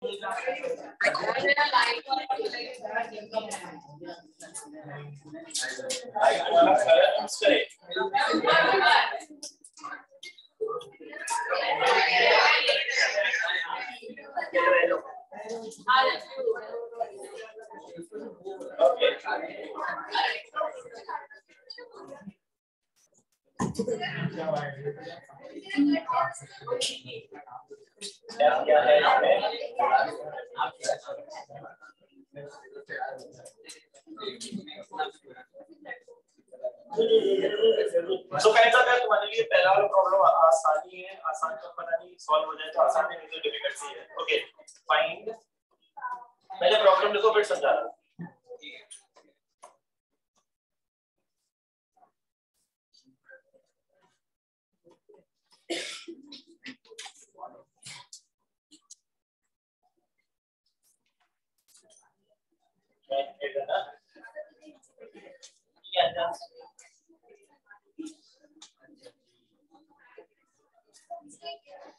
सो कैसा है तुम्हारे लिए पहला वाला प्रॉब्लम आसानी है, आसान तो पता नहीं सॉल्व हो जाए तो आसान है नहीं तो डिफिकल्टी है। ओके फाइंड पहले प्रॉब्लम लिखो, फिर समझा रहा हूँ।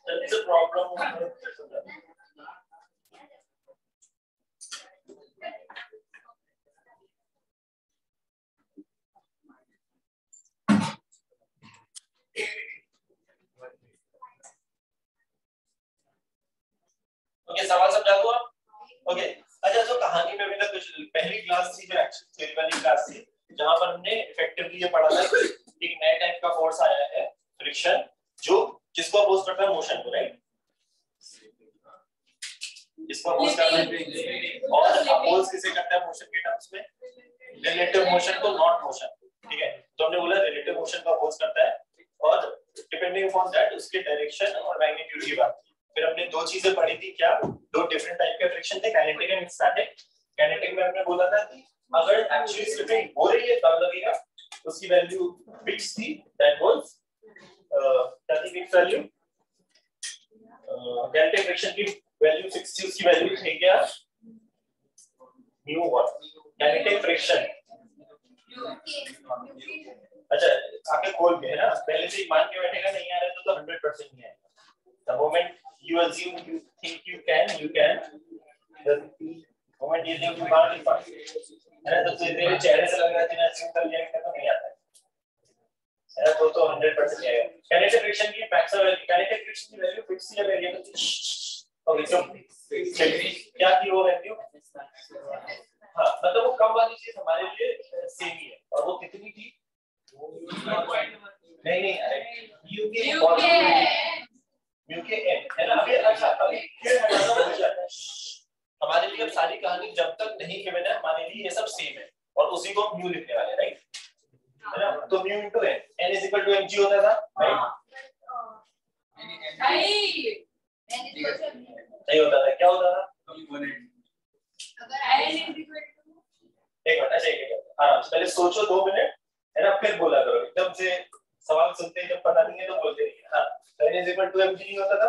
That's a problem. ओके सवाल समझा दो आप ओके अच्छा जो कहानी में मैंने कुछ पहली क्लास थी जो एक्शन थ्योरी वाली क्लास थी जहाँ पर हमने इफेक्टिवली ये पढ़ा था एक नए टाइप का फोर्स आया है फ्रिक्शन जो किसको अपोज करता है मोशन को राइट किसको अपोज करता है और अपोज किसे करता है मोशन के टर्म्स में? रिलेटिव मोशन को नॉट मोशन ठीक है? तो हमने बोला रिलेटिव मोशन को अपोज करता है। और डिपेंडिंग अपॉन दैट उसके डायरेक्शन और मैग्नीट्यूड की बात फिर हमने दो चीज़ें पढ़ी थी, क्या? दो डिफरेंट टाइप के फ्रिक्शन थे काइनेटिक एंड स्टैटिक काइनेटिक में हमने बोला था कि अगर एक्चुअली स्लिपिंग हो रही है, तब लगेगा, उसकी वैल्यू फिक्स थी दैट वाज थी फिक्स वैल्यू डेल्टा फ्रिक्शन की वैल्यू फिक्स थी, उसकी वैल्यू थी क्या म्यू व्हाट काइनेटिक फ्रिक्शन अच्छा आगे खोल के, है ना? पहले से मान के बैठेगा, नहीं आ रहा है तो 100% नहीं आएगा। The moment you assume you think you can you can. The moment you think you can't you can't. है ना तो तेरे चेहरे से लग रहा है तूने assume कर लिया कि तो नहीं आता। है ना तो तो 100% आएगा काइनेटिक फ्रिक्शन की मैक्सिमम वैल्यू काइनेटिक फ्रिक्शन की वैल्यू फिक्स या वेरिएबल थी ओके तो क्या की वो वैल्यू हाँ मतलब वो कम वाली चीज़ हमारे लिए सेम ही है। और वो कितनी थी? नहीं नहीं अरे यू के और यू के एन ना अभी अच्छा अभी हमारे लिए अब सारी कहानी जब तक नहीं है, हमारे लिए ये सब सेम है। और उसी को म्यू लिखने वाले राइट ना? तो mu into N N is equal to M G होता था? राइट नहीं होता था। क्या होता था? एक मिनट अच्छा एक मिनट। आराम से, पहले सोचो दो मिनट, है ना? फिर बोला करो। एकदम से सवाल सुनते जब पता नहीं है तो बोलते नहीं हाँ नहीं होता था?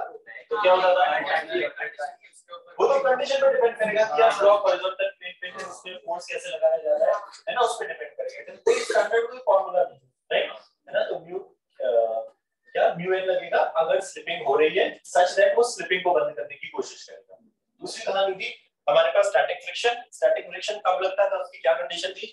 तो क्या होता था? वो तो कंडीशन पे डिपेंड करेगा कि आप ब्लॉक हॉरिजॉन्टल प्लेन पे है उसपे फोर्स कैसे लगाया जा रहा है है ना, उस पे डिपेंड करेगा। तो कोई स्टैंडर्ड कोई फार्मूला नहीं राइट है ना तो म्यू क्या म्यू एन लगेगा अगर स्लिपिंग हो रही है सच दैट वो स्लिपिंग को बंद करने की कोशिश करेगा। दूसरी कहानी थी, हमारे पास स्टैटिक फ्रिक्शन स्टैटिक फ्रिक्शन कब लगता था? उसकी क्या कंडीशन थी?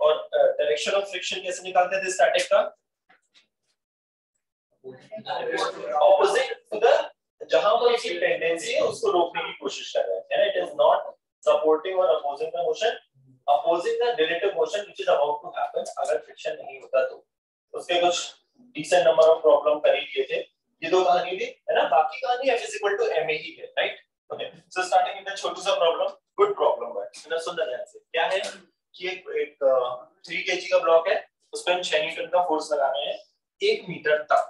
और डायरेक्शन ऑफ़ फ्रिक्शन कैसे निकालते थे स्टैटिक का? ऑपोजिट टू जहाँ पर उसकी टेंडेंसी है, उसको रोकने की कोशिश कर रहा है इट इज़ नॉट सपोर्टिंग और opposing the motion opposing the relative motion which is about to happen अगर फ्रिक्शन नहीं होता तो। उसके कुछ डिसेंट नंबर ऑफ़ प्रॉब्लम कर ही लिए थे। ये दो कहानी थी है ना? बाकी कहानी f is equal to ma ही है right okay so starting with छोटू सा प्रॉब्लम गुड प्रॉब्लम है। ना सुन ध्यान से। क्या है? कि एक एक 3 kg का ब्लॉक है उस पर हम 6 न्यूटन का फोर्स लगा रहे हैं 1 मीटर तक,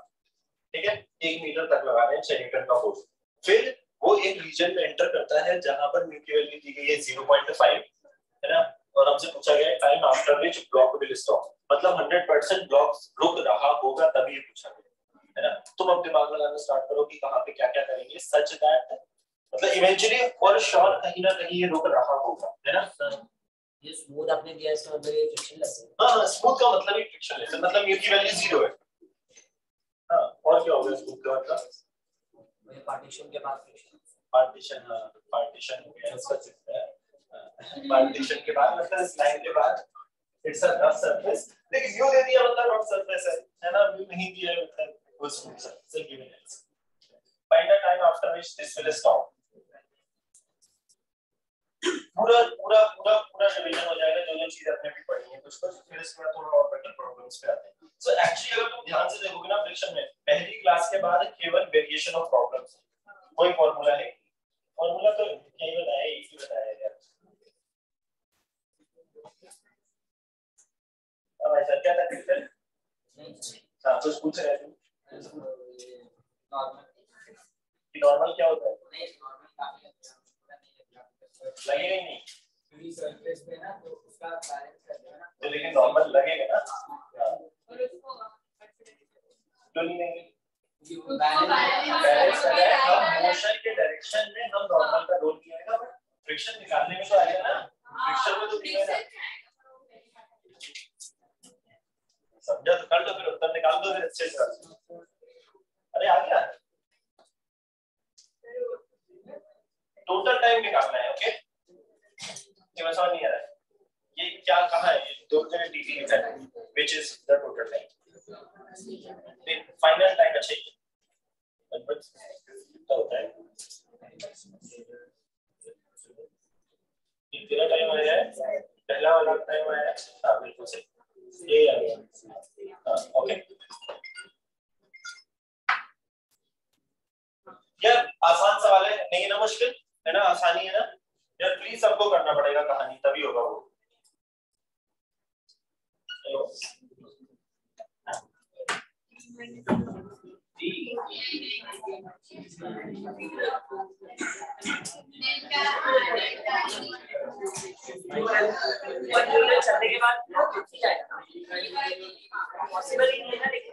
ठीक है? 1 मीटर तक लगा रहे हैं 6 न्यूटन का फोर्स फिर वो एक रीजन में एंटर करता है, जहाँ पर म्यू की वैल्यू दी गई है 0.5 है ना? और हमसे पूछा गया time after which block will stop मतलब 100% ब्लॉक रुक रहा होगा, तभी ये पूछा गया है ना? तुम अब दिमाग लगाना स्टार्ट करो कि कहाँ पे क्या क्या करेंगे। सच दैट मतलब इवेंचुअली फॉर श्योर कहीं ना कहीं ये रुक रहा होगा, है ना? ये स्मूथ आपने दिया इसका मतलब ये फ्रिक्शनलेस है। हाँ हाँ स्मूथ का मतलब ही फ्रिक्शनलेस है। मतलब म्यू की वैल्यू ज़ीरो है। हाँ और क्या होगा स्मूथ का मतलब? ये पार्टीशन के बाद फ्रिक्शन पार्टीशन पार्टीशन हो गया। इसका सकता है पार्टीशन के बाद मतलब इस लाइन के बाद इट्स अ रफ सरफेस लेकिन व्यू दे दिया मतलब रफ सरफेस है। है ना? व्यू नहीं दिया है मतलब वो स्मूथ सरफेस है गिवन है find the time after which this will stop पूरा पूरा पूरा पूरा रिवीजन हो जाएगा जो जो चीज़ें आपने भी पढ़ी है कुछ कुछ फिर बाद थोड़ा और बेटर प्रॉब्लम्स पे आते हैं। सो एक्चुअली अगर तुम ध्यान से देखोगे ना फ्रिक्शन में, पहली क्लास के बाद केवल वेरिएशन ऑफ़ प्रॉब्लम्स कोई फार्मूला है फार्मूला तो यही बताया ही बताया यार अब ऐसा क्या था फिर नहीं हाँ तो पूछ रहे थे। नॉर्मल नॉर्मल क्या होता है नहीं नॉर्मल काफ़ी अच्छा लगेगा ही नहीं। क्योंकि सरफेस पे ना तो उसका बैलेंस कर देना। तो लेकिन नॉर्मल लगेगा ना? हाँ, और उसको तो नहीं। बैलेंस कर रहे हैं। मोशन के डायरेक्शन में हम नॉर्मल का रोल किया है। फ्रिक्शन निकालने में तो आएगा ना? फ्रिक्शन में तो है। ना समझा? तो कर लो फिर उत्तर निकाल दो फिर अच्छे से। अरे आ गया। टोटल टाइम निकालना है ओके ये मैं समझ नहीं आ रहा है। ये क्या कहा है? ये जगह टीटी लिखा है which is the total time final time अच्छा ही है। बट होता है। ये तेरा टाइम आया है, पहला वाला टाइम आया है। हाँ बिल्कुल सही। ये आ गया। हाँ ओके यार, आसान सवाल है, नहीं ना मुश्किल? है ना? आसानी है ना? यार प्लीज़ सबको करना पड़ेगा कहानी, तभी होगा वो। चलने के बाद रुक ही। पॉसिबल ही नहीं है ना लेकिन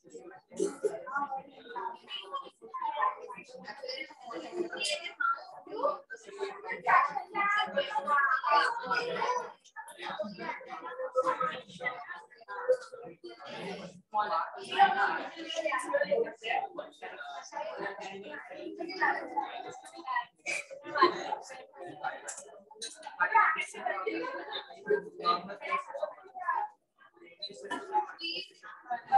तुमको चलेगा उसके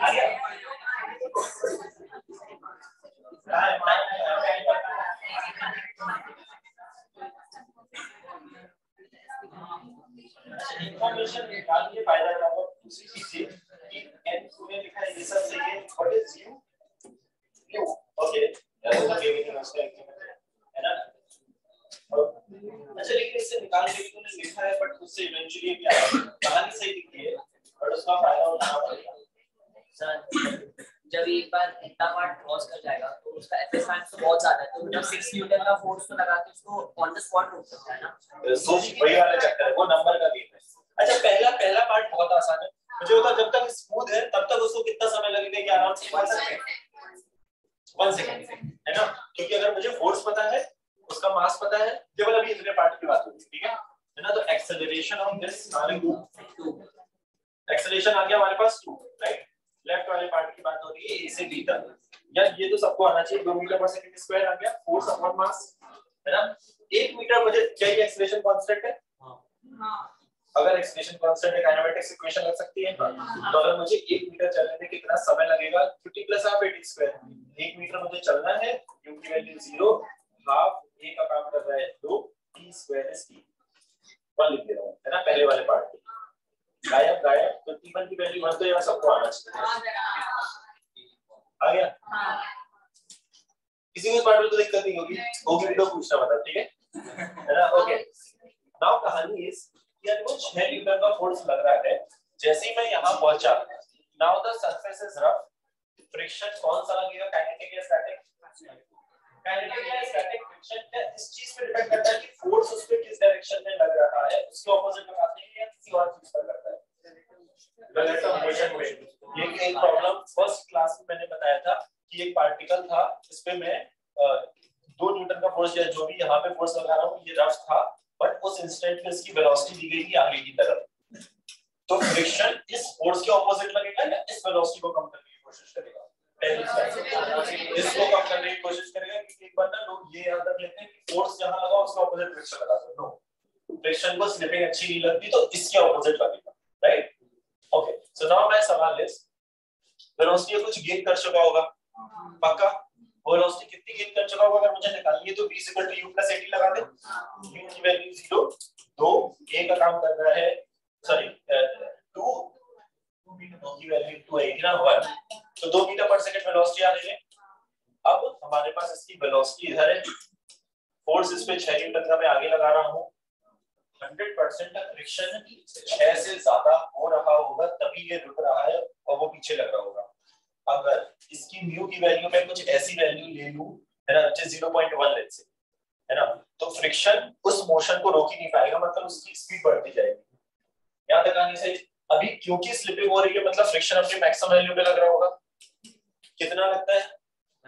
आ गया हाँ, इंफॉर्मेशन निकाल के फ़ायदा क्या होगा दूसरी चीज़ ये कि एन तूने लिखा है ये सब सही है what is u u okay यार वो गिविंग उसका है ना और- अच्छा लेकिन इससे निकाल के भी तूने लिखा है बट उससे इवेंचुअली क्या कहानी सही लिखी है बट उसका फ़ायदा उठाना पड़ेगा सर जब एक बार इतना पार्ट क्रॉस कर जाएगा तो उसका एफएस मैक्स तो बहुत ज़्यादा है तो मतलब 6 न्यूटन का फोर्स तो लगा के उसको ऑन द स्पॉट रोक सकता है ना सोच वही वाला चक्कर है, वो नंबर का गेम है। अच्छा पहला पहला पार्ट बहुत आसान है। मुझे बता जब तक स्मूथ है, तब तक उसको कितना समय लगेगा कि आराम से? पढ़ सकते हैं वन सेकंड है ना? क्योंकि अगर मुझे फोर्स पता है, उसका मास पता है, केवल अभी इतने पार्ट की बात होगी ठीक है? है ना? तो एक्सेलरेशन ऑफ़ दिस एक्सेलरेशन आ गया हमारे पास 2 राइट लेफ़्ट वाले पार्ट की बात हो रही है ए से बी तक। यार, ये तो सबको आना चाहिए 2 मीटर पर सेकंड स्क्वायर आ गया। फोर्स अपॉन मास है ना 1 मीटर मुझे क्या ये एक्सेलरेशन कांस्टेंट है हाँ अगर एक्सप्रेशन कांस्टेंट है काइनेमेटिक्स इक्वेशन लग सकती है तो अगर मुझे 1 मीटर चलने में कितना समय लगेगा 50 प्लस हाफ़ 80 स्क्वायर 1 मीटर मुझे चलना है। U की वैल्यू ज़ीरो हाफ़ a का काम कर रहा है दो t square is t one लिख दे रहा हूँ है ना पहले वाले पार्ट में गायब गायब। तो t1 की वैल्यू वन तो यहाँ सबको आना चाहिए। आ गया? किसी भी पार्ट में तो दिक्कत नहीं होगी। होगी भी तो पूछना मतलब ठीक है?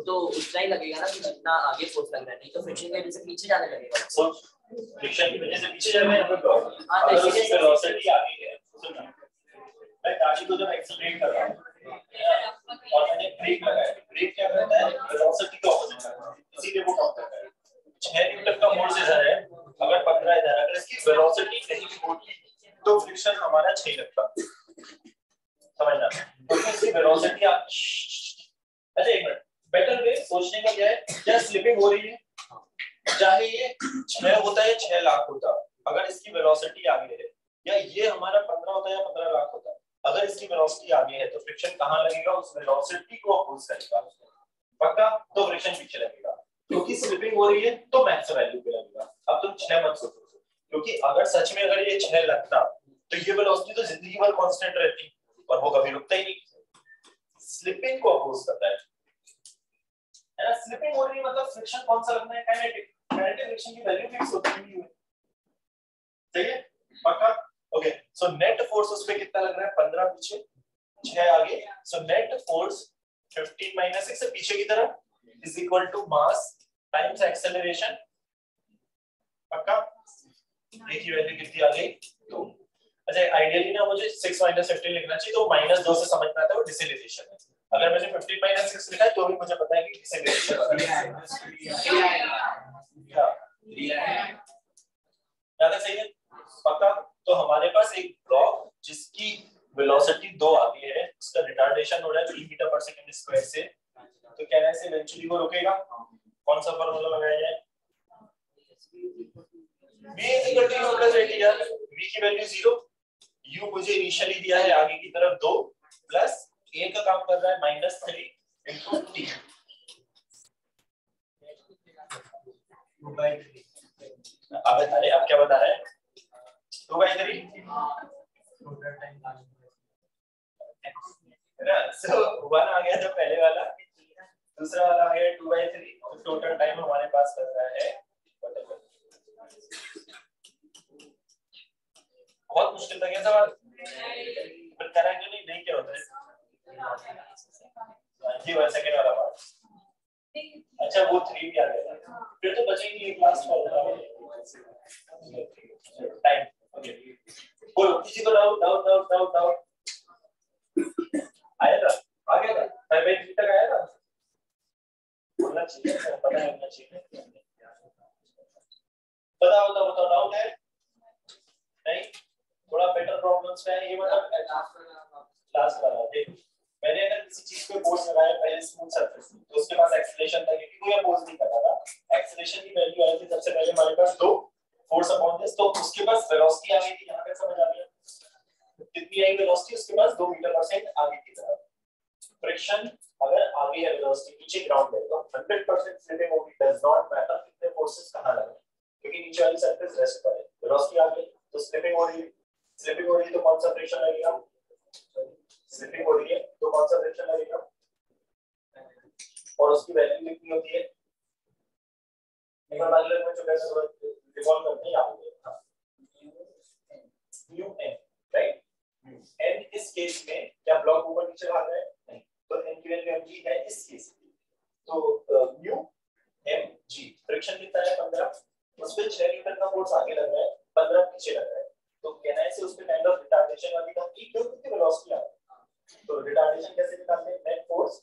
वो तो उतना ही लगेगा ना कि जितना आगे फोर्स लग रहा है नहीं तो फ्रिक्शन की वजह से पीछे जाने लगेगा। फ्रिक्शन की वजह से पीछे जा रहा है। हाँ, तो उसकी इसीलिए- वेलोसिटी आगे है मैं गाड़ी को जब एक्सेलरेट कर रहा हूँ और मैंने ब्रेक लगाया। ब्रेक क्या करता है? वेलोसिटी के ऑपोजिट करता है। इसीलिए वो कम करता है। 6 न्यूटन का इधर है अगर 15 इधर अगर इसकी वेलोसिटी भी होती तो फ्रिक्शन हमारा 6 लगता समझना? तो इसकी वेलोसिटी अच्छा एक मिनट। बेटर वे सोचने का क्या है? क्या स्लिपिंग हो रही है? चाहे ये 6 होता है 6 लाख होता अगर इसकी वेलोसिटी आगे है, या ये हमारा 15 होता है या 15 लाख होता अगर इसकी वेलोसिटी आगे है तो फ्रिक्शन कहाँ लगेगा? उस वेलोसिटी को अपोज करेगा पक्का? तो फ्रिक्शन पीछे लगेगा। क्योंकि स्लिपिंग हो रही है तो मैक्स वैल्यू पे लगेगा। अब तुम छह मत सोचो। क्योंकि अगर सच में अगर ये छह लगता तो ये वेलोसिटी तो ज़िंदगी भर कांस्टेंट रहती, और वो कभी रुकता ही नहीं। स्लिपिंग को अपोज करता है। है स्लिपिंग हो रही है मतलब फ्रिक्शन कौन सा लगना है? काइनेटिक काइनेटिक फ्रिक्शन की वैल्यू फिक्स होती है। सही है? पक्का? ओके सो नेट फोर्स उस पे कितना लग रहा है? 15 पीछे 6 आगे। सो नेट फोर्स 15 माइनस 6 से पीछे की तरफ़ is equal to mass times acceleration पक्का? ए की वैल्यू कितनी आ गई? 2 अच्छा आइडियली ना मुझे 6 15 लिखना चाहिए तो माइनस 2 से समझ में आता है वो डिसेलेरेशन है। अगर मैंने 15 माइनस 6 लिखा है तो भी मुझे पता है कि डिसेलेरेशन ज़्यादा सही है? पक्का? तो हमारे पास एक ब्लॉक जिसकी वेलोसिटी दो आती है, उसका रिटार्डेशन हो रहा है 3 मीटर पर सेकंड स्क्वायर से। तो क्या है इवेंचुअली वो रुकेगा? कौन सा फार्मूला लगाया जाए? V is equal to u plus at यार v की वैल्यू ज़ीरो u मुझे इनिशियली दिया है आगे की तरफ़ दो प्लस a का काम कर रहा है माइनस थ्री इंटू टी अब क्या बता रहे हैं? Two by three so one आ गया जो पहले वाला, दूसरा वाला आ गया two by three total time हमारे पास कर रहा है बहुत मुश्किल था क्या सवाल? पर करेंगे नहीं नहीं क्या होता है? जी वन सेकंड वाला पार्ट अच्छा वो थ्री भी आ गया फिर तो बचेगी एक लास्ट वाला टाइम ओके बोलो, किसी को doubt doubt doubt doubt doubt आया था? आ गया था? बाई थ्री तक आया था? बोलना चाहिए, पता होना चाहिए। बताओ बताओ बताओ डाउट है? नहीं? थोड़ा बेटर प्रॉब्लम्स है, ये मतलब लास्ट वाला, देखो। मैंने अगर किसी चीज़ पे फोर्स लगाया पहले स्मूथ सरफेस तो उसके पास एक्सेलरेशन था, क्योंकि कोई फोर्स नहीं कर रहा था। एक्सेलरेशन की वैल्यू आई थी सबसे पहले हमारे पास दो फोर्स अपॉन दिस तो उसके पास वेलोसिटी आ गई थी। यहाँ पे समझ आ गया। कितनी आई वेलोसिटी उसके पास 2 मीटर पर सेकंड आगे की तरफ़। फ्रिक्शन अगर आगे है वेलोसिटी नीचे ग्राउंड है तो 100% स्लिपिंग होगी। डज नॉट मैटर कितने फोर्सेस कहाँ लगे। क्योंकि नीचे वाली सरफेस रेस्ट पर है। वेलोसिटी आगे तो स्लिपिंग हो रही है। स्लिपिंग हो रही है तो कौन सा फ्रिक्शन लगेगा स्लिपिंग हो रही है तो कौन सा फ्रिक्शन लगेगा और उसकी वैल्यू कितनी होती है? एक बार में जो कैसे रिवॉल्व करते हैं आप म्यू एन राइट एन इस केस में क्या ब्लॉक ऊपर नीचे भाग रहा है? तो एन की वैल्यू एम जी है इस केस तो म्यू एम जी फ्रिक्शन कितना है 15 उस पे 6 न्यूटन का फोर्स आगे लग रहा है 15 पीछे लग रहा है। तो कहना है से उस पे काइंड रिटार्डेशन वाली का की क्यों वेलोसिटी आ तो कैसे निकालते हैं नेट फोर्स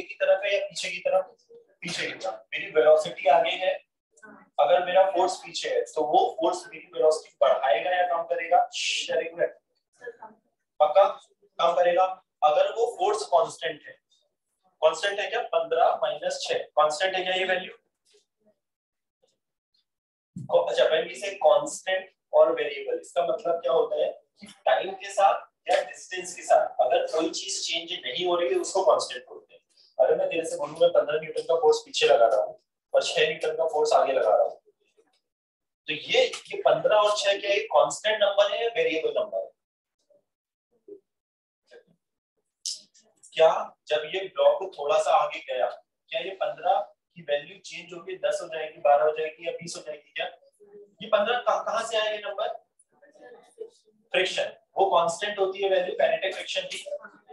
आगे की तरफ़ है या पीछे की तरफ़ पीछे की तरफ़ मेरी वेलोसिटी आगे है अगर मेरा फोर्स पीछे है तो वो फोर्स मेरी वेलोसिटी बढ़ाएगा या कम करेगा पक्का कम करेगा अगर वो फोर्स कांस्टेंट है कांस्टेंट है क्या 15 माइनस छह कांस्टेंट है क्या ये वैल्यू अच्छा व्हेन वी से कांस्टेंट और वेरिएबल इसका मतलब क्या होता है कि टाइम के साथ या डिस्टेंस के साथ अगर कोई चीज़ चेंज नहीं हो रही है उसको कांस्टेंट बोलते हैं अगर मैं तेरे से बोलूँ मैं पंद्रह न्यूटन का फोर्स पीछे लगा रहा हूँ और छह न्यूटन का फोर्स आगे लगा रहा हूँ तो ये ये और छह एक कांस्टेंट नंबर है या वेरिएबल नंबर है क्या जब ये ब्लॉक थोड़ा सा आगे गया, क्या ये पंद्रह की वैल्यू चेंज होगी, दस हो जाएगी, बारह हो जाएगी या बीस हो जाएगी क्या? ये पंद्रह कहाँ से आया ये नंबर फ्रिक्शन वो कांस्टेंट होती है वैल्यू काइनेटिक फ्रिक्शन की।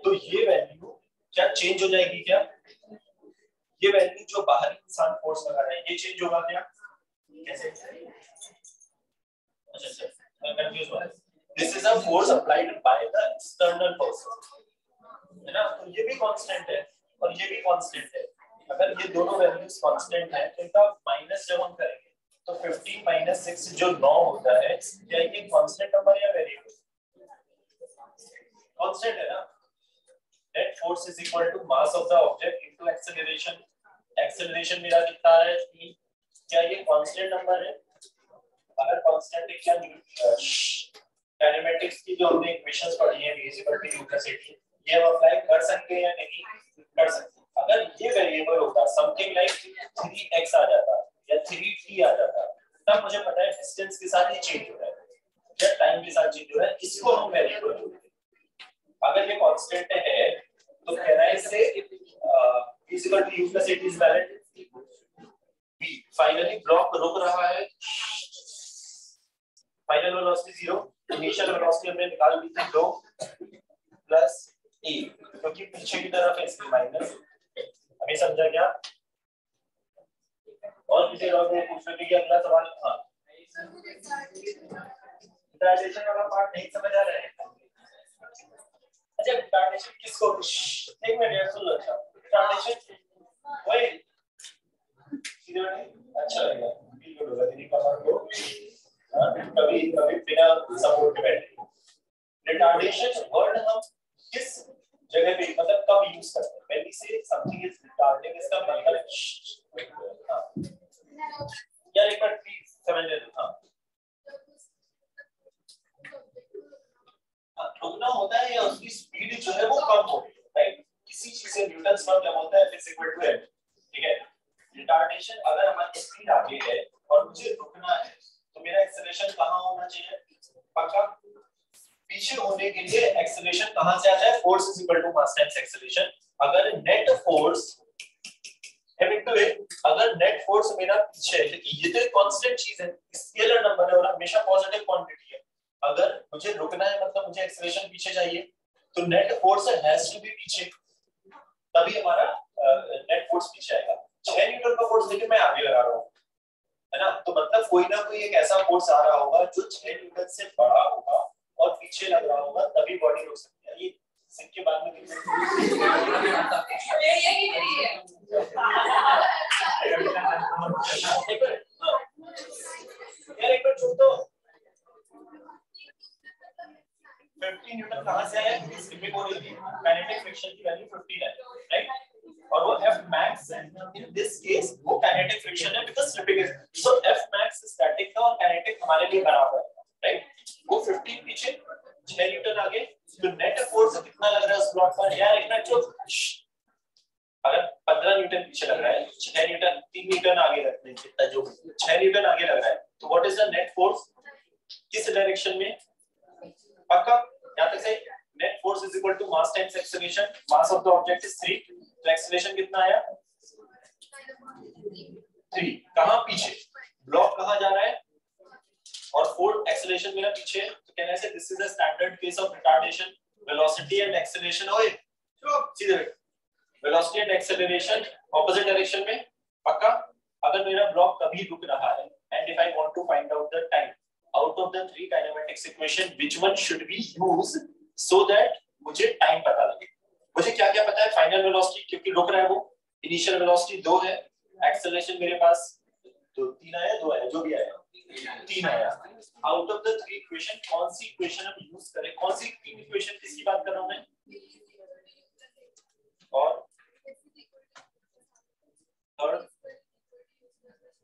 तो ये वैल्यू क्या चेंज हो जाएगी क्या? ये वैल्यू जो बाहरी इंसान फोर्स लगा रहा है, ये चेंज होगा क्या? कैसे? This is a force applied by the external person है ना? तो ये भी कांस्टेंट है और ये भी कांस्टेंट है। अगर ये दोनों वैल्यूज़ कांस्टेंट है तो इनका माइनस जब हम करेंगे तो 15 माइनस 6 जो 9 होता है, क्या ये कांस्टेंट नंबर या वेरिएबल कांस्टेंट है ना? Net force is equal to mass of the object into acceleration. Acceleration मेरा कितना आ रहा है? 3 क्या ये कांस्टेंट नंबर है? अगर कांस्टेंट है काइनेमेटिक्स की जो हमने इक्वेशंस पढ़ी हैं का सेट ये हम अप्लाई कर सकते हैं या नहीं, कर सकते अगर ये वेरिएबल होता समथिंग लाइक 3x आ जाता, या 3t आ जाता, तब मुझे पता है डिस्टेंस के साथ ही चेंज हो रहा है, या टाइम के साथ चेंज हो रहा है, इसको हम वेरिएबल अगर ये कांस्टेंट है तो कहना है इसे is equal to u 8 is valid b finally block रुक रहा है final velocity zero initial velocity हमने निकाल ली थी 2 प्लस a क्योंकि तो पीछे की तरफ़ है इसकी माइनस अभी समझा क्या? और किसी और को पूछ लेते कि अगला सवाल हाँ रिटार्डेशन वाला पार्ट नहीं समझ आ रहा है। अच्छा रिटार्डेशन किसको? एक मिनट, यार, सुन लो अच्छा। रिटार्डेशन वही। सीधे बैठे अच्छा लगेगा गुड होगा तेरी कमर को कभी कभी बिना सपोर्ट के बैठे रिटार्डेशन वर्ड हम किस जगह पे मतलब कब यूज़ करते हैं? When we say something is retarding इसका मतलब हाँ यार एक बार प्लीज़ समझ ले हाँ रुकना होता है या उसकी स्पीड जो है वो कम हो राइट किसी चीज़ से न्यूटन्स लॉ क्या बोलता है इट्स इक्वल टू एफ़ ठीक है? रिटार्डेशन अगर हमारी स्पीड आगे है और मुझे रुकना है तो मेरा एक्सेलरेशन कहाँ होना चाहिए? पक्का? पीछे होने के लिए एक्सेलरेशन कहाँ से आता है force is equal to mass times acceleration अगर नेट फोर्स अगर नेट फोर्स मेरा पीछे है ये तो एक कांस्टेंट चीज़ है स्केलर नंबर है और हमेशा पॉजिटिव क्वांटिटी है। अगर मुझे रुकना है मतलब मुझे एक्सेलरेशन पीछे चाहिए तो net force has to be पीछे। तभी हमारा नेट फोर्स पीछे आएगा। 6 न्यूटन का फोर्स देखिए, मैं आगे लगा रहा हूँ। है ना? तो मतलब कोई ना कोई एक ऐसा फोर्स आ रहा होगा जो 6 न्यूटन से बड़ा होगा और पीछे लग रहा होगा, तभी बॉडी रुक सकती है। ये सिक्के बाद में यार एक बार छूट दो 50 न्यूटन कहाँ से आया? क्योंकि स्लिपिंग हो रही थी। काइनेटिक फ्रिक्शन की वैल्यू 15 है राइट और वो F max है। इन दिस केस वो काइनेटिक फ्रिक्शन है because slipping is so F max static था और काइनेटिक हमारे लिए बराबर है राइट वो 15 पीछे 6 न्यूटन आगे तो नेट फोर्स कितना लग रहा है उस ब्लॉक पर? यार मिनट चुप। अगर 15 न्यूटन पीछे लग रहा है 6 न्यूटन 3 न्यूटन आगे रख दें, कितना जो 6 न्यूटन आगे लग रहा है तो what is the net force किस डायरेक्शन में? पक्का? यहाँ तक सही? Net force is equal to mass times acceleration mass of the object is 3 acceleration कितना आया? 3 कहाँ पीछे? ब्लॉक कहाँ जा रहा है? और फोर्स एक्सेलरेशन मेरा पीछे तो कहना है this is standard case of retardation velocity and acceleration ओए सीधे velocity and acceleration opposite direction में, पक्का? अगर मेरा ब्लॉक कभी रुक रहा है and if I want to find out the time out of the three kinematics equation which one should be used so that मुझे टाइम पता लगे? मुझे क्या क्या पता है? फाइनल वेलोसिटी क्योंकि रुक रहा है वो। इनिशियल वेलोसिटी दो है। एक्सेलरेशन मेरे पास दो, तीन आया, दो आया, जो भी आया। तीन आया। Out of the three equation कौन सी इक्वेशन हम यूज़ करें? कौन सी तीन इक्वेशन किसकी बात कर रहा हूँ मैं? और थर्ड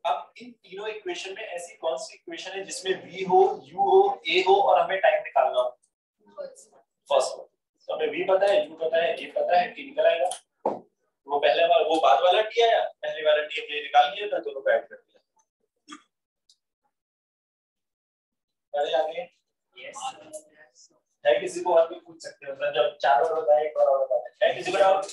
अब इन तीनों इक्वेशन में ऐसी कौन सी इक्वेशन है जिसमें v हो, u हो, a हो और हमें टाइम निकालना हो? फ़र्स्ट तो हमें बी पता है यू पता है ए पता है टी निकल आएगा। वो पहले वाला वो बाद वाला टी आया पहले वाला टी हमने निकाल लिया था दोनों को ऐड कर दिया। पहले आगे। यस है किसी को और भी पूछ सकते हो? मतलब जब चार और होता है एक और और होता है। है किसी को? डाउट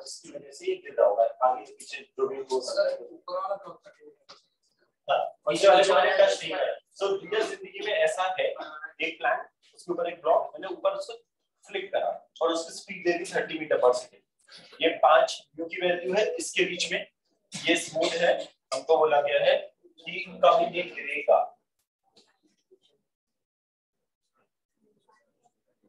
वजह से ये गिर होगा आगे पीछे जो भी हो सकता है सो रियल ज़िंदगी में ऐसा है एक प्लान उसके ऊपर एक ब्लॉक मैंने ऊपर उसको फ्लिक करा और उसकी स्पीड दे दी 30 मीटर पर सेकेंड ये पाँच यू की वैल्यू है इसके बीच में ये स्मूथ है हमको बोला गया है कि कभी ये गिरेगा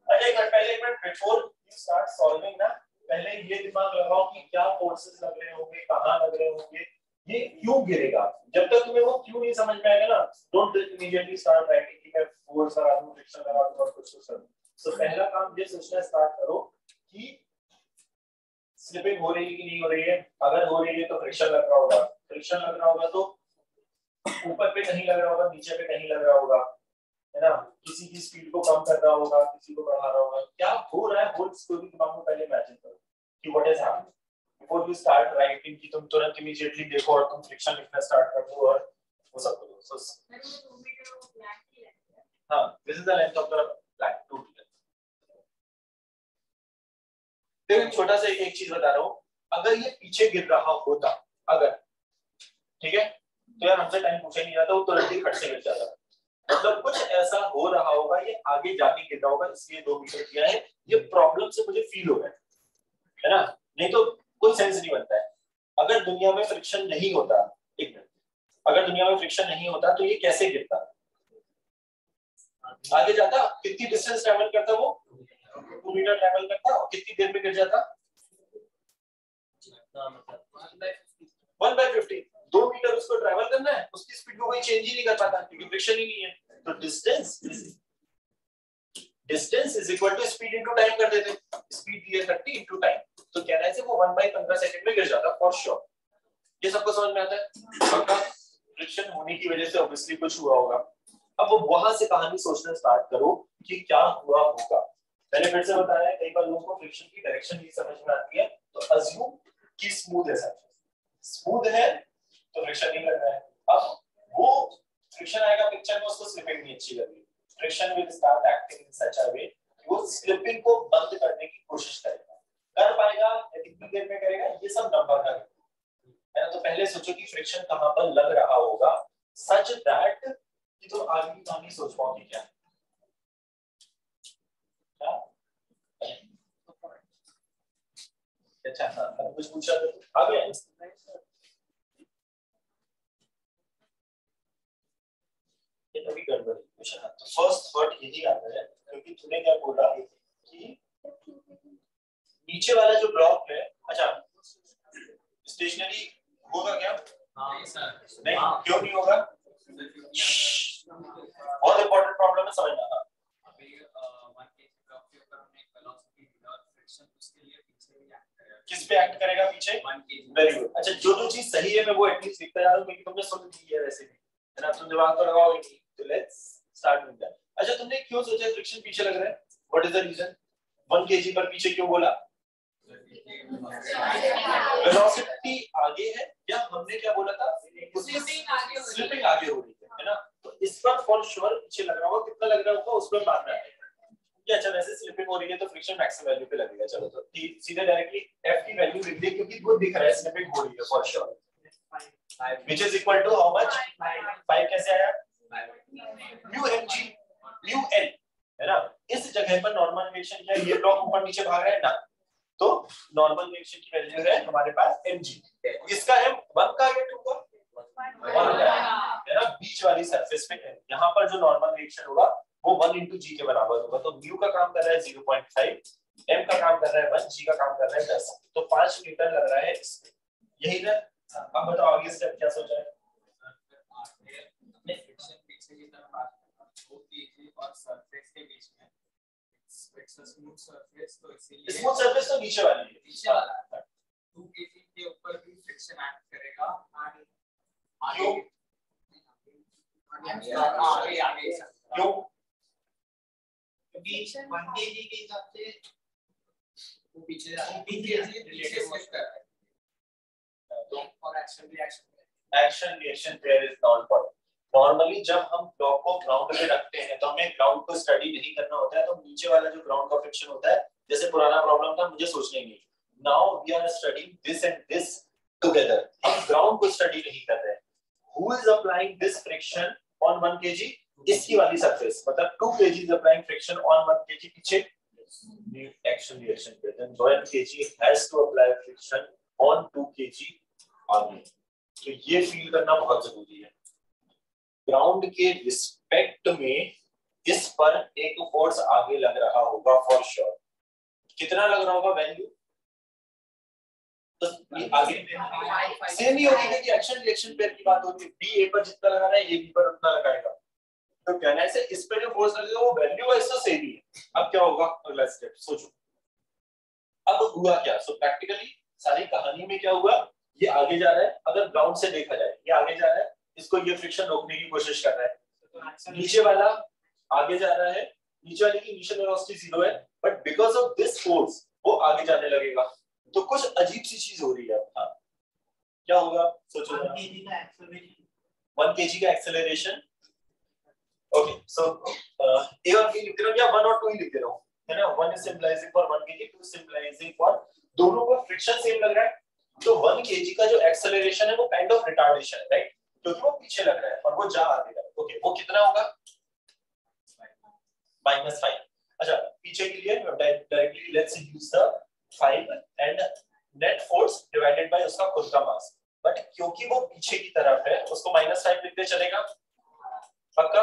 अच्छा एक मिनट पहले एक minute before you start solving ना पहले ये दिमाग लगाओ कि क्या फोर्सेस लग रहे होंगे कहाँ लग रहे होंगे ये क्यों गिरेगा जब तक तुम्हें वो क्यों नहीं समझ में आएगा ना डोंट इमीडिएटली स्टार्ट राइटिंग कि मैं फोर्स लगा दूँ फ्रिक्शन लगा दूँ और कुछ कुछ करूँ सो पहला काम ये सोचना स्टार्ट करो कि स्लिपिंग हो रही है कि नहीं हो रही है अगर हो रही है तो फ्रिक्शन लग रहा होगा। फ्रिक्शन लग रहा होगा तो ऊपर पे कहीं लग रहा होगा, नीचे पे कहीं लग रहा होगा, है ना? किसी की स्पीड को कम कर रहा होगा, किसी को बढ़ा रहा होगा। क्या हो रहा है? होल स्टोरी दिमाग में पहले इमेजिन करो कि what is happening before you start writing कि तुम तुरंत इमीडिएटली देखो और तुम फ्रिक्शन लिखना स्टार्ट कर दो और वो सब करो। सो हाँ this is the length of the black two देखो, छोटा सा एक चीज़ बता रहा हूँ। अगर ये पीछे गिर रहा होता अगर ठीक है तो यार हमसे टाइम हूँ नहीं जाता तुरंत ही खट से मिल जाता मतलब कुछ ऐसा हो रहा होगा, ये आगे जाके गिर रहा होगा, इसलिए दो मीटर किया है। ये प्रॉब्लम से मुझे फील हो है है ना? नहीं तो कोई सेंस नहीं बनता है। अगर दुनिया में फ्रिक्शन नहीं होता, एक मिनट अगर दुनिया में फ्रिक्शन नहीं होता तो ये कैसे गिरता आगे जाता कितनी डिस्टेंस ट्रेवल करता वो टू मीटर ट्रेवल करता और कितनी देर में गिर जाता वन बाय फिफ्टी दो मीटर उसको ट्रेवल करना है उसकी स्पीड को कोई चेंज ही नहीं कर पाता क्योंकि फ्रिक्शन ही नहीं है। तो distance distance is equal to speed into time कर देते स्पीड दी है 30 इनटू टाइम तो कहने से वो 1 बाय 15 सेकंड में गिर जाता फॉर श्योर ये सबको समझ में आता है? पक्का फ्रिक्शन होने की वजह से ऑब्वियसली कुछ हुआ होगा। अब वो वहाँ से कहानी सोचना स्टार्ट करो कि क्या हुआ होगा। है मैंने फिर से बताया कई बार लोगों को फ्रिक्शन की डायरेक्शन नहीं समझ में आती है। तो अज्यूम कि स्मूथ है सरफेस स्मूथ है तो फ्रिक्शन नहीं रहा है। अब वो फ्रिक्शन आएगा पिक्चर में उसको स्लिपिंग नहीं अच्छी लगी। Friction will start acting in such a way वो स्लिपिंग को बंद करने की कोशिश करेगा। कर पाएगा या कितनी देर में करेगा, ये सब नंबर का है। ना तो पहले सोचो कि फ्रिक्शन कहाँ पर लग रहा होगा। सच दैट कि तुम आगे की कहानी सोच पाओगे क्या। अच्छा हाँ कुछ पूछा तो आ गया। ये तभी गड़बड़ क्वेश्चन तो फ़र्स्ट थॉट यही आता है क्योंकि तूने क्या बोला कि नीचे वाला जो ब्लॉक है अच्छा स्टेशनरी होगा क्या? हाँ सर नहीं क्यों नहीं होगा? बहुत इंपॉर्टेंट प्रॉब्लम है समझना हाँ। करेगा। किस पे एक्ट करेगा पीछे? वेरी गुड अच्छा जो जो चीज़ सही है मैं वो एटलीस्ट लिखता जा रहा हूँ क्योंकि तुमने सुन ली है वैसे भी। है ना? तुम दिमाग तो लगाओगे तो लेट्स स्टार्ट विद दैट अच्छा तुमने क्यों सोचा फ्रिक्शन पीछे लग रहा है? What is the reason 1 kg पर पीछे क्यों बोला? वेलोसिटी आगे है या हमने क्या बोला था? स्लिपिंग आगे हो रही है। है ना? तो इस पर फॉर श्योर पीछे लग रहा होगा। कितना लग रहा होगा? उस पर मानना है। ये अच्छा वैसे स्लिपिंग हो रही है तो फ्रिक्शन मैक्सिमम वैल्यू पे लगेगा। चलो तो ती- सीधे डायरेक्टली f की वैल्यू लिख दे क्योंकि वो दिख रहा है स्लिपिंग हो रही है for sure which is equal to how much 5 कैसे आया? म्यू mg म्यू n है ना? इस जगह पर नॉर्मल रिएक्शन क्या ये ब्लॉक ऊपर नीचे भाग रहा है ना? तो नॉर्मल रिएक्शन की वैल्यू है हमारे पास mg इसका है। 1 का या 2 का? बीच वाली सरफेस पे यहाँ पर जो नॉर्मल रिएक्शन होगा, वो 1 इंटू जी के बराबर होगा। तो म्यू का काम कर रहा है 0.5 एम का काम कर रहा है 1 जी का काम कर रहा है 10 तो 5 मीटर लग रहा है यही ना? अब बताओ आगे स्टेप क्या सोचा है हमने फ्रिक्शन पीछे की तरफ़ बात करा दो केजी और सरफेस के बीच में। इट्स अ स्मूथ सरफेस तो इसीलिए स्मूथ सरफेस तो नीचे वाली है। नीचे वाला है। टू केजी के ऊपर भी फ्रिक्शन एक्ट करेगा। एंड आगे आगे आगे आगे क्यों? क्योंकि वन केजी के हिसाब से वो पीछे पीछे रिलेटिव वर्क कर रहा है। तो और action reaction action reaction pair is non point normally जब हम ब्लॉक को ग्राउंड पे रखते हैं तो हमें ग्राउंड को स्टडी नहीं करना होता है तो नीचे वाला जो ग्राउंड का फ्रिक्शन होता है, जैसे पुराना प्रॉब्लम था, मुझे सोचने नहीं। Now we are studying this and this together हम ग्राउंड को स्टडी नहीं कर रहे। हैं who is applying this friction on 1 KG इसकी वाली सरफेस मतलब 2 KG is applying friction on 1 KG पीछे। एक्शन रिएक्शन पे। Then 1 KG has to apply friction on 2 KG आगे। तो ये फील करना बहुत ज़रूरी है। ग्राउंड के रिस्पेक्ट में इस पर एक फोर्स आगे लग रहा होगा फॉर श्योर sure. कितना लग रहा होगा वैल्यू तो आगे सेम ही। एक्शन की बात होती है। बी ए पर जितना लगा रहा है ये बी पर उतना लगाएगा। तो कहने से इस पे जो फोर्स लगेगा वो वैल्यू सेम ही है। अब क्या होगा? अगला स्टेप सोचो। अब हुआ क्या? सो प्रैक्टिकली सारी कहानी में क्या हुआ? ये आगे जा रहा है। अगर ग्राउंड से देखा जाए, ये आगे जा रहा है। इसको ये फ्रिक्शन रोकने की कोशिश कर रहा है। नीचे वाला आगे जा रहा है। नीचे वाले की इनिशियल वेलोसिटी ज़ीरो है but because of this force वो आगे जाने लगेगा। तो कुछ अजीब सी चीज़ हो रही है। हाँ। क्या होगा? सोचो। वन केजी का एक्सेलरेशन ओके सो ए और बी लिख दे रहा हूँ या वन और टू ही लिख दे रहा हूँ। है ना? One is simplifying for one kg two simplifying for दोनों का फ्रिक्शन सेम लग रहा है। तो वन केजी का जो एक्सेलरेशन है वो काइंड ऑफ़ रिटार्डेशन है राइट क्योंकि वो पीछे लग रहा है और वो जा आगे रहा ओके वो कितना होगा? माइनस फाइव अच्छा पीछे के लिए directly let's use the five and net force divided by उसका खुद का मास बट क्योंकि वो पीछे की तरफ़ है, उसको माइनस फाइव लिखते चलेगा? पक्का?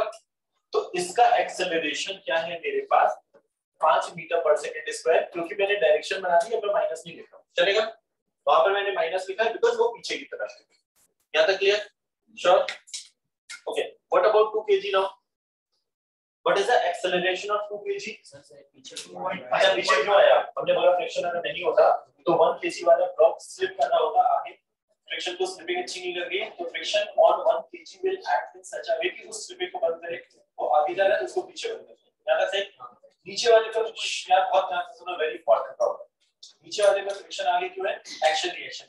तो इसका एक्सेलरेशन क्या है मेरे पास? पाँच मीटर पर सेकेंड स्क्वायर क्योंकि मैंने डायरेक्शन बना दी मैं माइनस नहीं लिखा चलेगा? वहाँ पर मैंने माइनस लिखा है बिकॉज़ वो पीछे की तरफ़ है। यहाँ तक clear sure okay what about 2 kg now what is the acceleration of 2 kg? अच्छा पीछे क्यों आया हमने बोला फ्रिक्शन अगर नहीं होता तो 1 kg वाला ब्लॉक स्लिप कर रहा होगा आगे। फ्रिक्शन को स्लिपिंग अच्छी नहीं लग रही है तो friction on 1 kg will act in such a way कि उस स्लिपिंग को बंद करे वो आगे जा रहा है उसको पीछे बंद करे ज़्यादा से नीचे वाले का यार बहुत ध्यान से सुनो वेरी इंपॉर्टेंट प्रॉब्लम नीचे वाले का फ्रिक्शन आगे क्यों है? एक्शन रिएक्शन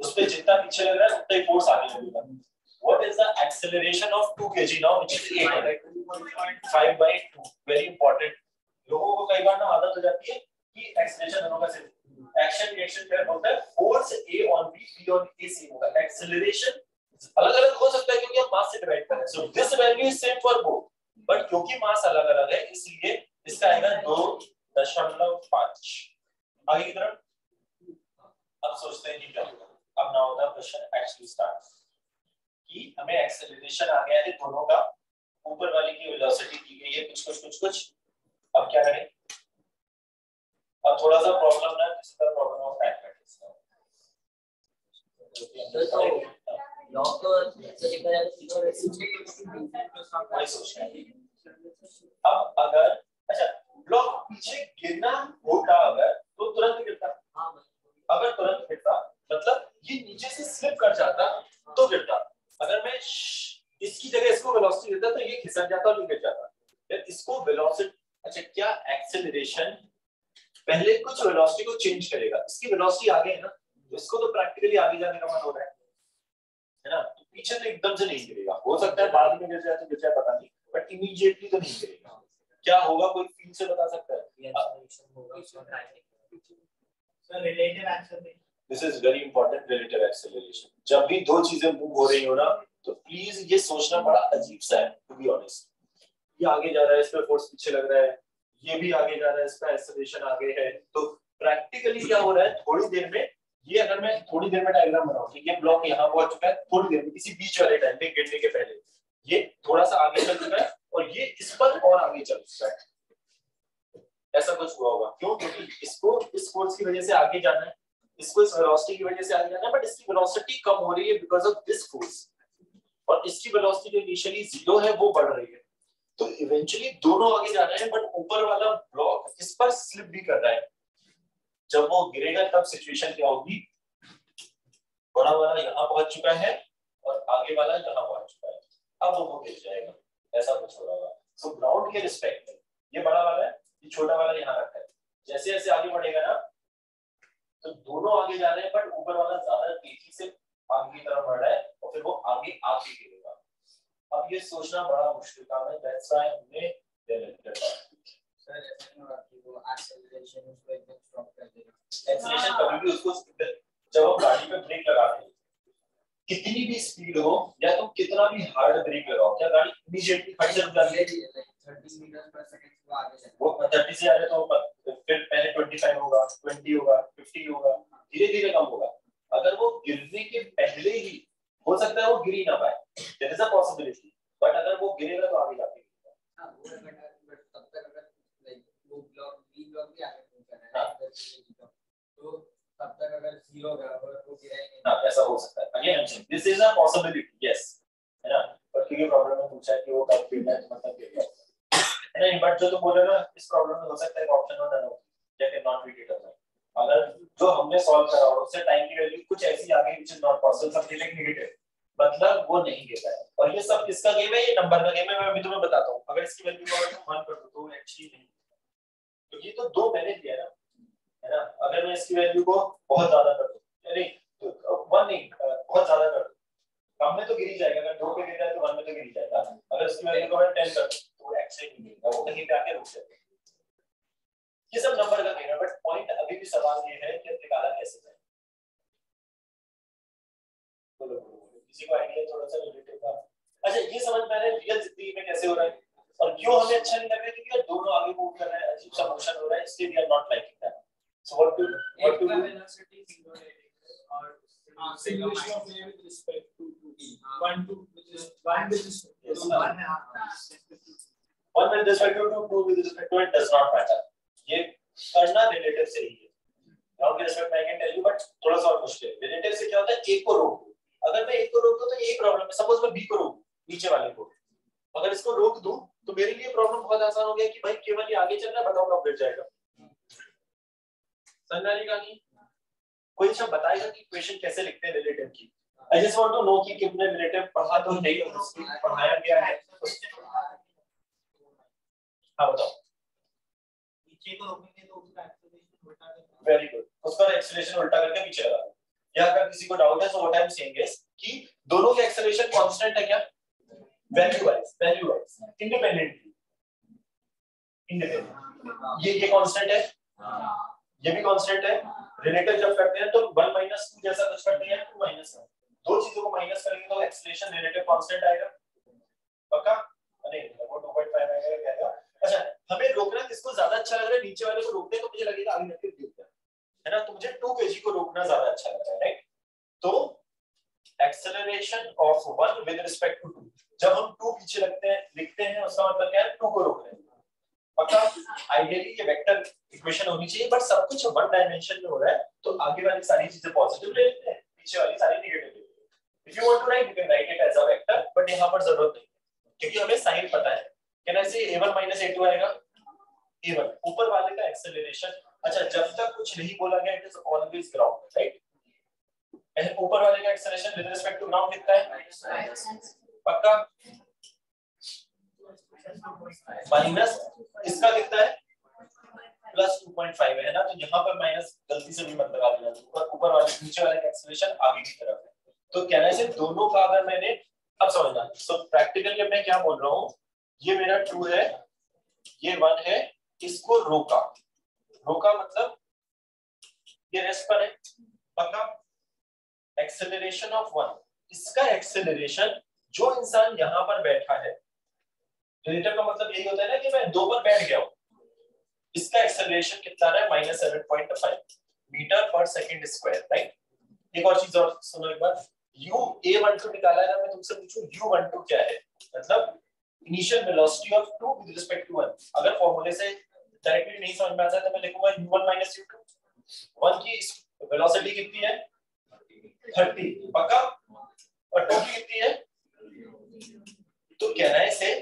उस पे जितना पीछे लग रहा है, उतना ही फोर्स आगे लगेगा what is the acceleration of 2 kg now, which is 8 5 by 2 very important. लोगों को कई बार ना आदत हो जाती है कि एक्सेलरेशन दोनों का सिर्फ़ एक्शन रिएक्शन क्या होता है। Force a on b b on a same होगा। एक्सेलरेशन अलग अलग हो सकता है क्योंकि हम मास से डिवाइड कर रहे हैं। So this value is same for both but क्योंकि मास अलग अलग है, इसलिए इसका आएगा दो दशमलव पाँच। आगे की तरफ़। अब सोचते हैं कि क्या होगा। अब ना होता क्वेश्चन एक्चुअली स्टार्ट कि हमें एक्सेलरेशन आ गया है दोनों का ऊपर वाले की वेलोसिटी दी गई है कुछ कुछ कुछ कुछ। अब क्या करें? अब थोड़ा सा प्रॉब्लम है। This is the problem of mathematics हैं अब अगर अच्छा ब्लॉक पीछे गिरना होता अगर तो तुरंत गिरता। अगर तुरंत गिरता मतलब ये नीचे से स्लिप कर जाता तो गिरता। अगर मैं इसकी जगह इसको वेलोसिटी देता तो ये खिसक जाता और गिर जाता। फिर इसको वेलोसिटी अच्छा क्या एक्सेलरेशन पहले कुछ वेलोसिटी को चेंज करेगा? इसकी वेलोसिटी आगे है ना तो इसको तो प्रैक्टिकली आगे जाने का मन हो रहा है। है ना? तो पीछे तो एकदम से नहीं गिरेगा। हो सकता है बाद में गिर जाए तो गिर जाए पता नहीं बट इमीडिएटली तो नहीं गिरेगा। क्या होगा कोई फील से बता सकता है? Sir relative acceleration this is very important relative acceleration जब भी दो चीज़ें मूव हो रही हो ना तो प्लीज़ ये सोचना बड़ा अजीब सा है टू बी ऑनेस्ट ये आगे जा रहा है, इस पे फोर्स पीछे लग रहा है, ये भी आगे जा रहा है इसका एक्सेलरेशन आगे है। तो प्रैक्टिकली क्या हो रहा है, थोड़ी देर में, ये अगर मैं थोड़ी देर में डायग्राम बनाऊँ कि ये ब्लॉक यहाँ पहुँच चुका है, थोड़ी देर में, किसी बीच वाले टाइम पे गिरने के पहले। ये थोड़ा सा आगे चल चुका है, और ये इस पर और आगे चल चुका है। ऐसा कुछ हुआ होगा। क्यों? क्योंकि इसको, इस फोर्स की वजह से आगे जाना है। इसको इस वेलोसिटी की वजह से आगे जाना है बट इसकी वेलोसिटी कम हो रही है बिकॉज़ ऑफ़ दिस फोर्स और इसकी वेलोसिटी जो इनिशियली ज़ीरो है, वो बढ़ रही है। तो इवेंचुअली दोनों आगे जा रहे हैं बट ऊपर वाला ब्लॉक इस पर स्लिप भी कर रहा है। जब वो गिरेगा, तब सिचुएशन क्या होगी? बड़ा वाला यहाँ पहुँच चुका है और आगे वाला यहाँ पहुँच चुका है। अब वो गिर जाएगा। ऐसा कुछ हो रहा होगा। सो ग्राउंड के रिस्पेक्ट में, ये बड़ा वाला है, ये छोटा वाला यहाँ रखा है। जैसे जैसे आगे बढ़ेगा ना तो दोनों आगे जा रहे हैं बट ऊपर वाला ज़्यादा तेज़ी से आगे की तरफ़ बढ़ रहा है और फिर वो आगे आगे गिरेगा अब ये सोचना बड़ा मुश्किल काम है। दैट्स व्हाई हमने सर ऐसा होगा कि वो एक्सेलरेशन उसको एकदम स्टॉप कर देगा। एक्सेलरेशन कभी भी उसको जब हम गाड़ी पे ब्रेक लगाते हैं कितनी भी स्पीड हो या तुम कितना भी हार्ड ब्रेक लगाओ क्या गाड़ी इमीडिएटली खड़ी रुक जाती है। 30 मीटर पर सेकंड वो आगे जाएगा। वो 30 से आ रहे तो फिर पहले 25 होगा 20 होगा 50 होगा धीरे धीरे कम होगा। अगर वो गिरने के पहले ही हो सकता है वो गिर ही ना पाए। There is a possibility but अगर वो गिरेगा तो आगे जाके गिरेगा। हाँ वो बेटा बट तब तक अगर लाइक वो ब्लॉक बी ब्लॉक भी आगे कर रहा है तो तब तक अगर ज़ीरो बराबर वो गिराएँगे हाँ ऐसा हो सकता है। Again this is a possibility yes है ना पर क्योंकि प्रॉब्लम में पूछा है कि वो कब गिरना है तो मतलब गिर गया है ना बट जो तुम बोल रहे हो ना इस प्रॉब्लम में हो सकता है ऑप्शन वन ना या कैन नॉट बी डिटरमाइंड अगर जो हमने सॉल्व करा हो उससे टाइम की वैल्यू कुछ ऐसी आ गई which is not possible something like negative मतलब वो नहीं गिरता है और ये सब किसका गेम है ये नंबर का गेम है मैं अभी तुम्हें बताता हूँ अगर इसकी वैल्यू को अगर तुम 1 कर दो तो एक्चुअली नहीं तो ये तो दो मैंने दिया ना है ना इसकी वैल्यू को बहुत ज़्यादा कर दो। यानी तो वन नहीं बहुत ज़्यादा कर दो। कम में तो गिरी जाएगा, अगर दो पे गिर जाए तो वन में तो गिरी जाएगा। अगर इसकी वैल्यू को मैं टेन कर दूँ business है दोनों का अगर मैंने, अब समझना सो प्रैक्टिकली मैं क्या बोल रहा हूँ? ये मेरा टू है, ये वन है, इसको रोका। रोका मतलब ये रेस्ट पर है। पक्का एक्सेलरेशन ऑफ़ वन इसका एक्सेलरेशन जो इंसान यहाँ पर बैठा है रिलेटिव का मतलब यही होता है ना कि मैं दो पर बैठ गया हूँ। इसका एक्सेलरेशन कितना रहा है? Minus seven point five metre पर सेकेंड स्क्वायर राइट एक और चीज़ और सुनो एक बार। U a12 निकाला है ना, मैं तुमसे पूछूँ u12 क्या है? मतलब initial velocity of 2 with respect to 1 अगर फार्मूले से डायरेक्टली नहीं समझ में आता तो मैं लिखूँगा u1 u2 1 की वेलोसिटी कितनी है? 30 पक्का? और 2 की कितनी है? तो कहना है से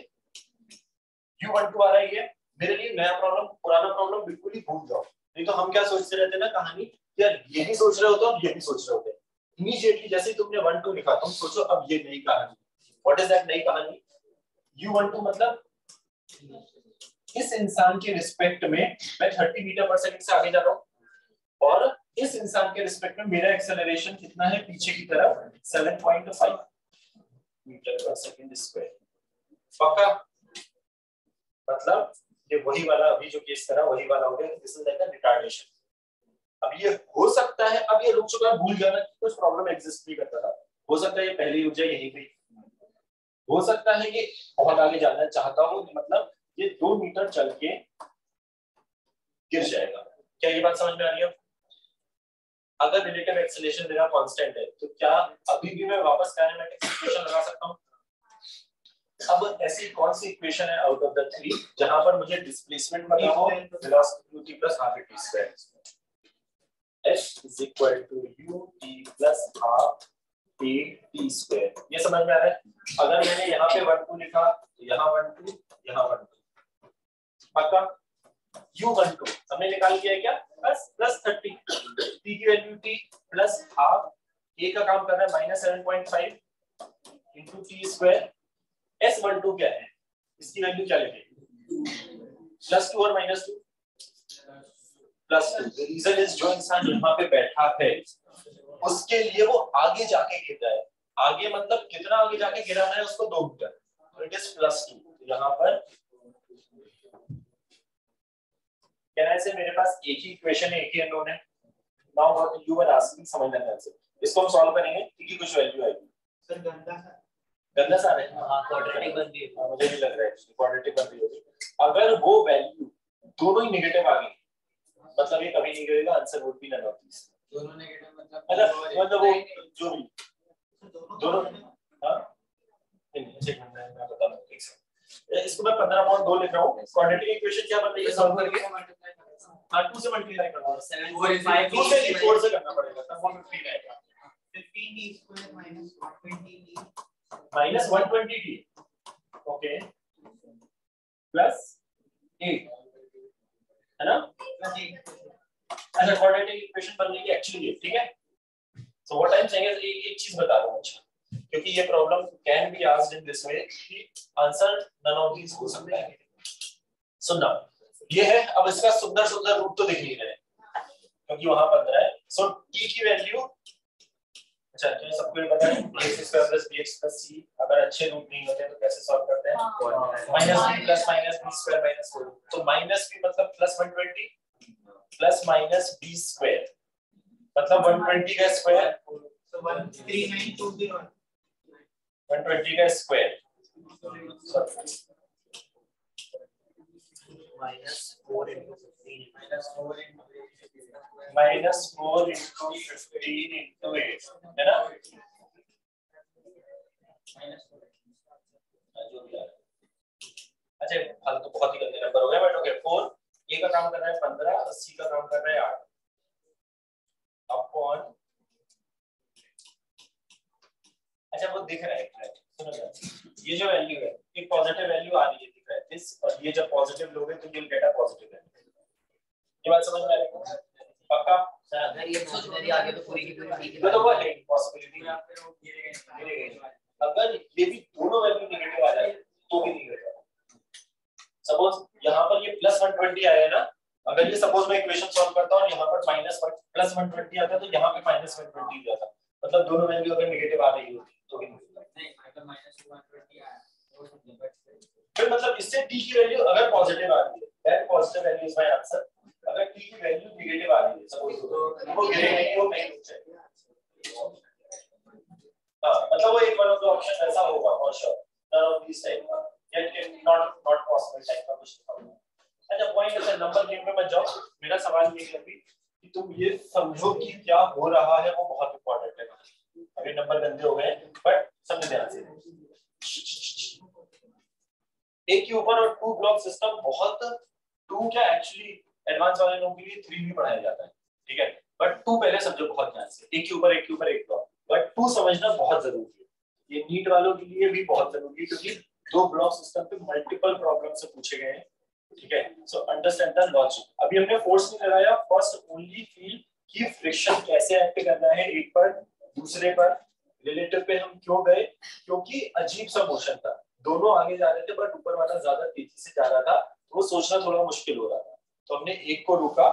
u12 आ रही है मेरे लिए नया प्रॉब्लम पुराना प्रॉब्लम बिल्कुल ही भूल जाओ। नहीं तो हम क्या सोचते रहते ना कहानी? यार ये नहीं सोच रहे हो तो अब ये सोच रहे होते इमीडिएटली जैसे तुमने वन टू लिखा, तुम सोचो अब ये नई कहानी। व्हाट इज़ दैट नई कहानी? यू वन टू मतलब इस इंसान के रिस्पेक्ट में मैं 30 मीटर पर सेकंड से आगे जा रहा हूँ और इस इंसान के रिस्पेक्ट में मेरा एक्सेलरेशन कितना है पीछे की तरफ़? 7.5 मीटर पर सेकंड स्क्वायर पक्का? मतलब ये वही वाला, अभी जो केस करा, वही वाला हो गया। This is like a retardation अब ये हो सकता है अब ये रुक चुका है भूल जाना कि कुछ प्रॉब्लम एग्जिस्ट भी करता था। हो सकता है ये पहले ही ऊर्जा यही गई हो सकता है कि बहुत आगे जाना चाहता हूँ मतलब ये दो मीटर चल के गिर जाएगा। क्या ये बात समझ में आ रही है? अगर रिलेटिव एक्सेलरेशन मेरा कांस्टेंट है तो क्या अभी भी मैं वापस काइनेमेटिक इक्वेशन लगा सकता हूँ? अब ऐसी कौन सी इक्वेशन है आउट ऑफ़ द थ्री जहाँ पर मुझे डिस्प्लेसमेंट पता हो velocity plus half square f is equal to u t plus half a t square. ये समझ में आ रहा है? अगर मैंने यहाँ पे वन टू लिखा तो यहाँ वन टू यहाँ वन टू पक्का? U वन टू हमने निकाल लिया है क्या? बस प्लस थर्टी t की value t plus half a का काम कर रहा है minus seven point five into T square S one two क्या है? इसकी वैल्यू क्या लिखेंगे प्लस टू और minus two plus two reason is जो इंसान यहाँ पे बैठा है। उसके लिए वो आगे जाके गिर जाए आगे मतलब कितना आगे जाके गिराना है उसको दो metre. It is plus two यहाँ पर कहना से मेरे पास एक ही इक्वेशन है एक ही अननोन है। Now what you are asking समझना ध्यान से इसको हम सॉल्व करेंगे क्योंकि कुछ वैल्यू आएगी। सर गंदा सा। गंदा सा है? हाँ क्वाड्रेटिक बन रही है मुझे भी लग रहा है क्वाड्रेटिक बन रही होगी। अगर वो वैल्यू दोनों ही नेगेटिव आ गई मतलब ये कभी नहीं गिरेगा answer would be none of this दोनों नेगेटिव मतलब मतलब मतलब वो जो भी। दोनों हाँ? नहीं एक मिनट मैं बता दूँ एक सेकंड इसको मैं 15.2 लिख रहा हूँ क्वाड्रेटिक इक्वेशन क्या बन रही है सॉल्व करके। हाँ 2 से मल्टीप्लाई करना है। 7 2 से 4 से करना पड़ेगा तब वो 15 आएगा 15 d square minus 120 d minus 120 T okay plus 8 है ना? अच्छा क्वाड्रेटिक इक्वेशन बन रही एक्चुअली ठीक है? So what I am saying is एक चीज़ बता रहा हूँ अच्छा। क्योंकि ये problem can be asked in this way कि आंसर नन ऑफ़ दीस हो सकता है। सो नाउ ये है, अब इसका सुंदर सुंदर रूप तो दिख नहीं रहे क्योंकि वहाँ बन है। सो टी की वैल्यू अच्छा तो सबको ये पता है x square plus bx plus c अगर अच्छे रूट नहीं होते तो कैसे सॉल्व करते हैं? Minus plus minus b square minus 4 तो माइनस b मतलब plus 120 plus minus b square मतलब 120 का स्क्वायर two zero. 120 का स्क्वायर Minus four into fifteen. Minus four into minus four into fifteen into eight है ना। अच्छा हाल तो बहुत ही गंदे नंबर हो गए बट ओके फोर ए का काम कर रहा है पंद्रह, और सी का काम कर रहा है आठ. अपॉन अच्छा वो दिख रहा है सुनो ये जो वैल्यू है एक पॉजिटिव वैल्यू आ रही है, दिख रहा है दिस और ये जब पॉजिटिव लोगे तो you will get a positive value ये बात समझ में आ रही है? पक्का? सर अगर ये इमेजिनरी आ गया तो पूरी की पूरी ठीक ये तो वो है पॉसिबिलिटी गए। गिरे अगर ये भी दोनों वैल्यू नेगेटिव आ जाए तो भी नहीं होगा। सपोज़ यहाँ पर ये प्लस 120 आया ना अगर ये सपोज़ मैं इक्वेशन सॉल्व करता हूँ और यहाँ पर माइनस प्लस 120 आता तो यहाँ पे माइनस 120 हो जाता मतलब दोनों वैल्यू अगर नेगेटिव आ रही होती तो भी नहीं अगर minus one twenty आया वो समझो but फिर मतलब इससे t की वैल्यू अगर पॉजिटिव आ रही है that positive value is my answer अगर t की वैल्यू नेगेटिव आ रही है सपोज़ तो वो गिरेगी नहीं जाएगी हाँ मतलब वो एक वन ऑफ़ द ऑप्शन ऐसा होगा for sure none of this type का, yet it not not possible type का कुछ लिखा हुआ है। अच्छा पॉइंट ऐसा नंबर गेम में मत जाओ मेरा सवाल ये है कि तुम ये समझो कि क्या हो रहा है, वो बहुत इंपॉर्टेंट है। अभी नंबर गंदे हो गए बट समझ ध्यान से एक के ऊपर और टू ब्लॉक सिस्टम बहुत टू क्या एक्चुअली एडवांस वाले लोगों के लिए थ्री भी पढ़ाया जाता है, ठीक है? बट टू पहले समझो बहुत ध्यान से। एक के ऊपर, एक के ऊपर, एक ब्लॉक बट टू समझना बहुत ज़रूरी है। ये नीट वालों के लिए भी बहुत ज़रूरी है, क्योंकि दो ब्लॉक सिस्टम पे मल्टीपल प्रॉब्लम से पूछे गए हैं, ठीक है? सो अंडरस्टैंड द लॉजिक अभी हमने फोर्स नहीं लगाया फ़र्स्ट ओनली फील कि फ्रिक्शन कैसे एक्ट करना है, एक पर, दूसरे पर। रिलेटिव पे हम क्यों गए? क्योंकि अजीब सा मोशन था। दोनों आगे जा रहे थे बट ऊपर वाला ज़्यादा तेज़ी से जा रहा था वो सोचना थोड़ा मुश्किल हो रहा था। तो हमने एक को रोका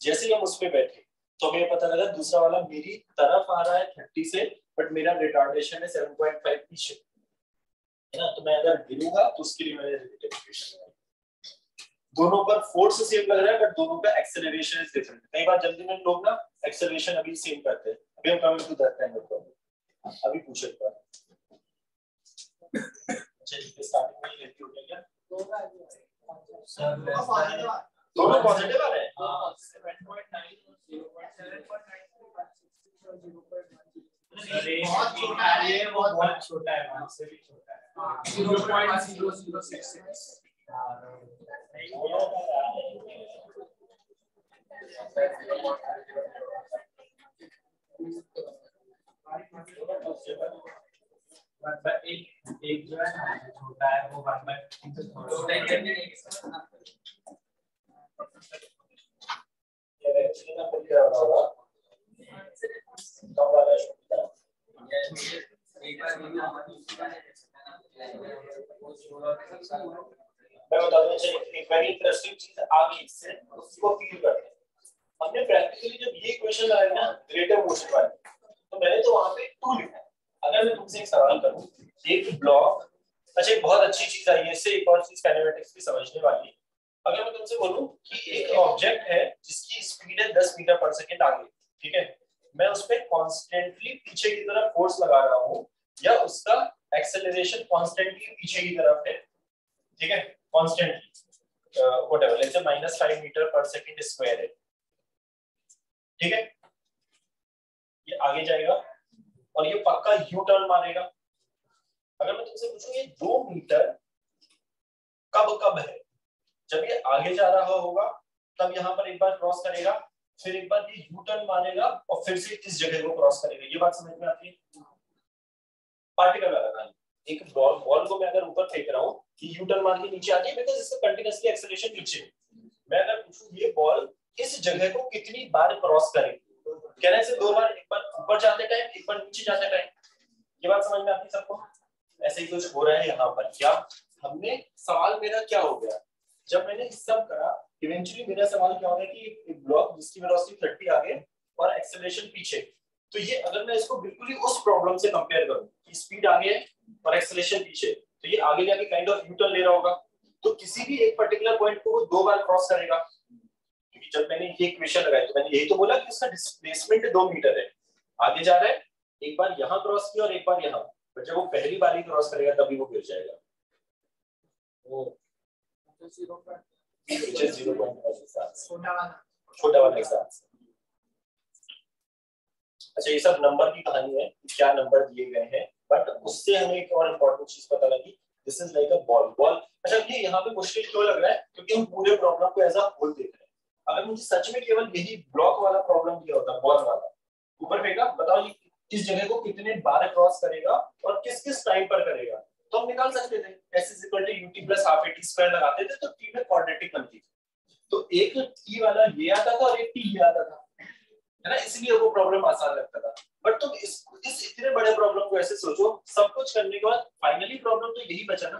जैसे ही हम उस पर बैठे तो हमें पता लगा दूसरा वाला मेरी तरफ़ आ रहा है थर्टी से बट मेरा रिटार्डेशन है सेवन पॉइंट फाइव पीछे है ना? तो मैं अगर गिरूँगा तो उसके लिए मैंने दोनों पर फोर्स सेम लग रहा है बट दोनों का एक्सेलरेशन इज़ डिफरेंट कई बार जल्दी में लोग ना एक्सेलरेशन अभी सेम करते हैं। अभी हम coming to that kind of अभी पूछे एक बार। अच्छा स्टार्टिंग में ही लेती हो। क्या than दोनों पॉजिटिव आ रहे हैं हाँ बहुत छोटा है, वो बहुत छोटा है वन से भी छोटा है zero point zero zero six six एक एक जो है छोटा है वो वन बाय छोटा ही मैं बता दूँ एक इंटरेस्टिंग चीज़ इससे उसको फील करते हैं। हमने प्रैक्टिकली जब ये क्वेश्चन लगाया ना रिलेटिव मोशन वाले तो मैंने तो वहाँ पे टू लिखा अगर मैं तुमसे एक सवाल करूँ एक ब्लॉक अच्छा एक बहुत अच्छी चीज़ आई है, इससे एक और चीज़ काइनेमेटिक्स समझने वाली है। अगर मैं तुमसे बोलूँ कि एक ऑब्जेक्ट है जिसकी स्पीड है 10 मीटर पर सेकंड आगे, ठीक है? मैं उस पर कॉन्स्टेंटली पीछे की तरफ़ फोर्स लगा रहा हूँ, या उसका एक्सेलरेशन कॉन्स्टेंटली पीछे की तरफ़ है, ठीक है? कॉन्स्टेंटली माइनस फाइव मीटर पर सेकेंड स्क्वायर है, ठीक है? ये आगे जाएगा और ये पक्का यू टर्न मारेगा। अगर मैं तुमसे पूछूँ ये दो मीटर कब कब है जब ये आगे जा रहा होगा, तब यहाँ पर एक बार क्रॉस करेगा, फिर एक बार ये यू टर्न मारेगा और फिर से इस जगह को क्रॉस करेगा। ये बात समझ में आती है? पार्टिकल था। एक बॉल बॉल को मैं अगर ऊपर फेंक रहा हूँ, ये यू टर्न मार के नीचे आती है बिकॉज़ इसका कंटिन्यूसली एक्सेलरेशन नीचे मैं अगर पूछूँ, ये बॉल इस जगह को कितनी बार क्रॉस करेगी कहने से दो बार, एक बार ऊपर जाते टाइम, एक बार नीचे जाते टाइम। ये बात समझ में आती है सबको? ऐसे ही कुछ हो रहा है यहाँ पर। क्या हमने सवाल मेरा क्या हो गया? जब मैंने सब करा इवेंचुअली मेरा सवाल क्या होगा कि एक ब्लॉक जिसकी वेलोसिटी 30 आगे और एक्सेलरेशन पीछे तो ये अगर मैं इसको बिल्कुल ही उस प्रॉब्लम से कंपेयर करूँ कि स्पीड आगे है और एक्सेलरेशन पीछे तो ये आगे जाके काइंड ऑफ़ न्यूटन ले रहा होगा। तो किसी भी एक पर्टिकुलर पॉइंट को वो दो बार क्रॉस करेगा। क्योंकि जब मैंने ये इक्वेशन लगाई तो मैंने यही तो बोला कि उसका डिस्प्लेसमेंट दो मीटर है। आगे जा रहा है, एक बार यहाँ क्रॉस किया और एक बार यहाँ। बट जब वो पहली बार ही क्रॉस करेगा, तभी वो गिर जाएगा। Which is 0.5 छोटा वाला छोटा वाला एग्ज़ाम अच्छा ये सब नंबर की कहानी है, क्या नंबर दिए गए हैं बट उससे हमें एक और इम्पोर्टेंट चीज़ पता लगी this is like a ball ball अच्छा ये यहाँ पे मुश्किल क्यों लग रहा है? क्योंकि हम पूरे प्रॉब्लम को एज अ होल देख रहे हैं। अगर मुझे सच में केवल यही ब्लॉक वाला प्रॉब्लम दिया होता बॉल वाला, ऊपर फेंका, बताओ ये किस जगह को कितने बार क्रॉस करेगा और किस किस टाइम पर करेगा? तो हम निकाल सकते थे। S is equal to ut plus half at square लगाते थे तो t में क्वाड्रेटिक बनती थी। तो एक t वाला ये आता था और एक t ये आता था। है ना? इसलिए वो प्रॉब्लम आसान लगता था। बट तुम इस इस इतने बड़े प्रॉब्लम को ऐसे सोचो, सब कुछ करने के बाद फाइनली प्रॉब्लम तो यही बचा ना,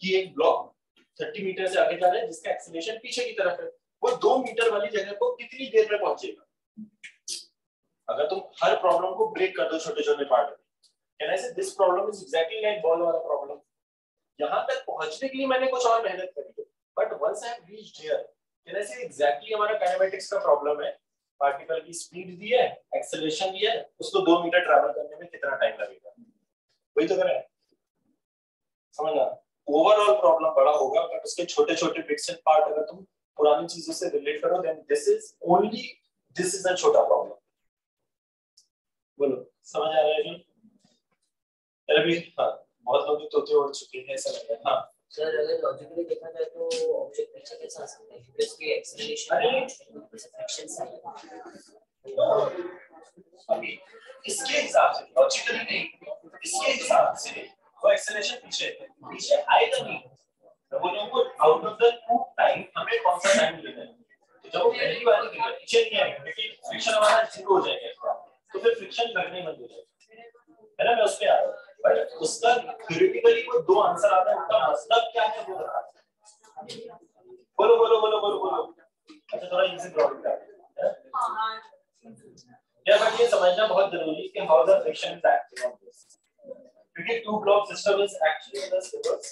कि एक ब्लॉक 30 मीटर से आगे जा रहा है, जिसका एक्सीलरेशन पीछे की तरफ़ है। वो दो मीटर वाली जगह को कितनी देर में पहुंचेगा? अगर तुम हर प्रॉब्लम को ब्रेक कर दो छोटे छोटे पार्ट में can I say this problem is exactly like ball वाला प्रॉब्लम यहाँ तक पहुँचने के लिए मैंने कुछ और मेहनत करी है। But once I have reached here can I say exactly हमारा काइनेमेटिक्स का प्रॉब्लम है? पार्टिकल की स्पीड दी है एक्सेलरेशन दी है, उसको दो मीटर ट्रैवल करने में कितना टाइम लगेगा? वही तो करें समझना ओवरऑल प्रॉब्लम बड़ा होगा बट उसके छोटे छोटे एंड पार्ट अगर तुम पुरानी चीज़ों से रिलेट करो then this is only this is a छोटा प्रॉब्लम बोलो, समझ आ रहा है जी? अभी हाँ बहुत लोग तो तोते उड़ चुके हैं ऐसा लग रहा है सर अगर लॉजिकली देखा जाए तो ऑब्जेक्ट पीछे कैसे आ सकता है क्योंकि उसकी एक्सेलरेशन अरे! फ्रिक्शन अभी इसके हिसाब से लॉजिकली नहीं इसके हिसाब से वो एक्सेलरेशन पीछे। पीछे आएगा नहीं मैं बोल रहा हूँ out of the two time हमें कौन सा टाइम है तो जब वो पहली बार गिरेगा पीछे नहीं आएगा क्योंकि फ्रिक्शन हमारा ज़ीरो हो जाएगा तो फिर फ्रिक्शन लगने बंद हो जाएगा है ना, मैं उस पे आ रहा हूँ बट उसका थ्योरेटिकली वो दो आंसर आता है, उनका मतलब क्या है वो बता बोलो बोलो बोलो बोलो बोलो। अच्छा थोड़ा इनसे प्रॉब्लम का या बट ये समझना बहुत ज़रूरी है कि how the friction is acting on this क्योंकि two block system is actually the reverse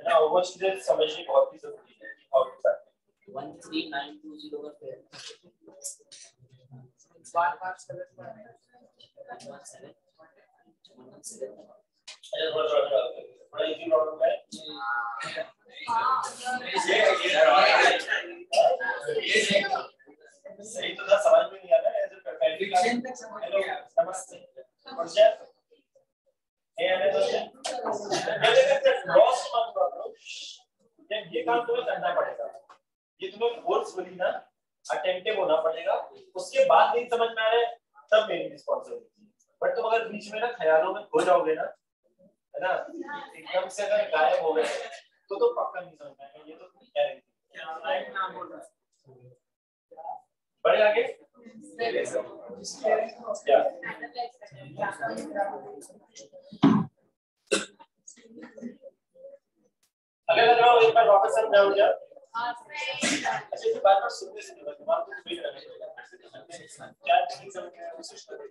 है ना? ओवर स्टेज समझनी बहुत ही ज़रूरी है हाउ इट एक्ट 13920 का पेयर 1 मार्क्स का पेयर 17 117 करना पड़ेगा ये तुम्हें उसके बाद नहीं समझ में आ रहा तब मेरी रिस्पांसिबिलिटी बट तुम अगर बीच में ना ख्यालों में खो जाओगे ना है ना? एकदम से अगर गायब हो गए। तो तो पक्का नहीं समझ में ये तो रहा बढ़े आगे? अगर लग रहा हो एक बार वापस समझाओ क्या अच्छा बार बार सुनने से नहीं होगा दिमाग को फ्री क्या नहीं समझ में कोशिश करो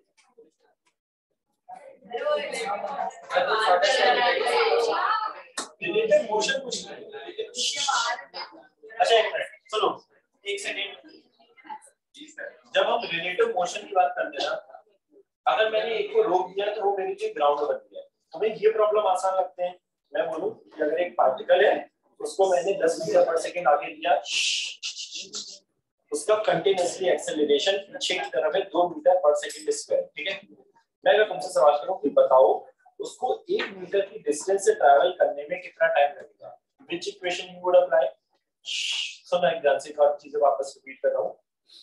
मोशन कुछ अच्छा सेकेंड जब हम रिलेटिव मोशन की बात करते हैं अगर मैंने एक को रोक दिया तो वो मेरे लिए ग्राउंड बन गया। तुम्हें ये प्रॉब्लम आसान लगते हैं। मैं बोलूँ, कि अगर एक पार्टिकल है, उसको मैंने 10 मीटर पर सेकंड आगे दिया, उसका कंटिन्यूअसली एक्सेलरेशन पीछे की तरफ़ है 2 मीटर पर सेकंड स्क्वायर ठीक है? मैं अगर तुमसे सवाल करूँ कि बताओ उसको 1 मीटर की डिस्टेंस से ट्रैवल करने में कितना टाइम लगेगा? Which equation you would apply सुनो एक ध्यान से एक और चीज़ें वापस रिपीट कर रहा हूँ।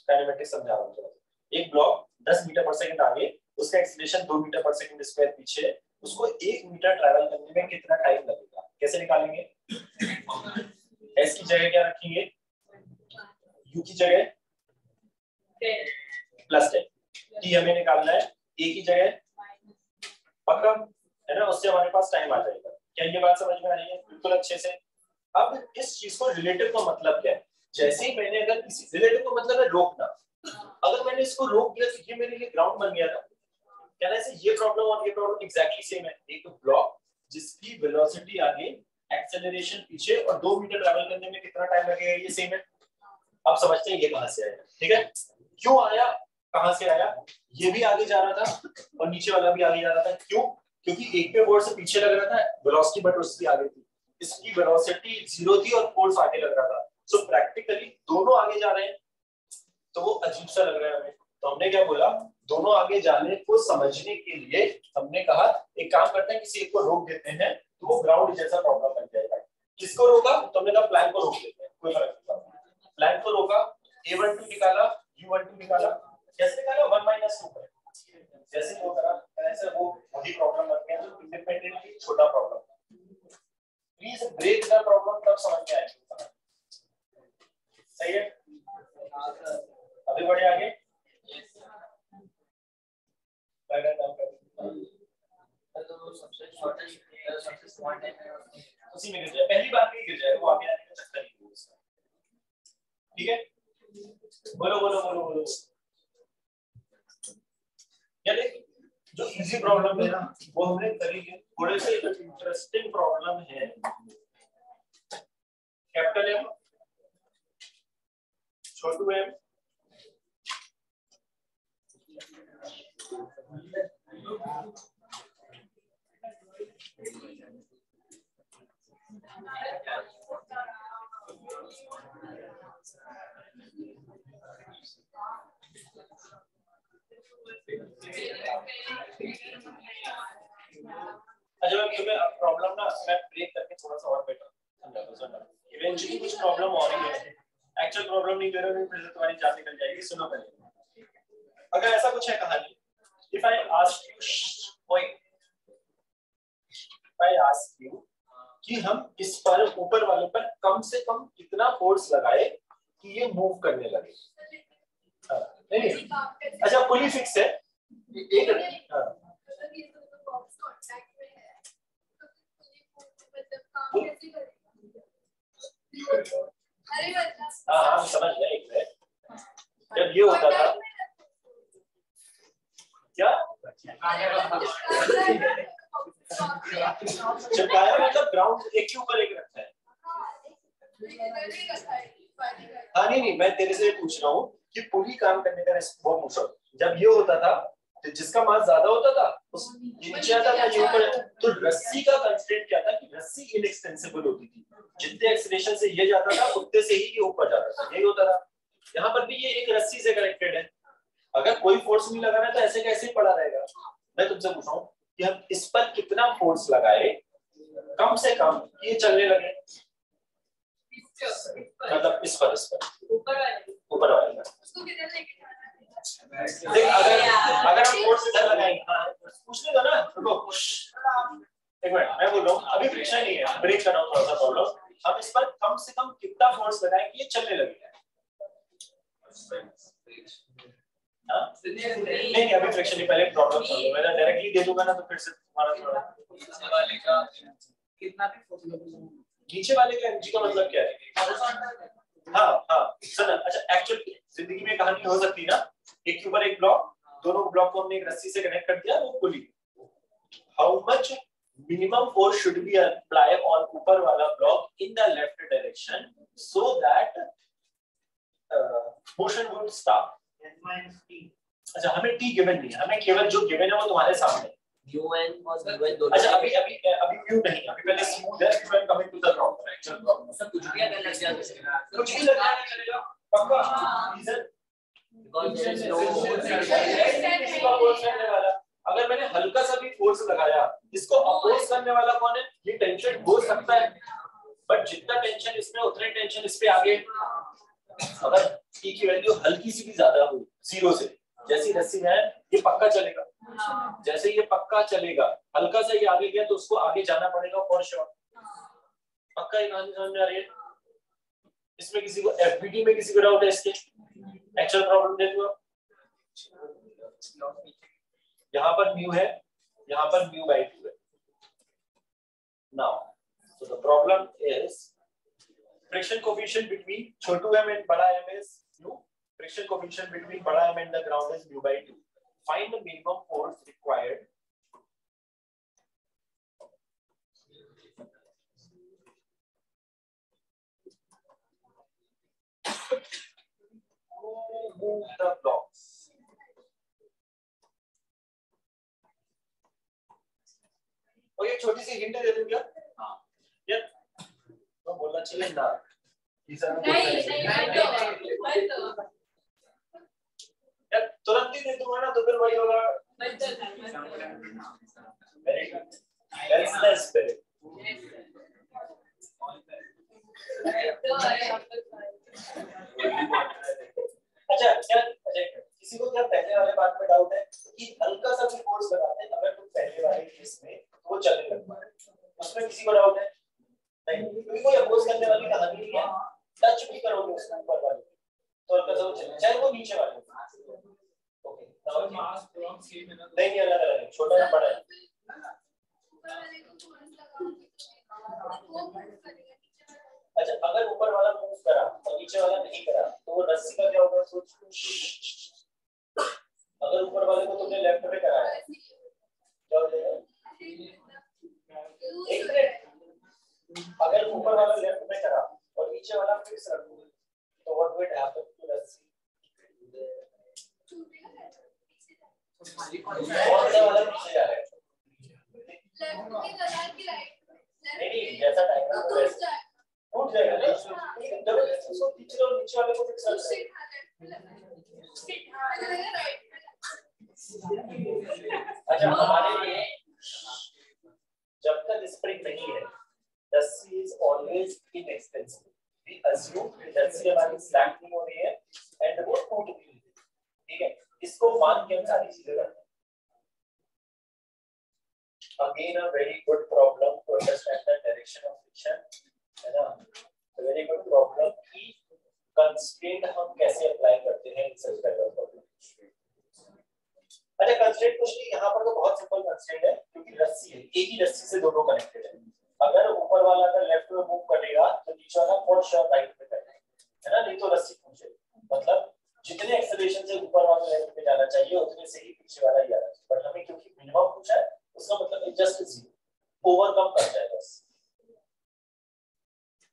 काइनेमेटिक्स समझा रहा हूँ एक ब्लॉक 10 मीटर पर सेकंड आगे उसका acceleration 2 metre per second square पीछे उसको 1 मीटर ट्रैवल करने में कितना टाइम लगेगा? कैसे निकालेंगे? S की जगह क्या रखेंगे? U की जगह? प्लस टेन t हमें निकालना है। A की जगह पक्का? है ना? उससे हमारे पास टाइम आ जाएगा। क्या ये बात समझ में आ रही है? बिल्कुल अच्छे से। अब इस चीज़ को रिलेटिव का मतलब क्या है? जैसे ही मैंने अगर किसी रिलेटिव को मतलब है रोकना। अगर मैंने इसको रोक दिया तो ये मेरे लिए ग्राउंड बन गया ना। कहना से ये प्रॉब्लम और ये प्रॉब्लम एग्जैक्टली सेम है? एक ब्लॉक जिसकी वेलोसिटी आगे एक्सेलरेशन पीछे और दो मीटर ट्रैवल करने में कितना टाइम लगेगा, ये सेम है। आप समझते हैं ये कहाँ से आया। ठीक है? क्यों आया? कहाँ से आया? ये भी आगे जा रहा था और नीचे वाला भी आगे जा रहा था। क्यों? क्योंकि एक पे बोर्ड से पीछे लग रहा था वेलोसिटी बट उसकी आगे थी। इसकी वेलोसिटी ज़ीरो थी और फोर्स आगे लग रहा था। सो प्रैक्टिकली दोनों आगे जा रहे हैं। तो वो अजीब सा लग रहा है हमें। तो हमने क्या बोला? दोनों आगे जाने को समझने के लिए हमने कहा, एक काम करते हैं, किसी एक को रोक देते हैं तो वो ग्राउंड जैसा प्रॉब्लम बन जाएगा। किसको रोका? तो हमने कहा प्लान को रोक देते हैं। कोई फ़र्क नहीं पड़ता। प्लान को रोका ए वन टू निकाला यू वन टू निकाला कैसे निकाला वन माइनस टू जैसे वो करा ऐसे वो वही प्रॉब्लम बन गया जो इंडिपेंडेंटली छोटा problem please break the problem तब समझ में आएगी। सही है? अभी बढ़े आगे? उसी में गिर जाए। पहली बार में गिर जाए वो आगे आने का चक्कर नहीं उसका ठीक है? बोलो बोलो बोलो बोलो। जो इजी प्रॉब्लम है ना, वो हमने करी है थोड़े से इंटरेस्टिंग प्रॉब्लम है। कैपिटल एम छोटू एम अच्छा मैं तुम्हें प्रॉब्लम ना मैं ब्रेक करके थोड़ा सा और बेटर समझा दो समझा इवेंचुअली कुछ प्रॉब्लम हो रही है। एक्चुअल प्रॉब्लम नहीं हो फिर तुम्हारी जान निकल जाएगी सुनो पहले। अगर ऐसा कुछ है कहानी इफ़ आई आस्क यू ओए आई आस्क यू कि हम इस पर ऊपर वाले पर कम से कम कितना फोर्स लगाए कि ये मूव करने लगे। हाँ, नहीं नहीं अच्छा पुली फिक्स है एक हाँ हाँ हाँ समझ गया एक मिनट जब ये होता था क्या चिपकाया मतलब ग्राउंड एक के ऊपर एक रखता है हाँ नहीं नहीं मैं तेरे से पूछ रहा हूँ कि पुली काम करने का रहा हूँ जब ये होता था तो जिसका मास ज़्यादा होता था उस ये नीचे आता था ये ऊपर तो रस्सी का कंस्ट्रेंट क्या था कि रस्सी इनएक्सटेंसिबल होती थी। जितने एक्सलेशन से ये जाता था उतने से ही ये ऊपर जाता था। यही होता था। यहाँ पर भी ये एक रस्सी से कनेक्टेड है। अगर कोई फोर्स नहीं लगाना तो ऐसे कैसे पड़ा रहेगा। मैं तुमसे पूछ रहा हूँ कि हम इस पर कितना फोर्स लगाए कम से कम ये चलने लगे। मतलब इस पर इस पर। ऊपर वाले। देख अगर अगर हम फोर्स इधर लगाएँगे हाँ, पूछने दो ना रुको एक मिनट मैं बोल रहा हूँ अभी फ्रिक्शन नहीं है ब्रेक कर रहा हूँ थोड़ा सा प्रॉब्लम हम इस पर कम से कम कितना फोर्स लगाएँ कि ये चलने लगे? हाँ? नहीं नहीं अभी फ्रिक्शन नहीं पहले प्रॉब्लम सॉल्व मैं डायरेक्टली दे दूँगा ना तो फिर से तुम्हारा थोड़ा कितना भी फ़ोटो नीचे वाले का एनर्जी का मतलब क्या है? हाँ हाँ सुन अच्छा एक्चुअल ज़िंदगी में कहानी हो सकती है ना? एक के ऊपर एक ब्लॉक दोनों ब्लॉक को हमने एक रस्सी से कनेक्ट कर दिया वो pulley how much minimum force should be applied on ऊपर वाला block in the left direction so that uh, motion would stop? अच्छा हमें t given नहीं है। हमें केवल जो given है वो तुम्हारे सामने un और un दोनों अच्छा अभी अभी अभी व्यू नहीं अभी पहले स्मूथ अगर मैंने हल्का सा भी फोर्स लगाया, इसको अपोज करने वाला कौन है? ये टेंशन हो सकता है। बट जितना टेंशन इसमें, उतने टेंशन इस पे आगे। अगर टी की वैल्यू हल्की सी भी ज़्यादा हो ज़ीरो से, जैसी रस्सी है, ये पक्का चलेगा। जैसे ये पक्का चलेगा, हल्का सा ये आगे गया तो उसको आगे जाना पड़ेगा फॉर श्योर पक्का ये कहानी समझ में आ रही है इसमें किसी को एफबीटी में किसी को डाउट है इसके एक्चुअल प्रॉब्लम देख यहाँ पर म्यू है यहाँ पर म्यू बाई टू है now so the problem is friction coefficient between छोटू m and बड़ा m is mu friction coefficient between बड़ा m and the ground is mu by 2 find the minimum force required move the blocks और ये छोटी सी hint दे दूँ क्या हाँ यार तो बोलना चाहिए ना नहीं नहीं यार तुरंत ही दे दूँगा ना तो फिर वही होगा very good that's the spirit दो है हम लोग अच्छा क्या अच्छा किसी को क्या पहले वाले बात में डाउट है कि हल्का सा भी फोर्स लगाते हैं अगर तुम पहले वाले केस में तो वो चलने लगता है। उसमें किसी को डाउट है? नहीं। क्योंकि कोई अपोज करने वाली कहानी नहीं है। टच भी करोगे उसके ऊपर वाले। तो हल्का सा चले। चाहे वो नीचे वाले। Okay sir mass block same है ना नहीं नहीं अलग अलग है। छोटा या बड़ा है। अच्छा अगर ऊपर वाला मूव करा और नीचे वाला नहीं करा तो वो रस्सी का क्या होगा? सोच अगर ऊपर वाले को तुमने लेफ़्ट में कराया क्या हो जाएगा? एक मिनट अगर ऊपर वाला लेफ़्ट में करा और नीचे वाला फिर से रखो तो व्हाट विल हैपन टू रस्सी कौन सा वाला पीछे जा रहा है। नहीं नहीं जैसा टाइम है टूट जाएगा लेकिन ज़बरदस्ती उसको नीचे और नीचे वाले को फिक्स कर अच्छा हमारे लिए जब तक स्प्रिंग नहीं है रस्सी is always inexpensive we assume कि रस्सी हमारी स्लैक नहीं हो रही है एंड वो टूट रही ठीक है? इसको मान के हम सारी चीज़ें करते हैं। Again a very good problem to understand the direction of friction है ना? तो वेरी गुड प्रॉब्लम की कंस्ट्रेंट हम कैसे अप्लाई करते हैं टाइप ऑफ़ प्रॉब्लम अच्छा कंस्ट्रेंट कुछ नहीं, यहाँ पर तो बहुत सिंपल कंस्ट्रेंट है, क्योंकि रस्सी है, एक ही रस्सी से दोनों कनेक्टेड है। अगर ऊपर वाला अगर लेफ़्ट में मूव करेगा तो नीचे वाला फॉर श्योर राइट में करेगा है ना? नहीं तो रस्सी पूछे मतलब जितने एक्सेलरेशन से ऊपर वाला लेफ़्ट में जाना चाहिए, उतने से ही पीछे वाला ही आ रहा है बट हमें क्योंकि मिनिमम पूछा है, उसका मतलब जस्ट ज़ीरो ओवरकम कर जाए बस।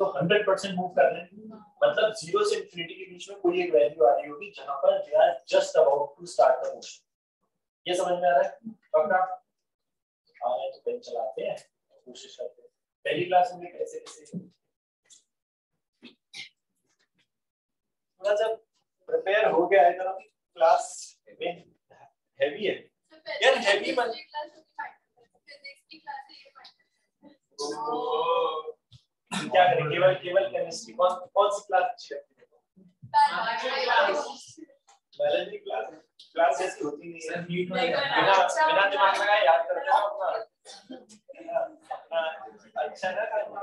तो 100% मूव कर रहे हैं। मतलब ज़ीरो से इंफिनिटी के बीच में कोई एक वैल्यू आ रही होगी जहाँ पर they are just about to start the motion ये समझ में आ रहा है? पक्का आ रहे तो पेन चलाते हैं कोशिश करते हैं। पहली क्लास में कैसे कैसे? थोड़ा जब प्रिपेयर हो गया है जरा क्लास में हैवी है। यार हैवी मन क्लास की फाइनल फिजिक्स की क्लास है ये मत क्या करें केवल केवल केमिस्ट्री कौन कौन सी क्लास अच्छी लगती है बायोलॉजी क्लास क्लास जैसी होती नहीं है बिना बिना दिमाग लगाए याद करते हो अपना अच्छा ना करना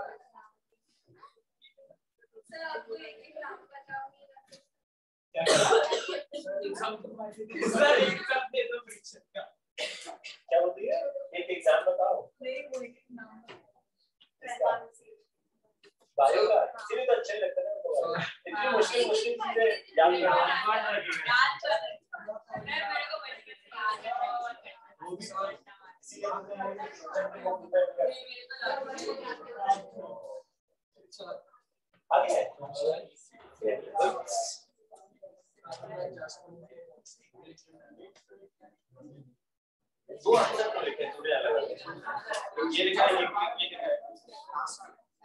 क्या सर एग्ज़ाम दे दो फ्रिक्शन का क्या बोलती है एक एग्ज़ाम बताओ बायो का इसीलिए तो अच्छा लगता है तो इतनी मुश्किल मुश्किल चीज़ें याद दो आंसर को लिखे थोड़े अलग अलग। ये लिखा है ये लिखा है।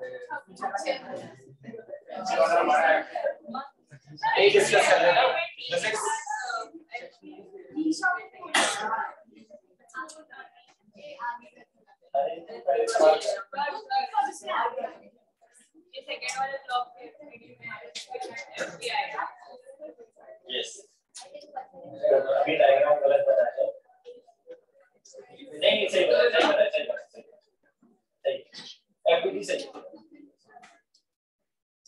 ही। ये डिस्कस कर लेना आएगा यस अभी डायग्राम गलत बनाया है नहीं सही बना सही बना सही बना सही सही एफबीडी सही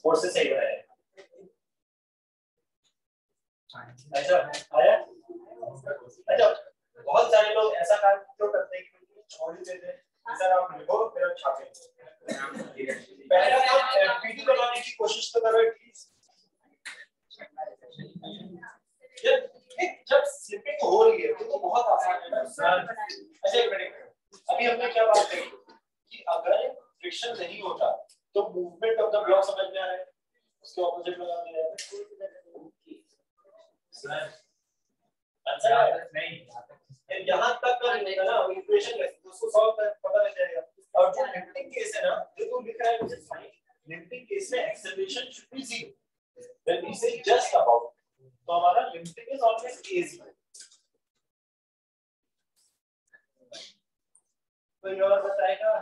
और से सही बनाया अच्छा आया? अच्छा बहुत सारे लोग ऐसा काम क्यों करते हैं कि छोड़ ही देते हैं? सर आप लिखो फिर हम छापेंगे पहला काम एफबीडी बनाने की कोशिश तो करो एटलीस्ट जब जब स्लिपिंग हो रही है तो, तो बहुत आसान है। ना अच्छा एक मिनट। अभी हमने क्या बात कही कि अगर फ्रिक्शन नहीं होता। तो मूवमेंट ऑफ़ द ब्लॉक समझ में आ रहा है? उसके ऑपोजिट लगा दिया है। है? नहीं यहाँ तक का नहीं होगा ना इक्वेशन है। उसको सॉल्व कर पता लग जाएगा। और जो लिमिटिंग केस है ना जो तू लिख रहा है मुझे फाइन लिमिटिंग केस में acceleration should be zero when we say just about तो हमारा limiting is always a zero तो ये और बताएगा?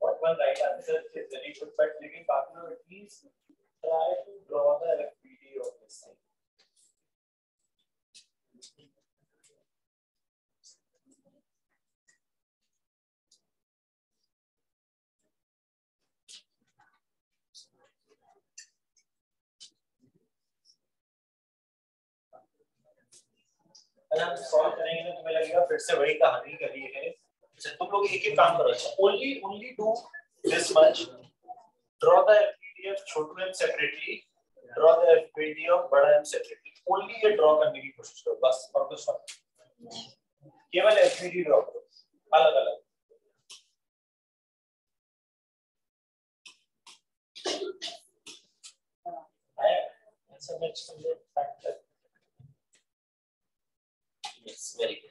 What one right answer is very good but लेकिन बाकी लोग at least try to draw the FPD of this thing अगर हम सॉल्व करेंगे ना तुम्हें लगेगा फिर से वही कहानी करी है अच्छा तुम लोग एक एक काम करो अच्छा only only do this much draw the FPDF Chhotu M separately draw the FPDF बड़ा एम सेपरेटली ओनली ये ड्रॉ करने की कोशिश करो बस और कुछ मत केवल एफपीडी ड्रॉ करो अलग अलग। Factor Yes, very good.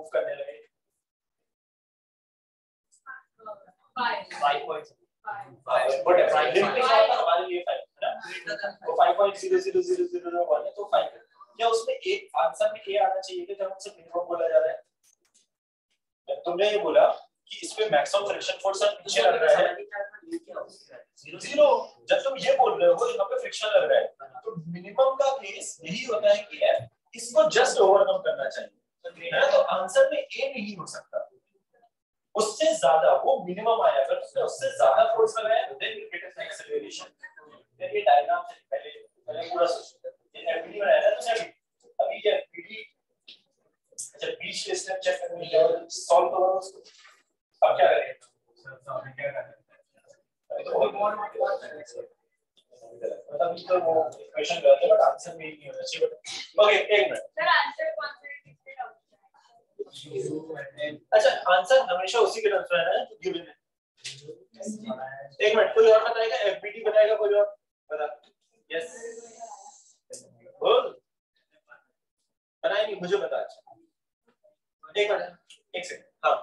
Move करने लगे तुमने ये बोला कि इसमें मैक्सिमम फ्रिक्शन फोर्स लग रहा है। ज़ीरो जब तुम ये बोल रहे हो, यहाँ पे फ्रिक्शन लग रहा है तो मिनिमम का केस यही होता है कि इसको जस्ट ओवरकम करना चाहिए। है तो आंसर में ए नहीं हो सकता। उससे ज़्यादा वो मिनिमम आया अगर उसने उससे ज़्यादा फोर्स लगाया then you get an acceleration फिर ये डायग्राम से पहले पहले पूरा सोचो। ये एफबीडी बनाया था तुमने अभी अभी ये एफबीडी अच्छा बीच के स्टेप चेक करने के बाद सॉल्व करो उसको। अब क्या करें? अभी क्या करना है तो और बहुत मतलब ये तो वो क्वेश्चन गलत है बट आंसर में नहीं होना चाहिए। बट ओके एक मिनट Sir, answer कौन सा है? किससे doubt है? अच्छा आंसर हमेशा उसी के तरफ़ रहना है गिवन है एक मिनट, कोई और बताएगा? एफबीटी बताएगा कोई और? बता। यस बोल। बनाए नहीं, मुझे बता अच्छा। एक मिनट, एक सेकंड हाँ।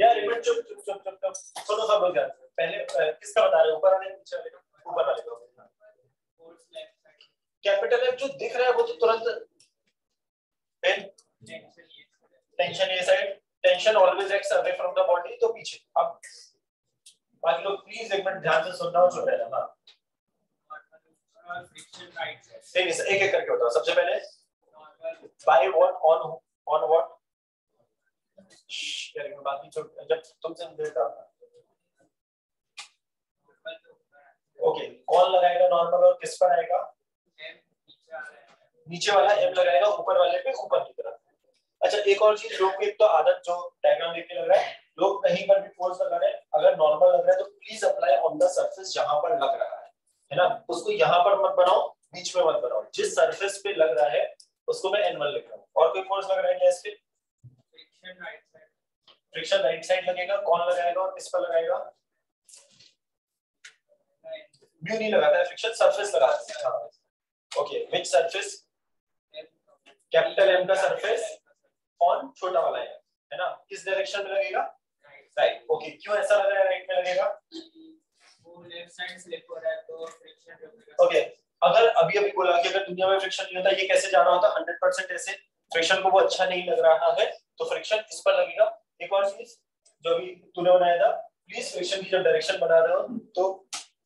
यार, एक मिनट, चुप चुप चुप चुप चुप। सुनो सब लोग पहले किसका बता रहे हो? ऊपर वाले नीचे वाले। ऊपर वाले कैपिटल एफ़ जो दिख रहा है, वो तो तुरंत पेन टेंशन ये side tension always acts away from the body तो पीछे। अब बाकी लोग प्लीज़ एक मिनट ध्यान से सुनना और सुन लेना। हाँ नहीं नहीं एक एक करके बताओ। सबसे पहले by what on on what यार मैं नहीं छोड़, जब तुमसे तो ऊपर है ओके कौन लगाएगा नॉर्मल और किस पर आएगा? नीचे वाला एम लगाएगा, ऊपर वाले पे ऊपर की तरफ़। अच्छा एक और चीज़ लोग की एक तो आदत जो डायग्राम देख के लग रहा है लोग कहीं पर भी फोर्स लगा रहे हैं अगर नॉर्मल लग रहा है तो please apply on the surface जहाँ पर लग रहा है है ना? उसको यहाँ पर मत बनाओ बीच में मत बनाओ। जिस सरफेस पे लग रहा है उसको मैं एन लिख रहा हूँ। और कोई फोर्स लग रहा है क्या इस पे? Friction right side friction right side लगेगा कौन लगाएगा और किस पर लगाएगा? व्यू नहीं लगाता है फ्रिक्शन सरफेस लगाता है। Okay which surface capital M का सरफेस ऑन छोटा वाला है? है ना? किस डायरेक्शन में लगेगा? राइट ओके क्यों ऐसा लग रहा है राइट में लगेगा? वो लेफ़्ट साइड स्लिप हो रहा है तो फ्रिक्शन ओके अगर अभी अभी बोला कि अगर दुनिया में फ्रिक्शन नहीं होता, ये कैसे जाना होता? हंड्रेड परसेंट ऐसे फ्रिक्शन को वो अच्छा नहीं लग रहा है। तो फ्रिक्शन इस पर लगेगा। एक और चीज़, जो अभी तूने बनाया था प्लीज़ फ्रिक्शन की जब डायरेक्शन बना रहे हो तो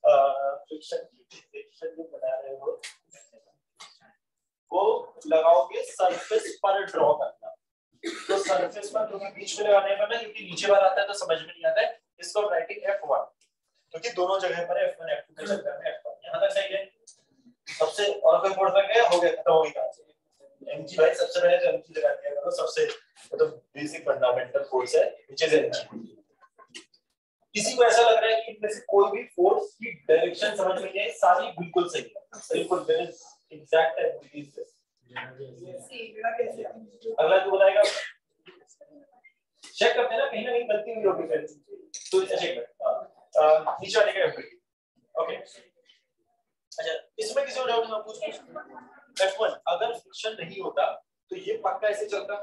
फ्रिक्शन की डायरेक्शन जो बना रहे हो, वो लगाओगे सरफेस पर ड्रॉ करना तो सरफेस पर बीच में लगाने पर क्योंकि नीचे वाला आता है तो समझ में नहीं आता है, इसको राइटिंग F1 क्योंकि दोनों जगह पर F1 F2 के चक्कर में F1 यहाँ तक सही है? सबसे और कोई हो? गया, खत्म हो भाई, सबसे पहले तो लगा दिया करो, सबसे तो बेसिक फंडामेंटल फोर्स है इज़ किसी को ऐसा लग रहा है कि इनमें से कोई भी फोर्स की डायरेक्शन समझ में नहीं आई, सारी बिल्कुल सही है। बिल्कुल एग्जैक्ट एबिलिटीज अगला तू बताएगा चेक करते हैं ना, कहीं ना कहीं गलती हुई होगी फिर तो चेक कर नीचे वाले का ओके अच्छा इसमें किसी को डाउट है पूछ F1 अगर फ्रिक्शन नहीं होता तो ये पक्का ऐसे चलता?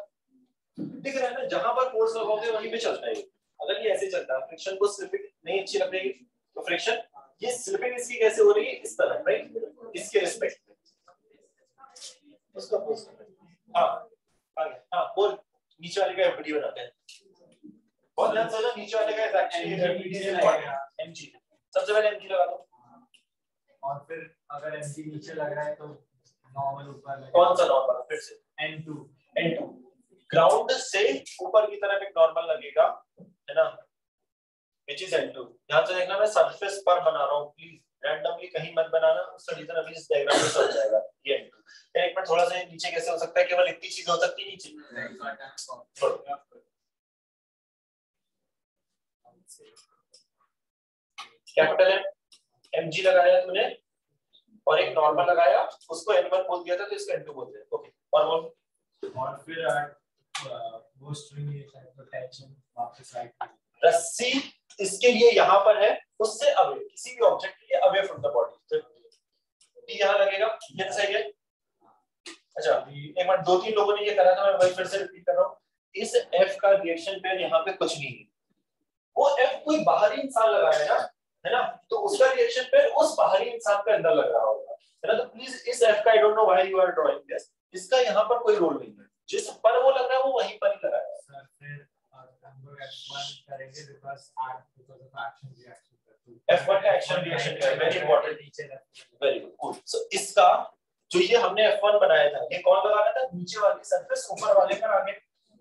दिख रहा है ना, जहाँ पर फोर्स लगाओगे, वहीं पे चलता है अगर ये ऐसे चलता फ्रिक्शन को स्लिपिंग नहीं अच्छी लग रही तो फ्रिक्शन ये स्लिपिंग इसकी कैसे हो रही है? इस तरह राइट इसके रिस्पेक्ट उसका पोज हाँ। हाँ बोल। नीचे वाले का एफडी बनाते हैं। बहुत ध्यान से नीचे वाले का इज़ एक्चुअली एफडी से एमजी सबसे पहले एमजी लगा दो। और फिर अगर एमजी नीचे लग रहा है तो नॉर्मल ऊपर कौन सा नॉर्मल फिर से। N2 N2 ग्राउंड से ऊपर की तरफ़ एक नॉर्मल लगेगा है ना? Which is N2 यहाँ से देखना मैं सरफेस पर बना रहा हूँ प्लीज़ रैंडमली कहीं मत बनाना उसका रीजन अभी इस डायग्राम में समझ जाएगा। ये N2 फिर एक मिनट थोड़ा सा नीचे कैसे हो सकता है केवल इतनी चीज़ हो सकती है नीचे। कैपिटल एम एमजी लगाया तूने और एक नॉर्मल लगाया उसको N1 बोल दिया था तो इसको N2 बोलते हैं ओके और बोल और फिर वो स्ट्रिंग ये टेंशन वापस राइट रस्सी इसके लिए यहाँ पर है उससे अवे किसी भी ऑब्जेक्ट के लिए away from the body T यहाँ लगेगा, ये तो सही है। अच्छा एक बार दो तीन लोगों ने ये करा था, मैं वही फिर से रिपीट कर रहा हूँ। इस एफ़ का रिएक्शन पेयर यहाँ पे कुछ नहीं है। वो एफ़ कोई बाहरी इंसान लगा है ना है ना? तो उसका रिएक्शन पेयर उस बाहरी इंसान के अंदर लग रहा होगा। है ना? तो प्लीज़ इस एफ़ का I don't know why you are drawing this इसका यहाँ पर कोई रोल नहीं है। जिस पर वो लग रहा है, वो वहीं पर ही लगा है। सर फिर हम लोग F1 करेंगे because are because of action reaction F1 का action reaction very important very good so इसका जो ये हमने F1 बनाया था ये कौन लगा था? नीचे वाली सरफेस ऊपर वाले पर आगे।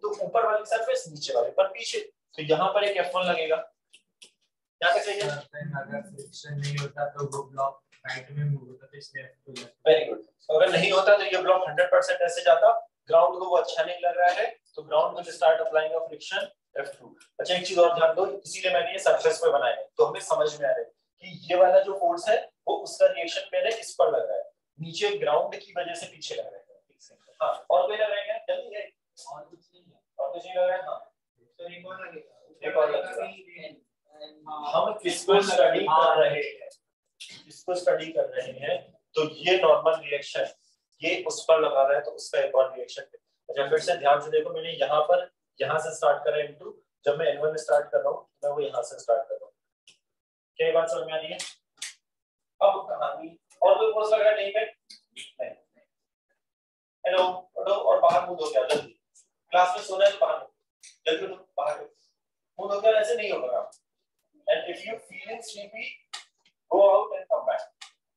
तो ऊपर वाली सरफेस नीचे वाले। पर पीछे तो यहाँ पर एक F1 लगेगा। क्या तक सही अगर फ्रिक्शन नहीं होता तो वो ब्लॉक राइट में मूव होता तो इसलिए F2 वेरी गुड अगर नहीं होता तो ये ब्लॉक 100% ऐसे जाता। ग्राउंड को वो अच्छा नहीं लग रहा है तो ground will start applying a friction F2 अच्छा एक चीज़ और ध्यान दो इसीलिए मैंने ये सरफेस पे बनाया है। तो हमें समझ में आ रहा है कि ये वाला जो फोर्स है वो उसका रिएक्शन है इस पर लग रहा है। नीचे ग्राउंड की वजह से पीछे लग रहा है। हाँ और कोई लग रहा है क्या? जल्दी है। और कुछ नहीं है। और कुछ नहीं लग रहा है? हाँ। तो एक और लगेगा एक और लगेगा हम किसको स्टडी कर रहे हैं? किसको स्टडी कर रहे हैं? तो ये नॉर्मल रिएक्शन ये उस पर लगा रहा है तो उसका एक और रिएक्शन अच्छा फिर से ध्यान से देखो मैंने यहाँ पर यहाँ से स्टार्ट करा इनटू जब मैं एन में स्टार्ट कर रहा हूँ, मैं वो यहाँ से स्टार्ट कर रहा हूँ। क्या बात समझ में आ रही है? अब कहानी, और कोई कोर्स लग रहा है? नहीं हेलो उठो और बाहर मुँह धो के आओ जल्दी क्लास में सोना है तो बाहर जल्दी उठो, बाहर मुँह धो। के ऐसे नहीं होगा। And if you feeling sleepy go out and come back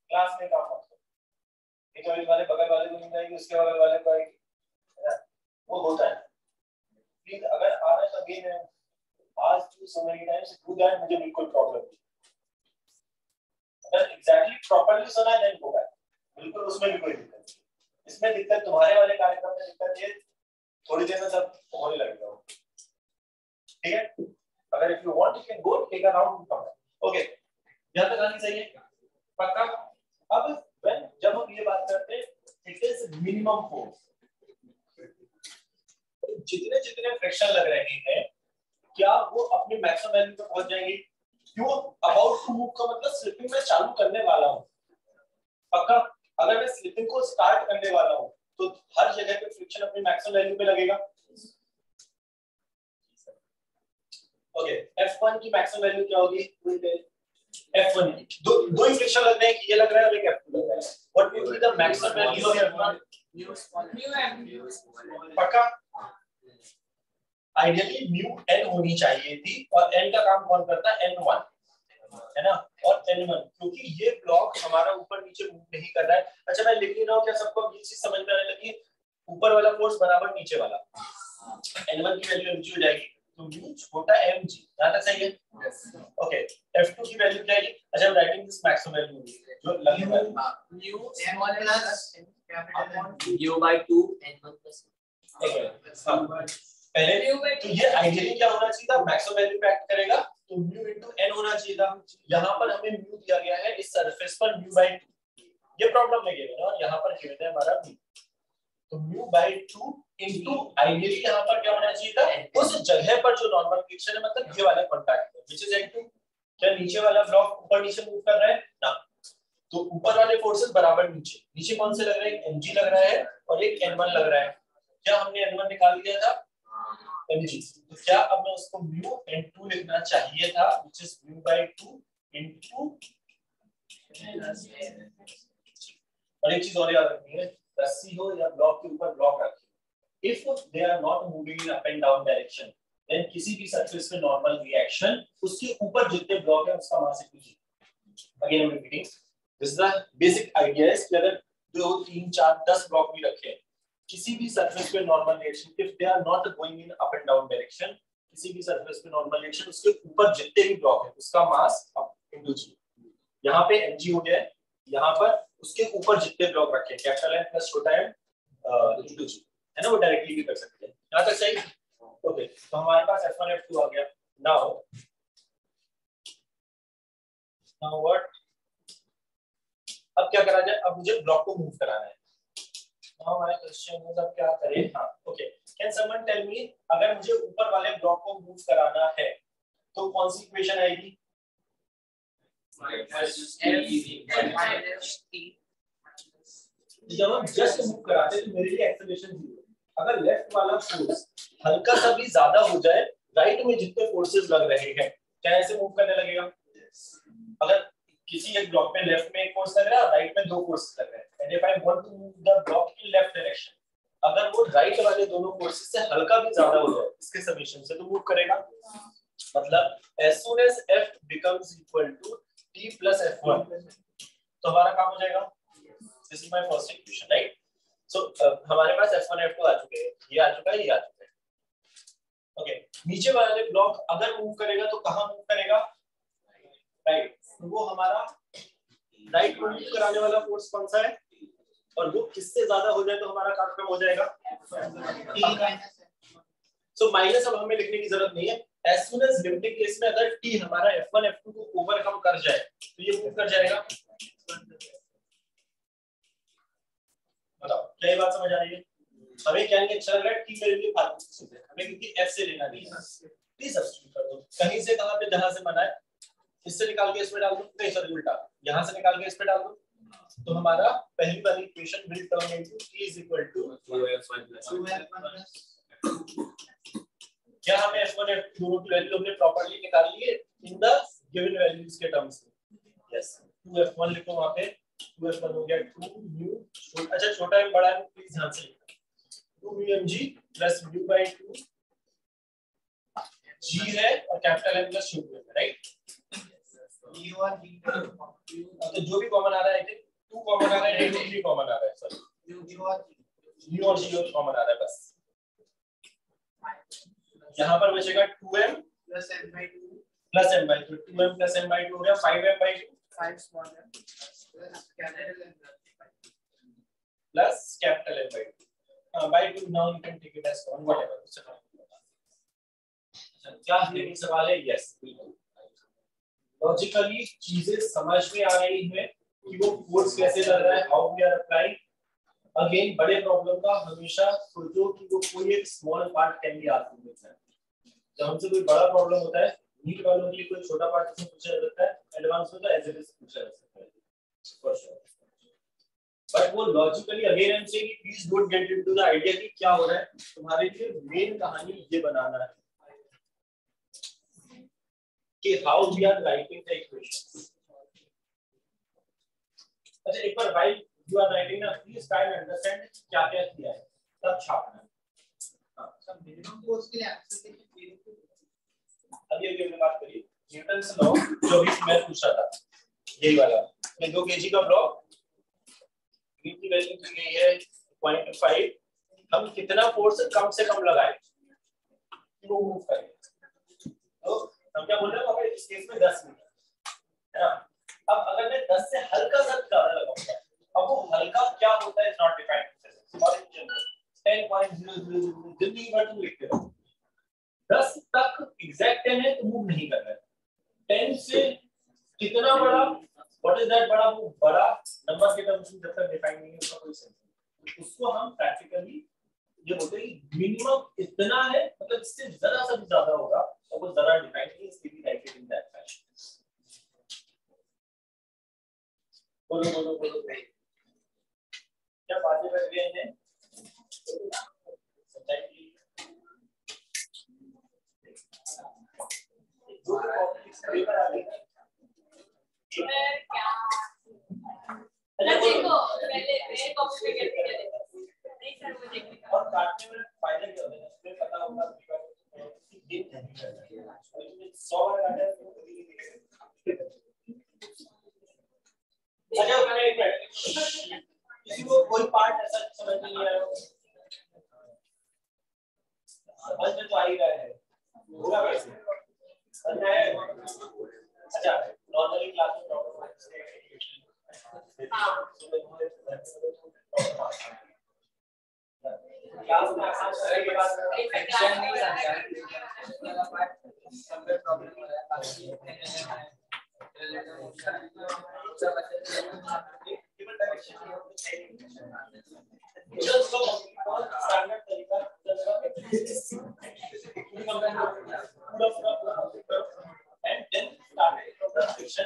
class में काम मत करो। ये तो इस वाले बगल वाले को नींद आएगी उसके बगल वाले को आएगी वो होता है। प्लीज़ अगर आ रहा है तो अगेन आज to so many times do that मुझे बिल्कुल प्रॉब्लम नहीं। अगर एग्जैक्टली प्रॉपर्ली सुना है देन गो बैक बिल्कुल उसमें भी कोई दिक्कत नहीं। इसमें दिक्कत तुम्हारे वाले कार्यक्रम में दिक्कत ये, थोड़ी देर में सब होने लगेगा ठीक है? अगर if you want you can go take a round come okay यहाँ तक आनी है पक्का? अब जब हम ये बात करते हैं इट इज़ मिनिमम फोर्स जितने जितने फ्रिक्शन लग रहे हैं क्या वो अपने मैक्सिमम वैल्यू पे पहुँच जाएँगे? क्यों? अबाउट टू मूव का मतलब स्लिपिंग में चालू करने वाला हूँ। पक्का? अगर मैं स्लिपिंग को स्टार्ट करने वाला हूँ तो हर जगह पे फ्रिक्शन अपनी मैक्सिमम वैल्यू पे लगेगा। ओके F1 की मैक्सिमम वैल्यू क्या होगी? F1 दो दो ही फ्रिक्शन लग रहे हैं ये लग रहा है और एक F2 लग रहा है। What will be the maximum value of F1 mu small mu M पक्का? आइडियली म्यू n होनी चाहिए थी और n का काम कौन करता? है n1 है ना? और n1 क्योंकि ये ब्लॉक हमारा ऊपर नीचे मूव नहीं कर रहा है। अच्छा मैं लिख नहीं रहा हूँ क्या सबको ये चीज़ समझ में आने लगी? ऊपर वाला फोर्स बराबर नीचे वाला। n1 की वैल्यू mg हो जाएगी। तो म्यू छोटा mg यहाँ तक सही है? ओके f2 की वैल्यू क्या अच्छा राइटिंग दिस मैक्सिमम वैल्यू जो लगी हुई है mu plus capital u by 2 n1 plus एक मिनट, हाँ। पहले तो ये आइडियली क्या होना चाहिए था? मैक्सिमम वैल्यू एक्ट करेगा तो म्यू इनटू n होना चाहिए था। यहाँ पर हमें म्यू दिया गया है इस सरफेस पर म्यू बाय 2 ये प्रॉब्लम में गिवन है और यहाँ पर गिवन है हमारा म्यू तो म्यू बाय 2 इनटू आइडियली यहाँ पर क्या होना चाहिए था? उस जगह पर जो नॉर्मल फ्रिक्शन है मतलब ये वाला कांटेक्ट है व्हिच इज़ n2 क्या नीचे वाला ब्लॉक ऊपर नीचे मूव कर रहा है? ना। तो ऊपर वाले फोर्सेस बराबर नीचे। नीचे कौन से लग रहे हैं? Mg लग रहा है, और एक n1 लग रहा है। क्या हमने n1 निकाल दिया था? तो क्या अब मैं उसको mu n2 लिखना चाहिए था, which is mu by 2 into और एक चीज़ और याद रखनी है, रस्सी हो या ब्लॉक के ऊपर ब्लॉक रखिए। If they are not moving in up and down direction then किसी भी सरफेस पे नॉर्मल रिएक्शन उसके ऊपर जितने ब्लॉक है, उसका mass equal again I am repeating this is the basic idea is कि अगर दो, तीन, चार, दस ब्लॉक भी रखे हैं किसी भी सरफेस पे normal reaction if they are not going in up and down direction किसी भी सरफेस पे नॉर्मल रिएक्शन उसके ऊपर जितने भी ब्लॉक है, उसका मास अप इनटू जी यहाँ पे mg हो गया है यहाँ पर उसके ऊपर जितने ब्लॉक रखे कैपिटल एम प्लस छोटा एम इनटू जी है ना, वो डायरेक्टली भी कर सकते हैं। यहाँ तक सही? ओके तो हमारे पास f1 f2 आ गया। नाउ नाउ व्हाट अब क्या करा जाए? अब मुझे ब्लॉक को मूव कराना है। नाउ माय क्वेश्चन इज़ अब क्या करें? हाँ okay can someone tell me अगर मुझे ऊपर वाले ब्लॉक को मूव कराना है तो कौन सी इक्वेशन आएगी? जब हम जस्ट मूव कराते हैं तो मेरे लिए एक्सेलरेशन ज़ीरो अगर लेफ़्ट वाला फोर्स हल्का सा भी ज़्यादा हो जाए राइट में जितने फोर्सेस लग रहे हैं, क्या ऐसे मूव करने लगेगा? अगर किसी एक ब्लॉक में लेफ़्ट में एक फोर्स लग रहा है राइट में दो फोर्स लग रहे हैं। And if I want to move the block in left direction अगर वो राइट वाले दोनों फोर्सेस से हल्का भी ज़्यादा हो जाए, इसके समीशन से तो मूव करेगा। मतलब as soon as f becomes equal to t plus f1 तो हमारा काम हो जाएगा। This is my first equation right so हमारे पास f1 f2 आ चुके हैं। ये आ चुका है, ये आ चुका है। ओके. नीचे वाले ब्लॉक अगर मूव करेगा तो कहाँ मूव करेगा? राइट. तो वो हमारा राइट मूव कराने वाला फोर्स कौन सा है? और वो किससे ज़्यादा हो जाए तो हमारा कम हो जाएगा? सो माइनस अब हमें लिखने की ज़रूरत नहीं है। As soon as limiting case में अगर t हमारा f1 f2 को ओवरकम कर जाए तो ये मूव कर जाएगा। बताओ, क्या ये बात समझ आ रही है? हमें क्या नहीं अच्छा लग रहा है, t मेरे लिए फालतू हमें क्योंकि f से लेना नहीं है। T सब्स्टिट्यूट कर दो। कहीं से कहाँ पे जहाँ से मना है। इससे निकाल के इसमें डाल दो? नहीं सॉरी उल्टा। यहाँ से निकाल के इस पे डाल दो? तो हमारा पहली वाली equation will turn into t is equal to 2f1 क्या हमें f1 f2 दोनों की वैल्यू हमने प्रॉपर्ली निकाल ली है इन द गिवन वैल्यूज़ के टर्म्स में। यस 2f1 लिखो वहाँ पे। 2f1 हो गया 2 म्यू अच्छा छोटा है बड़ा है प्लीज़ ध्यान से लिखना। 2 म्यू mg प्लस 2 g है और कैपिटल M प्लस शूट में राइट तो जो भी कॉमन आ रहा है 2 कॉमन आ रहा है 3 कॉमन आ रहा है सॉरी और कॉमन आ रहा है बस। यहाँ पर बचेगा 2m plus m by 2 plus m by two two M plus M by two हो गया five M by two 5 small m. Plus capital M plus capital M by two by two now you can take it as one whatever क्या सवाल है? Yes logically चीज़ें समझ में आ रही है कि वो फोर्स कैसे लग रहा है how we are applying again बड़े प्रॉब्लम का हमेशा सोचो कि वो कोई एक small part can be asked with जब हमसे कोई बड़ा प्रॉब्लम होता है नीट वालों के लिए कोई छोटा पार्ट इसमें पूछा जा सकता है एडवांस में तो एज इट इज़ पूछा जा सकता है. फॉर श्योर बट वो logically again I am saying please don't get into the idea कि क्या हो रहा है. तुम्हारे लिए मेन कहानी ये बनाना है. कि how we are writing the equations अच्छा एक बार व्हाइल यू आर राइटिंग ना प्लीज़ ट्राई एंड अंडरस्टैंड क्या क्या किया है। तब छापना। है हाँ सब मिनिमम फोर्स के लिए लिए अभी अभी हमने बात करी न्यूटन लॉ जो भी मैं पूछ था, यही वाला। मैं दो केजी का ब्लॉक v वैल्यू दी गई है 0.5 हम कितना फोर्स कम से कम लगाए? तो हम क्या बोल रहे हैं? अगर इस केस में 10 मीटर है ना? अब अगर मैं 10 से हल्का सा ज़्यादा लगाऊँगा अब वो हल्का क्या होता है इज़ नॉट डिफाइंड और इन जनरल 10.000 जितनी बार तुम लिखते रहो। दस तक एग्जैक्ट टेन है तो मूव नहीं कर रहा है। टेन से कितना बड़ा? व्हाट इज़ दैट बड़ा? वो बड़ा नंबर के टर्म्स में जब तक डिफाइन नहीं है, उसका कोई सेंस नहीं। उसको हम प्रैक्टिकली ये बोलते हैं मिनिमम इतना है मतलब इससे जरा सा भी ज़्यादा होगा। वो जरा डिफाइन नहीं इसके भी राइट इन दैट फ़ैशन बोलो बोलो बोलो क्या बातें कर रहे हैं पहले मेरे कॉपी कैसे नहीं सर मुझे और काटने में फ़ायदा क्या होता है पता होगा। अच्छा मैंने एक मिनट किसी को कोई पार्ट ऐसा समझ नहीं आया समझ में तो आ ही। रहा है होगा कैसे समझ आया अच्छा नॉर्मली क्लास में प्रॉब्लम क्लास में and then start the section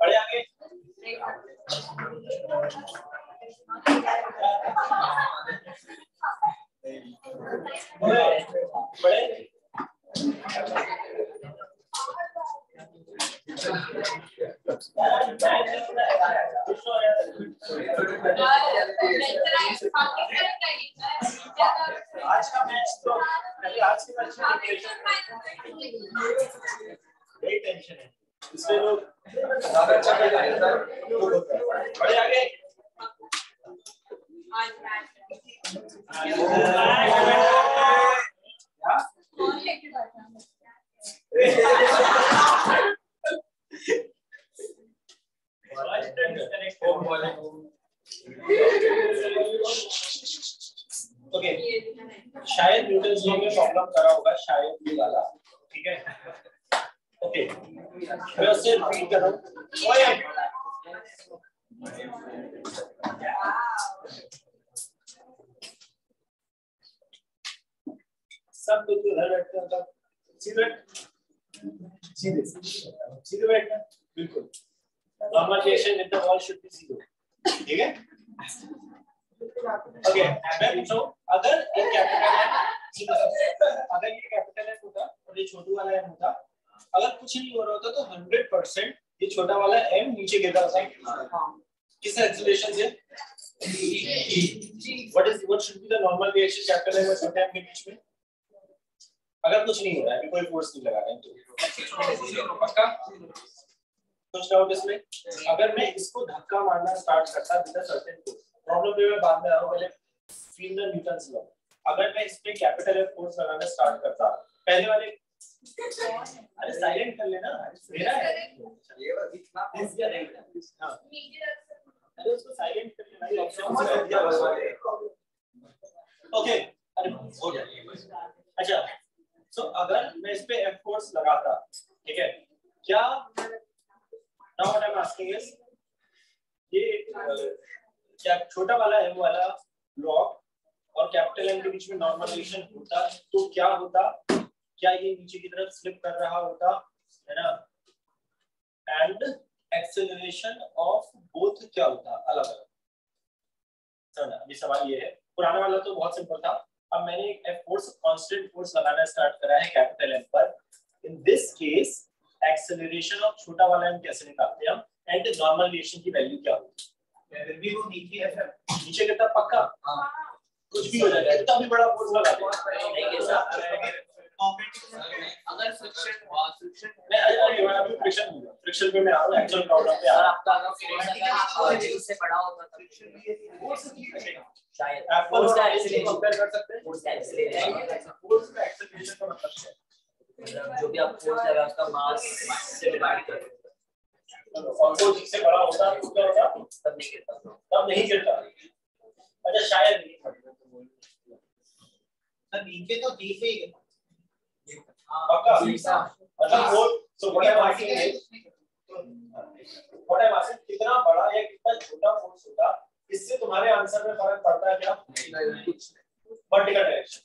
बड़े आगे? बड़े आज का मैच तो आज के मैच में बड़ी टेंशन है। इसमें लोग ज़्यादा अच्छा खेल रहे हैं बड़े आगे। ओके शायद न्यूटन लॉ में प्रॉब्लम करा होगा, शायद ये वाला। ठीक है? ओके मैं उससे रिपीट कर रहा हूँ। ओए सब लोग इधर बैठते हैं सीधे सीधे। सीधे बैठना। बिल्कुल। Normal with the wall should be zero ठीक है? ओके मैं पूछ अगर एक कैपिटल है अगर ये कैपिटल है होता, और ये छोटू वाला एम होता अगर कुछ नहीं हो रहा होता तो हंड्रेड परसेंट ये छोटा वाला एम नीचे गिरता होता किस एक्सीलरेशन से what is what should be the normal reaction M और छोटे एम के बीच में? अगर कुछ नहीं हो रहा है कोई फोर्स नहीं लगा रहे हैं तो। पक्का? कुछ डाउट इसमें? अगर मैं इसको धक्का मारना स्टार्ट करता with a certain force problem में मैं बाद में आ रहा हूँ पहले फील द न्यूटन्स लॉ अगर मैं इस पे कैपिटल एफ़ फोर्स लगाना स्टार्ट करता पहले वाले अरे साइलेंट कर लेना मेरा है हाँ अरे उसको साइलेंट कर लेना ऑप्शन बस। ओके अरे हो गया अच्छा सो अगर मैं इस पे एफ़ फोर्स लगाता, ठीक है, क्या now what I am asking is ये क्या छोटा वाला एम वाला ब्लॉक और कैपिटल एम के बीच में नॉर्मलाइजेशन होता तो क्या होता? क्या ये नीचे की तरफ़ स्लिप कर रहा होता? है ना? एंड एक्सेलरेशन ऑफ़ बोथ क्या होता? अलग अलग। अभी सवाल ये है। पुराना वाला तो बहुत सिंपल था। अब मैंने एक एफ़ फोर्स कांस्टेंट फोर्स लगाना स्टार्ट करा है कैपिटल एम पर। In this case acceleration of छोटा वाला एम कैसे निकालते हैं हम? एंड नॉर्मल रिएक्शन की वैल्यू क्या होती? है भी वो नीचे है। सर नीचे कितना? पक्का? कुछ भी हो जाएगा। कितना भी बड़ा फोर्स लगा दे। नहीं कैसा अगर फ्रिक्शन हुआ फ्रिक्शन मैं मैं अभी फ्रिक्शन दूँगा फ्रिक्शन पे मैं आ रहा हूँ एक्चुअल प्रॉब्लम पे आ रहा आपका अगर फोर्स अगर से बड़ा होता तो हूँ शायद एप्पल फोर्स का एक्सेलरेशन कंपेयर कर सकते हैं फोर्स का एक्सीलरेशन फोर्स का एक्सेलरेशन का मतलब क्या है जो भी आप फोर्स लगा उसका मास से डिवाइड कर और जिससे बड़ा होता है क्या होता तब नहीं गिरता तब नहीं गिरता अच्छा शायद नहीं सर नीचे तो ही पक्का? So what I am asking is what I am asking कितना बड़ा या कितना छोटा फोर्स होगा इससे तुम्हारे आंसर में फ़र्क पड़ता है क्या वर्टिकल डायरेक्शन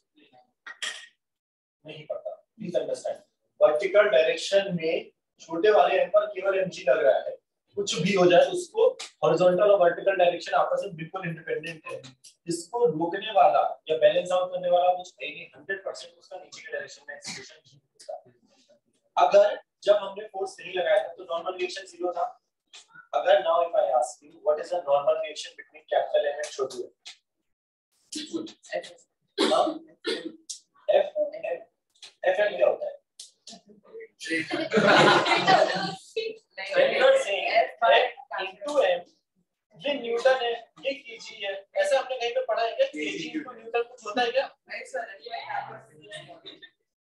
नहीं। पड़ता। प्लीज़ अंडरस्टैंड वर्टिकल डायरेक्शन में छोटे वाले एम पर केवल एमजी लग रहा है। कुछ भी हो जाए उसको हॉरिजॉन्टल और वर्टिकल डायरेक्शन आपस में बिल्कुल इंडिपेंडेंट है इसको रोकने वाला या बैलेंस आउट करने वाला कुछ है नहीं 100% उसका नीचे के डायरेक्शन में एक्सीलरेशन होता है अगर जब हमने फोर्स नहीं लगाया था तो नॉर्मल रिएक्शन ज़ीरो था अगर now if I ask you what is the normal reaction between capital M and छोटू हाँ? F F M क्या होता है you are saying F into M ये न्यूटन है ये केजी है। ऐसा हमने कहीं पे पढ़ा है क्या? केजी इनटू न्यूटन कुछ होता है क्या?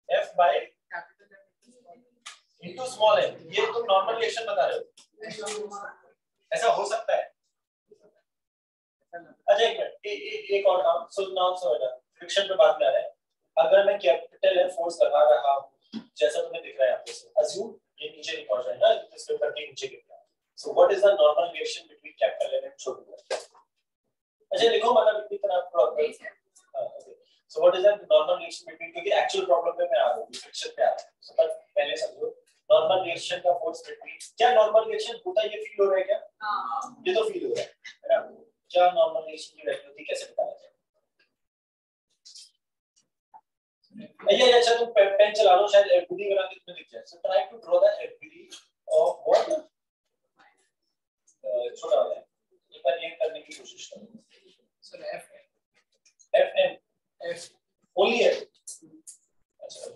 F by into small m ये तुम नॉर्मल रिएक्शन बता रहे हो। ऐसा हो सकता है। अच्छा एक मिनट। एक और काम। सो नाउ सो है फ्रिक्शन पे बात कर रहे हैं। अगर मैं कैपिटल एफ़ फोर्स लगा रहा हूँ जैसा तुम्हें दिख रहा है आपको अज्यूम ये नीचे नहीं पहुँच रहा है ना इस पेपर के नीचे गिर so what is the normal reaction between capital F and Chhotu F अच्छा लिखो मतलब इतनी तरह प्रॉब्लम हाँ okay so what is the normal reaction between क्योंकि एक्चुअल प्रॉब्लम पे मैं आ रहा हूँ फ्रिक्शन पे आ रहा हूँ। सो बट पहले समझो नॉर्मल रिएक्शन का फोर्स बिटवीन क्या नॉर्मल रिएक्शन होता है ये फील हो रहा है क्या? ये तो फील हो रहा है है ना क्या नॉर्मल रिएक्शन की वैल्यू थी कैसे पता लगे ये अच्छा तुम पेन चला लो शायद एफबीडी बना के तुम्हें दिख जाए। So try to draw the FBD of what छोटा वाला एक बार ये करने की कोशिश करो। Sir F F M F only है अच्छा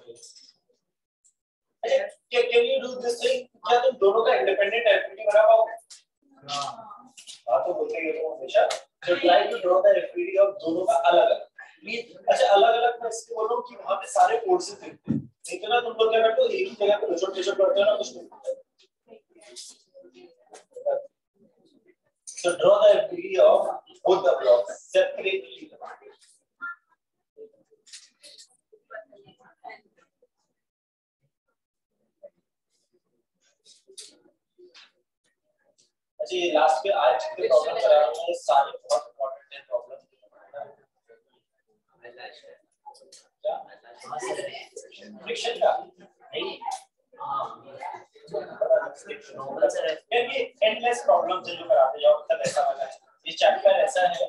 अच्छा क्या can you do this thing क्या तुम दोनों का इंडिपेंडेंट एफबीडी बना पाओगे? हाँ। तो बोलते हैं तुम हमेशा। So try to draw the FBD of दोनों का अलग अलग अच्छा अलग अलग मैं इसलिए बोल रहा हूँ कि वहाँ पे सारे कोर्सेज दिखते हैं। तो ना तुम लोग क्या करते हो एक ही जगह पे छोटे छोटे पढ़ते हो ना कुछ नहीं। So draw the FBD of both the blocks. Separately. अच्छा ये लास्ट पे आज जितने प्रॉब्लम करा रहा हूँ सारे बहुत इंपॉर्टेंट है प्रॉब्लम फ्रिक्शन का नहीं ये एंडलेस प्रॉब्लम जो कराते जाओ तब ऐसा वाला है ये चैप्टर ऐसा है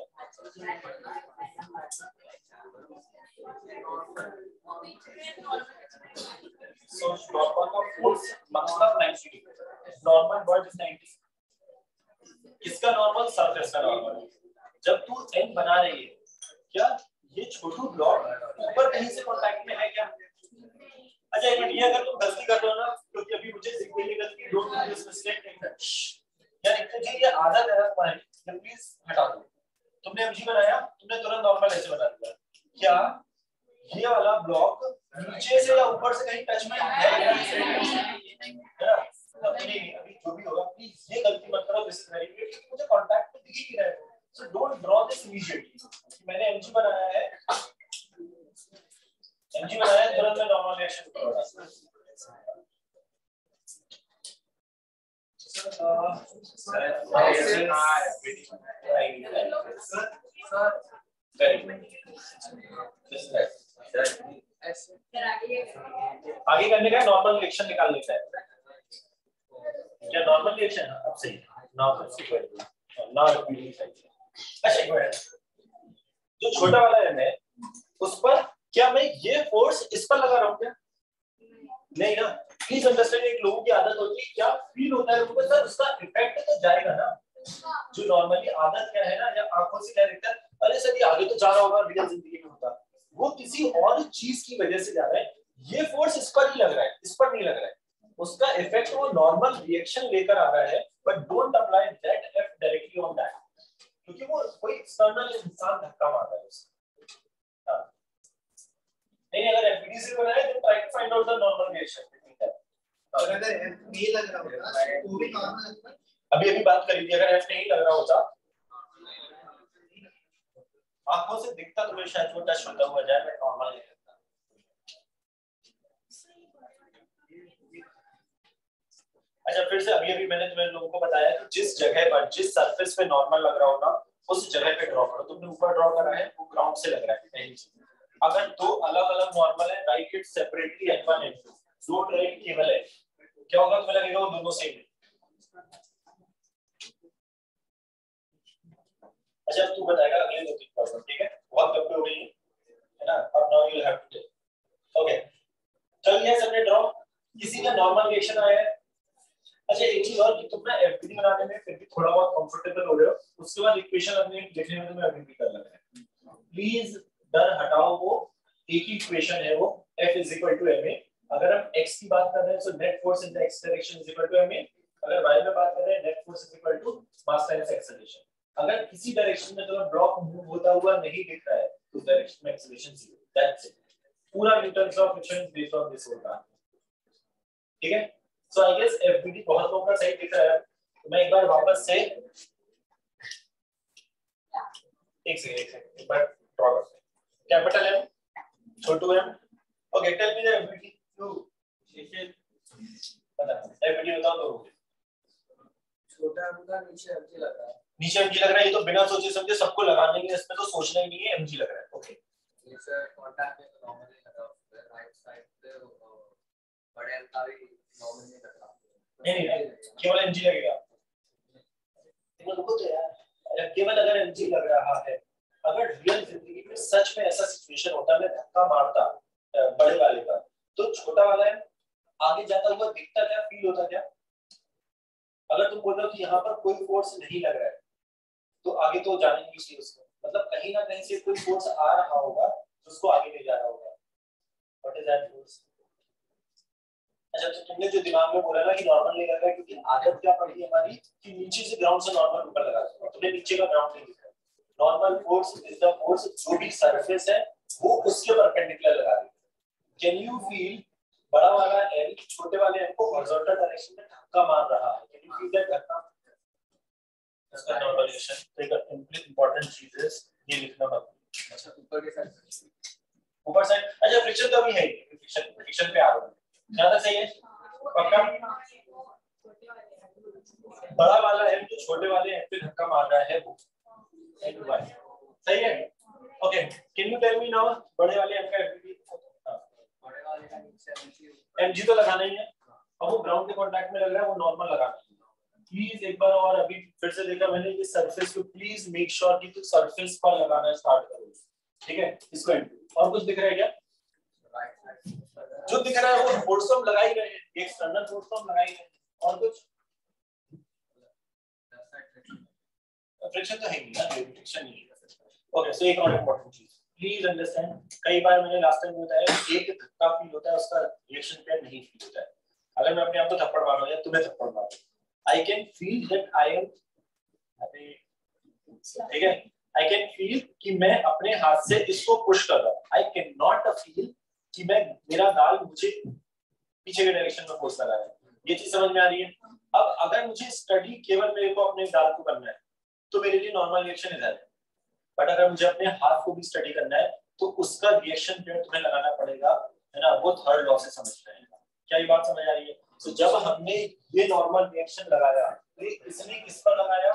so normal of force मतलब 90 normal what is 90 किसका नॉर्मल सरफेस का नॉर्मल जब तू एन बना रही है, क्या ये छोटू ब्लॉक ऊपर कहीं से कांटेक्ट में है क्या? अच्छा एक मिनट ये अगर तुम गलती कर रहे हो ना क्योंकि अभी मुझे गई गलती डोंट डू दिस मिस्टेक यार एक तो ये आदत है तुम्हारी ये प्लीज़ हटा दो। तुमने एमजी बनाया तुमने तुरंत नॉर्मल ऐसे बना दिया। क्या ये वाला ब्लॉक नीचे से या ऊपर से कहीं टच में है है ना? नहीं नहीं अभी जो भी होगा प्लीज़ ये गलती मत करो दिस इज़ वेरी ग्रेट मुझे कांटेक्ट में दिख ही नहीं रहा है। So don't draw this immediately मैंने एमजी बनाया है एमजी बनाया तुरंत मैं नॉर्मल रिएक्शन आगे करने का नॉर्मल रिएक्शन निकाल लेता है। क्या नॉर्मल रिएक्शन अब सही। नॉर्मल अच्छा जो छोटा वाला है उस पर क्या मैं ये फोर्स इस पर लगा रहा हूँ क्या? नहीं ना। प्लीज़ अंडरस्टैंड एक लोगों की आदत होती है, क्या फील होता है लोगों सर, उसका इफ़ेक्ट तो जाएगा ना। जो नॉर्मली आदत क्या है ना, या आँखों से क्या दिखता है, अरे सर, ये आगे तो जा रहा होगा रियल ज़िंदगी में होता। वो किसी और चीज़ की वजह से जा रहा है। ये फोर्स इस पर ही लग रहा है, इस पर नहीं लग रहा है। उसका इफ़ेक्ट वो नॉर्मल रिएक्शन लेकर आ रहा है but don't apply that F directly on that क्योंकि वो कोई एक्सटर्नल इंसान धक्का मार रहा है उसका। नहीं अगर एफबीडी से बनाए तो try to find out the normal reaction और अगर ये लग रहा होता तो भी नॉर्मल अभी अभी बात करी थी अगर एफ़ नहीं लग रहा होता आँखों से दिखता तुम्हें शायद वो टच होता हुआ जाए मैं नॉर्मल नहीं लगता अच्छा फिर से अभी अभी मैंने तुम्हें लोगों को बताया कि जिस जगह पर जिस सरफेस पे नॉर्मल लग रहा हो ना उस जगह पे ड्रॉ करो। तुमने ऊपर ड्रॉ करा है वो ग्राउंड से लग रहा है पहली चीज़। अगर दो अलग अलग नॉर्मल है write it separately and one and दो ट्रेन केवल है, क्या होगा तुम्हें लगेगा वो दोनों सेम है? अच्छा तू बताएगा अगले दो तीन प्रॉब्लम ठीक है? बहुत गप्पे हो गई है ना? अब now you have to take okay चल गया सबने ड्रॉ किसी का नॉर्मल रिएक्शन आया है? अच्छा एक चीज़ और कि तुम ना एफबीडी बनाने में फिर भी थोड़ा बहुत कंफर्टेबल हो रहे हो, उसके बाद इक्वेशन अपने लिखने में तुम्हें भी कर लग रहा है। प्लीज़ डर हटाओ वो, एक ही इक्वेशन है वो, F is equal to ma अगर हम x की बात कर रहे हैं तो net force in the x direction is equal to ma अगर y में बात कर रहे हैं net force is equal to mass times acceleration अगर किसी डायरेक्शन में तुम्हें ब्लॉक मूव होता हुआ नहीं दिख रहा है तो उस डायरेक्शन में एक्सेलरेशन ज़ीरो दैट्स इट पूरा Newton of is based on this whole trans ठीक है? सो आई गेस एफबीडी बहुत लोगों का सही दिख रहा है। तो मैं एक बार वापस से एक सेकंड एक सेकंड एक बार ड्रॉ करते हैं। Capital M Chhotu M okay tell me the FBD two पता एफबीडी बताओ तो छोटा उनका नीचे एमजी लग रहा है। नीचे एमजी लग रहा है ये तो बिना सोचे समझे सबको लगाने के इसमें तो सोचना ही नहीं है एमजी लग रहा है। ओके नीचे कांटेक्ट में तो नॉर्मली लगा हुआ है राइट साइड पे बड़े का भी नॉर्मली लग रहा है। नहीं नहीं केवल एमजी लगेगा। रुको तो यार केवल अगर एमजी लग रहा है अगर रियल ज़िंदगी में सच में ऐसा सिचुएशन होता, मैं धक्का मारता बड़े वाले पर तो छोटा वाला है, आगे जाता हुआ दिखता क्या फील होता क्या? अगर तुम बोल रहे हो कि यहाँ पर कोई फोर्स नहीं लग रहा है तो आगे तो जाने नहीं चाहिए उसको मतलब कहीं ना कहीं से कोई फोर्स आ रहा होगा, उसको आगे ले जा रहा होगा। व्हाट इज़ दैट फोर्स अच्छा तो तुमने जो दिमाग में बोला ना कि नॉर्मल नहीं लग रहा है, क्योंकि आदत क्या पड़ी हमारी कि नीचे से ग्राउंड से नॉर्मल ऊपर लगा तुमने नीचे का ग्राउंड नहीं normal force is the force जो भी सरफेस है, वो उसके परपेंडिकुलर लगा देते कैन यू फील बड़ा वाला एल छोटे वाले एल को हॉरिजॉन्टल डायरेक्शन में धक्का मार रहा है? कैन यू फील दैट धक्का? इसका नॉर्मलाइजेशन तो एक इंपॉर्टेंट चीज़ है ये लिखना मत। अच्छा ऊपर के साइड ऊपर साइड अच्छा फ्रिक्शन तो अभी है ही। फ्रिक्शन फ्रिक्शन पे आ रहा है। ज़्यादा सही है? पक्का? बड़ा वाला एम जो छोटे वाले एम पे धक्का मार रहा है वो। वाई सही है? Okay can you tell me now बड़े वाले एम का एफबीटी बड़े वाले का नीचे एमजी तो लगाना ही है अब वो ग्राउंड के कांटेक्ट में लग रहा है वो नॉर्मल लगाना है प्लीज़ एक बार और अभी फिर से देखा मैंने ये सरफेस को प्लीज़ मेक श्योर कि तू सरफेस पर लगाना स्टार्ट करो। ठीक है? इसको और कुछ दिख रहा है क्या? जो दिख रहा है वो फोर्स हम लगा ही रहे हैं। एक्सटर्नल फोर्स हम लगा ही रहे हैं। और कुछ लेफ़्ट साइड फ्रिक्शन फ्रिक्शन तो है ना फ्रिक्शन नहीं है ओके सो एक और इंपॉर्टेंट चीज़। प्लीज़ अंडरस्टैंड कई बार मैंने लास्ट टाइम बताया, एक धक्का फील होता है, उसका रिएक्शन पेयर नहीं फील होता है। अगर मैं अपने आप को थप्पड़ मारूं या तुम्हें थप्पड़ मारूं I can feel that I am ठीक है? आई कैन फील कि मैं अपने हाथ से इसको पुश कर रहा हूँ। आई कैन नॉट फील कि मैं, मेरा दाल मुझे पीछे के डायरेक्शन में फोर्स लगा रहा है। ये चीज़ समझ में आ रही है? अब अगर मुझे स्टडी केवल मेरे को अपने दाल को करना है तो मेरे लिए नॉर्मल रिएक्शन इधर बट अगर मुझे अपने हाथ को भी स्टडी करना है तो उसका रिएक्शन पेयर तुम्हें लगाना पड़ेगा, है ना? वो थर्ड लॉ से समझना है। क्या ये बात समझ आ रही है? तो जब हमने ये नॉर्मल रिएक्शन लगाया तो इसने किस पर लगाया?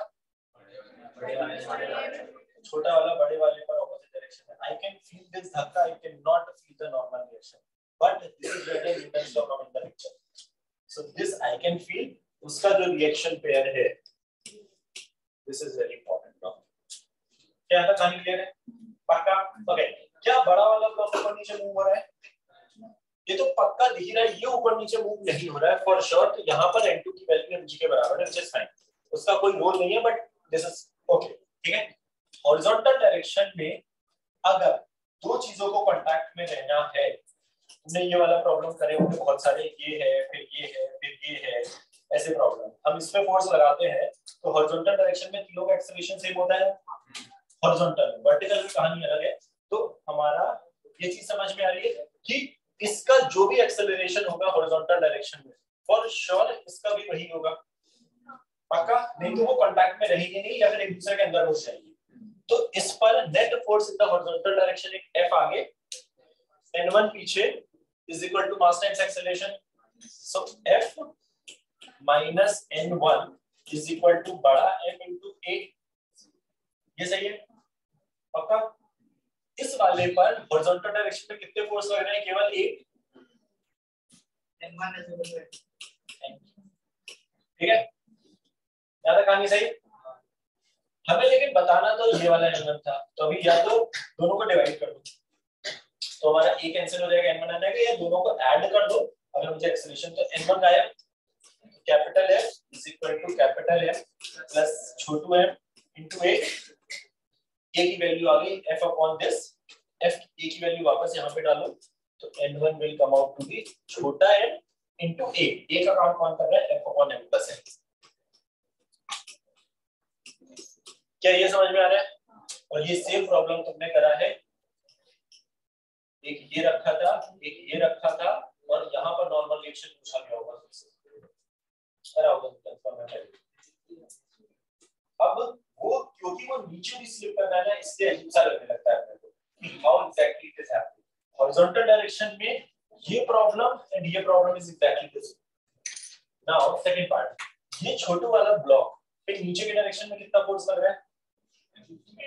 छोटा वाला, बड़े वाले पर ऑपोजिट डायरेक्शन है। आई कैन फील दिस धक्का I can not feel the normal reaction but this is where Newton law in the so this I can feel उसका जो रिएक्शन पेयर है this is very important law क्या तक कहानी clear है पक्का? Okay क्या बड़ा वाला ब्लॉक ऊपर नीचे मूव हो रहा है? ये तो पक्का दिख रहा है, ये ऊपर नीचे मूव नहीं हो रहा है. फॉर श्योर तो यहाँ पर n2 की वैल्यू mg के बराबर है व्हिच इज़ फाइन उसका कोई रोल नहीं है बट दिस इज़ ओके ठीक है? हॉरिजॉन्टल डायरेक्शन में अगर दो चीज़ों को कांटेक्ट में रहना है, तुमने ये वाला प्रॉब्लम करे होंगे बहुत सारे ये है, फिर ये है, फिर ये है ऐसे प्रॉब्लम हम इसमें फोर्स लगाते हैं तो हॉरिजॉन्टल डायरेक्शन में तीनों का एक्सेलरेशन सेम होता है? हॉरिजॉन्टल वर्टिकल में कहानी अलग है. तो हमारा, ये चीज़ समझ में आ रही है कि इसका जो भी एक्सेलरेशन होगा हॉरिजॉन्टल डायरेक्शन में फॉर श्योर इसका भी वही होगा। पक्का? नहीं तो वो कांटेक्ट में रहेंगे नहीं, या फिर एक दूसरे के अंदर घुस जाएँगे। तो इस पर net force in the horizontal direction एक F आगे n1 पीछे is equal to mass times acceleration. So F minus n1 is equal to बड़ा M into A. ये सही है? पक्का? इस वाले पर हॉरिजॉन्टल डायरेक्शन में कितने फोर्स लग रहे हैं? केवल एक। N1 is equal ठीक है? ज़्यादा कहानी सही? हमें लेकिन बताना तो ये वाला n1 था। तो अभी या तो दोनों को डिवाइड कर दो। तो हमारा एक कैंसिल हो जाएगा एन वन आ जाएगा या दोनों को ऐड कर दो। अगर मुझे एक्सेलरेशन तो n1 गायब capital F is equal to capital F plus Chhotu M into A A की वैल्यू आ गई F upon this F A की वैल्यू वापस यहाँ पे डालो तो n1 will come out to be छोटा m into a. A का काम कौन कर रहा है? F upon m plus n. क्या ये समझ में आ रहा है? और ये सेम प्रॉब्लम तुमने करा है। एक ये रखा था, एक ये रखा था, और यहाँ पर नॉर्मल रिएक्शन पूछा गया होगा तुमसे होगा कंफर्म है अब वो, क्योंकि वो नीचे भी स्लिप कर रहा है ना इसलिए अजीब सा लगने लगता है अपने को how exactly it is happening horizontal direction में ये प्रॉब्लम एंड ये problem is exactly this now second part ये छोटू वाला ब्लॉक पे नीचे के डायरेक्शन में कितना फोर्स लग रहा है?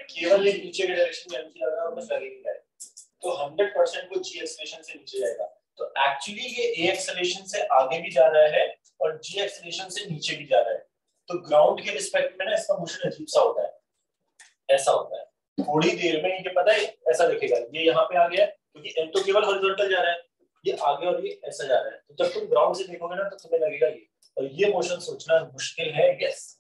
केवल ये नीचे के डायरेक्शन में एनर्जी लग रहा है और बस लगे है तो 100% वो जी एक्सेलरेशन से नीचे जाएगा। तो एक्चुअली ये ए एक्सेलरेशन से आगे भी जा रहा है और जी एक्सेलरेशन से नीचे भी जा रहा है। तो ग्राउंड के रिस्पेक्ट में ना इसका मोशन अजीब सा होता है। ऐसा होता है। थोड़ी देर में, ये पता है, ऐसा दिखेगा। ये यहाँ पे आ गया क्योंकि एम तो केवल हॉरिजॉन्टल जा रहा है। ये आगे और ये ऐसा जा रहा है। तो जब तुम ग्राउंड से देखोगे ना तो तुम्हें लगेगा ये। और ये मोशन सोचना मुश्किल है यस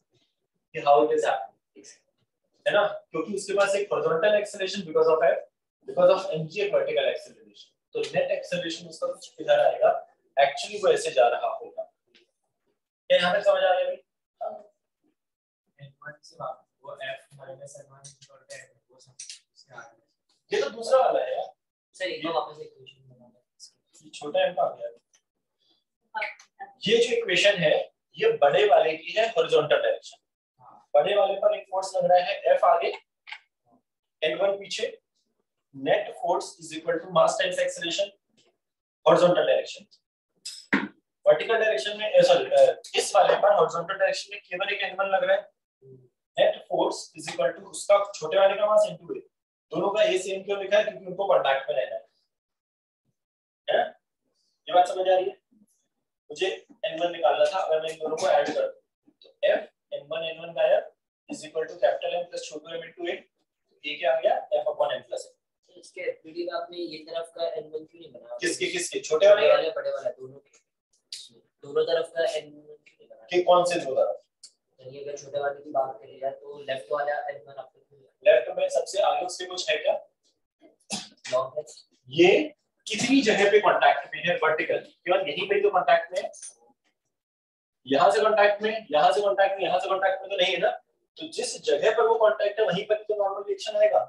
कि हाउ इट इज़ है ना? क्योंकि उसके पास एक horizontal acceleration because of F because of mg एक वर्टिकल एक्सेलरेशन तो नेट एक्सेलरेशन उसका कुछ इधर आएगा। एक्चुअली वो ऐसे जा रहा होगा। क्या यहाँ तक समझ आ रहा है अभी? n1 से वो f minus n1 छोटा है वो सब उसके आगे ये तो दूसरा वाला है यार। सर एक बार वापस एक क्वेश्चन बनाना छोटा एम आ गया। ये जो इक्वेशन है ये बड़े वाले की है हॉरिजॉन्टल डायरेक्शन बड़े वाले पर एक फोर्स लग रहा है एफ़ आगे। N1 पीछे। Net force is equal to mass times acceleration horizontal direction vertical direction में सॉरी इस वाले पर हॉरिजॉन्टल डायरेक्शन में केवल एक n1 लग रहा है। Net force is equal to उसका छोटे वाले का मास इनटू ए दोनों का ए सेम क्यों लिखा है? क्योंकि उनको कांटेक्ट में रहना है। है ये बात समझ आ रही है? मुझे n1 निकालना था अगर मैं इन दोनों को ऐड कर दूँ। तो f n1 n1 गायब is equal to capital M plus Chhotu m into a ये क्या आ गया? F अपॉन m प्लस इसके एफपीडी में आपने ये तरफ़ का n1 क्यों नहीं बनाया किसके किसके? छोटे वाले वाले बड़े वाला दोनों के। दोनों तरफ़ का n1 क्यों के कौन से दो तरफ़? चलिए अगर छोटे वाले की बात करें यार तो लेफ़्ट वाला n1 आपको लेफ़्ट में सबसे आगे उसके कुछ है क्या? लॉन्ग है ये कितनी जगह पे कांटेक्ट में है वर्टिकल केवल यहीं पे तो कांटेक्ट में है? यहाँ से कांटेक्ट में यहाँ से कांटेक्ट में यहाँ से कांटेक्ट में तो नहीं है ना? तो जिस जगह पर वो कांटेक्ट है वहीं पर तो नॉर्मल रिएक्शन आएगा।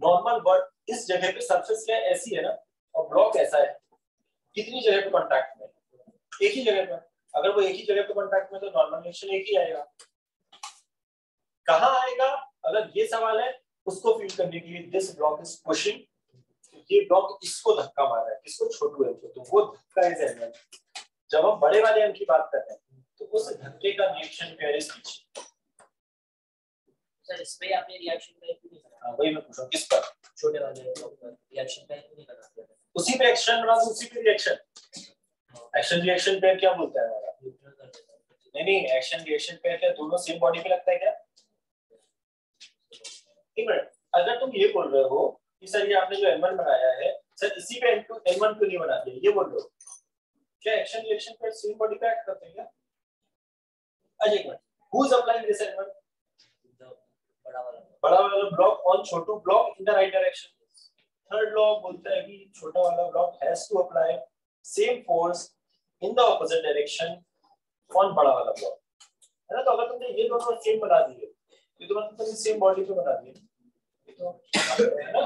नॉर्मल बट इस जगह पे सरफेस क्या ऐसी है ना? और ब्लॉक ऐसा है। कितनी जगह पे कांटेक्ट में? एक ही जगह पर। अगर वो एक ही जगह पे कांटेक्ट में तो नॉर्मल रिएक्शन एक ही आएगा। कहाँ आएगा? अगर ये सवाल है उसको फील करने के लिए दिस ब्लॉक इज़ पुशिंग ये ब्लॉक इसको धक्का मार रहा है किसको? छोटू एम को तो वो धक्का इज़ एम जब हम बड़े वाले एम की बात करते हैं तो उस धक्के का रिएक्शन पेयर इज़ पीछे? सर इस पे आपने रिएक्शन पे क्यों नहीं करा? हाँ, वही मैं पूछ रहा हूँ किस पर? छोटे वाले रिएक्शन पे क्यों नहीं करा? उसी पे एक्शन बना उसी पे रिएक्शन एक्शन रिएक्शन पेयर क्या बोलता है हमारा? हूँ। नहीं नहीं एक्शन रिएक्शन पेयर क्या दोनों सेम बॉडी पे लगता है क्या? एक मिनट, अगर तुम ये बोल रहे हो कि सर ये आपने जो एम बनाया है, सर इसी पे एम वन क्यों नहीं बना दिया ये बोल रहे हो। क्या action reaction pair same body पे एक्ट करते हैं क्या? एक minute who is applying this M बड़ा वाला block on Chhotu block in the right direction third law बोलता है कि छोटा वाला block has to apply same force in the opposite direction on बड़ा वाला ब्लॉक है ना? तो अगर तुमने ये दोनों सेम बना दिए, ये तो मतलब तुमने सेम बॉडी पे बना दिए। ये तो है ना?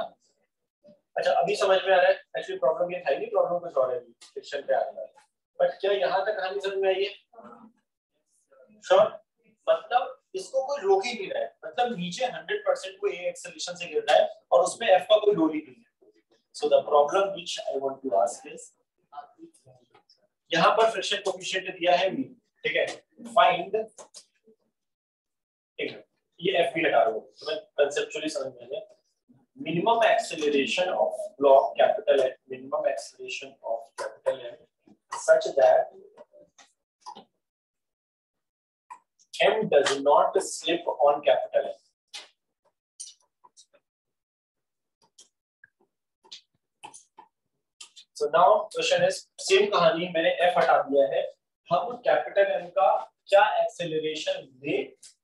अच्छा अभी समझ में आ रहा है। एक्चुअली प्रॉब्लम ये था नहीं प्रॉब्लम कुछ और है फिक्शन पे आ रहा है। बट क्या यहाँ तक कहानी समझ में आई है? श्योर मतलब इसको कोई रोक ही नहीं रहा है। मतलब नीचे 100% को ए एक्सेलरेशन से गिर रहा है और उसमें एफ़ का कोई लोड ही नहीं है। So the problem which I want to ask is यहाँ पर फ्रिक्शन कोफिशियंट दिया है मी ठीक है? फाइंड ये एफ़ बी लगा कंसेप्चुअली समझ में minimum acceleration of block capital N minimum acceleration of capital N such that M does not slip on capital N So now question is, same कहानी मैंने F हटा दिया है। हम कैपिटल एम का क्या एक्सेलरेशन दे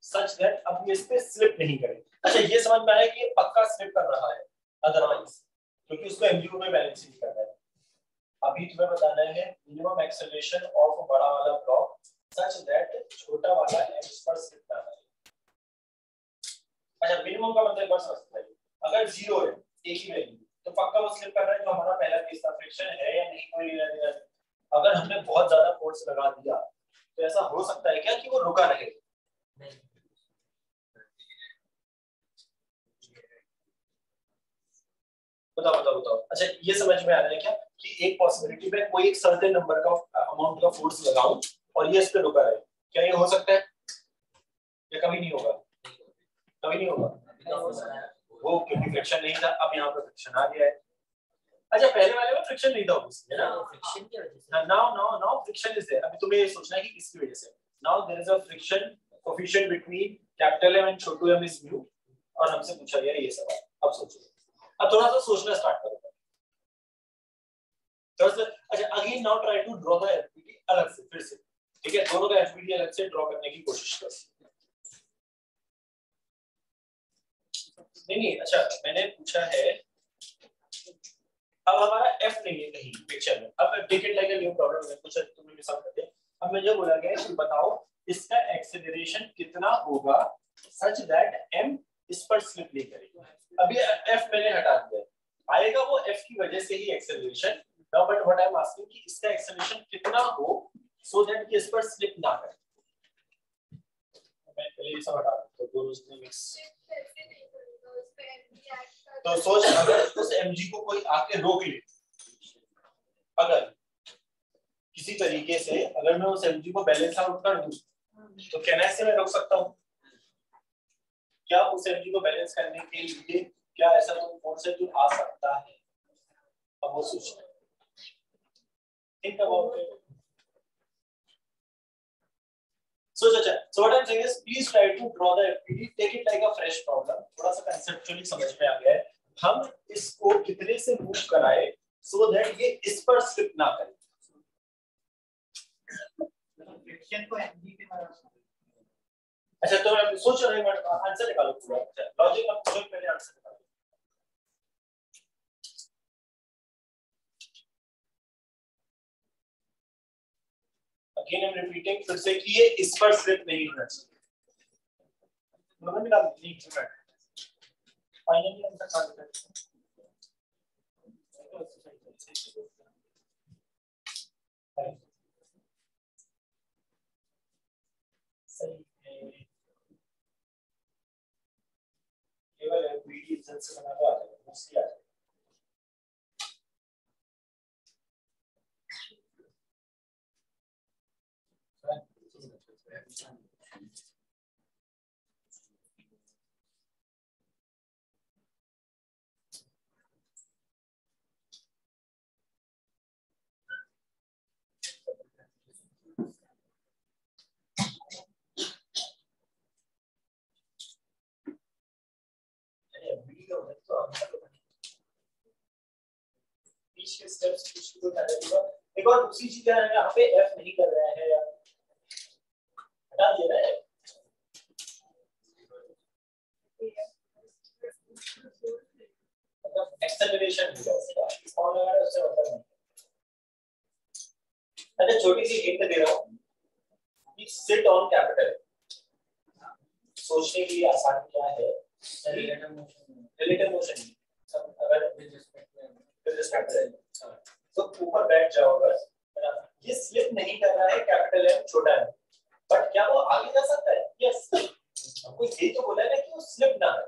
सच दैट अब ये इस पे स्लिप नहीं करे। अच्छा ये समझ में आया कि ये पक्का स्लिप कर रहा है अदरवाइज़ क्योंकि उसको एमजीओ में बैलेंसिंग करना है। अभी तुम्हें बताना है मिनिमम एक्सेलरेशन ऑफ़ बड़ा वाला ब्लॉक सच दैट छोटा वाला इस पर स्लिप ना करे। अच्छा मिनिमम का मतलब एक बार समझते अगर ज़ीरो है, एक ही वैल्यू तो पक्का वो स्लिप कर रहा है जो हमारा पहला केस था फ्रिक्शन है या नहीं, कोई। अगर हमने बहुत ज़्यादा फोर्स लगा दिया तो ऐसा हो सकता है क्या कि वो रुका रहे? बताओ बताओ बताओ। अच्छा ये समझ में आ रहा है क्या कि एक पॉसिबिलिटी में कोई एक सर्टेन नंबर का अमाउंट का फोर्स लगाऊँ और ये इस पे रुका रहे? क्या ये हो सकता है? या कभी नहीं होगा? कभी नहीं होगा? वो क्योंकि फ्रिक्शन नहीं था अब यहाँ पे फ्रिक्शन आ गया है। अच्छा पहले वाले में फ्रिक्शन नहीं था obviously, है ना? फ्रिक्शन की वजह से। now now now friction is there. अभी तुम्हें ये सोचना है कि किसकी वजह से? Now there is a friction coefficient between capital M and Chhotu m is mu और हमसे पूछा गया ये सवाल। अब सोचो। अब थोड़ा सा सोचना स्टार्ट करो। थोड़ा सा अच्छा again now try to draw the FBD अलग से फिर से। ठीक है? दोनों का एफपीटी अलग से ड्रॉ करने की कोशिश करो। नहीं नहीं अच्छा मैंने पूछा है, अब हमारा एफ़ नहीं है कहीं पिक्चर में। अब टिकट लाइक न्यू प्रॉब्लम है, कुछ तुमने आउट कर दिया। अब मुझे बोला गया है बताओ, इसका एक्सेलरेशन कितना होगा सच दैट एम इस पर स्लिप नहीं करेगा। अभी एफ़ मैंने हटा दिया आएगा वो एफ़ की वजह से ही acceleration now but what I am asking कि इसका एक्सेलरेशन कितना हो सो दैट कि इस पर स्लिप ना करे। मैं पहले ये सब हटा दूँ तो दोनों मिक्स तो सोच, अगर उस एमजी को कोई आके रोक ले, अगर किसी तरीके से, अगर मैं उस एमजी को बैलेंस आउट कर दू तो क्या से मैं रोक सकता हूँ? क्या उस एमजी को बैलेंस करने के लिए, क्या ऐसा कोई है जो आ सकता है? अब वो सोचना। Think about it So, so, so what I'm saying is, please try to draw the FPD, take it like a fresh problem. थोड़ा सा conceptually समझ में आ गया है. हम इसको कितने से मूव कराए so that ये इस पर स्लिप ना करे. फ्रिक्शन को एमजी के बराबर अच्छा तो मैं सोच रहा हूँ आंसर निकालो पूरा. लॉजिक अब पहले आंसर अगेन एम रिपीटिंग फिर से कि ये इस पर स्लिप नहीं होना चाहिए. फाइनली हम तक आ गए सही केवल इज़्ज़त से आ बीच के स्टेप्स कुछ कर देगा एक और दूसरी चीज़ है यहाँ पे एफ़ नहीं कर रहा है यार हटा दिया ना F? मतलब हो अच्छा छोटी सी हिंट दे रहा हूँ। सिट ऑन कैपिटल सोचने के लिए आसान क्या है? रिलेटिव मोशन तो ऊपर बैठ जाओ ये स्लिप नहीं कर रहा है कैपिटल एम छोटा है। बट क्या वो आगे जा सकता है? यस हमको ये तो बोला है ना कि वो स्लिप ना है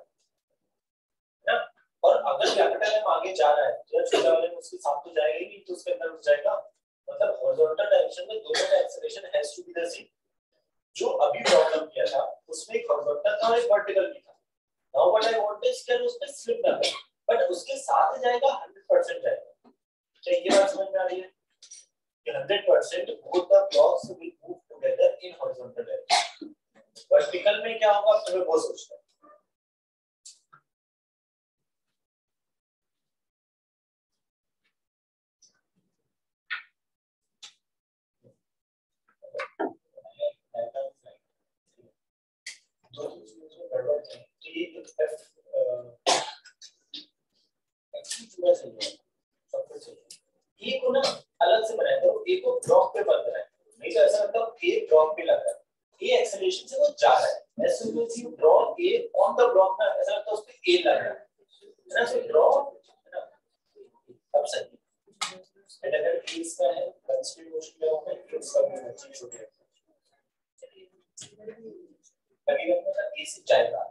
ना? और अगर कैपिटल एम आगे जा रहा है तो छोटा वाले उसके साथ तो जाएगा ही नहीं तो उसके अंदर घुस जाएगा। मतलब हॉरिजॉन्टल डायरेक्शन में दोनों का acceleration has to be the same जो अभी प्रॉब्लम किया था, उसमें एक हॉरिजॉन्टल था और एक वर्टिकल भी था। Now what I want is can उसमें स्लिप ना करे। बट उसके साथ जाएगा 100% जाएगा। क्या ये बात समझ में आ रही है? कि 100% both the blocks will इन हॉरिजॉन्टल डायरेक्शन वर्टिकल में क्या होगा तुम्हें वो सोचना है। एक को ना अलग से बनाया करो तो एक को ब्लॉक पे बंद बनाया नहीं तो ऐसा लगता है ए ब्लॉक पे लग। रहा है ए एक्सेलरेशन से वो जा रहा है। as soon as you draw a on the block ना, ऐसा लगता है उस पे a लग रहा है। है ना? अब सही एंड अगर a इसका है कंस्ट्रेंट मोशन में होगा तो भी एनर्जी छोटे लगेगा ना a से जाएगा।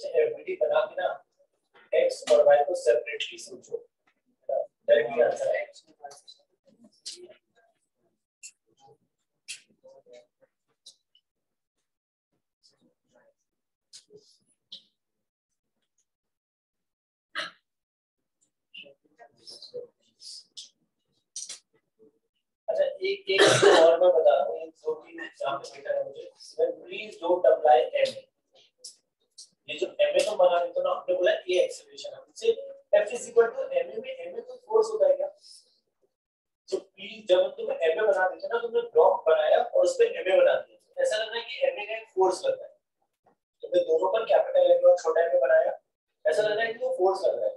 जैसे बना के ना x और y को सेपरेटली सोचो डायरेक्टली आंसर है एक एक और मैं बता रहा हूँ दो तीन एग्ज़ाम्पल बेटा मुझे प्लीज़ डोंट अप्लाई एम ये जो ए तो बना रहे तो ना, हमने बोला ए एक्सेलरेशन हमसे F is equal to M A में ए तो फोर्स होता है क्या? तो प्लीज़ जब तुम ए बना देते ना, तुमने ब्लॉक बनाया और उस पे ए बना दिया। ऐसा लग रहा है कि ए का एक फोर्स लग रहा है। तुमने दोनों पर कैपिटल एम और छोटा एम बनाया। ऐसा लग रहा है कि वो फोर्स लग रहा है।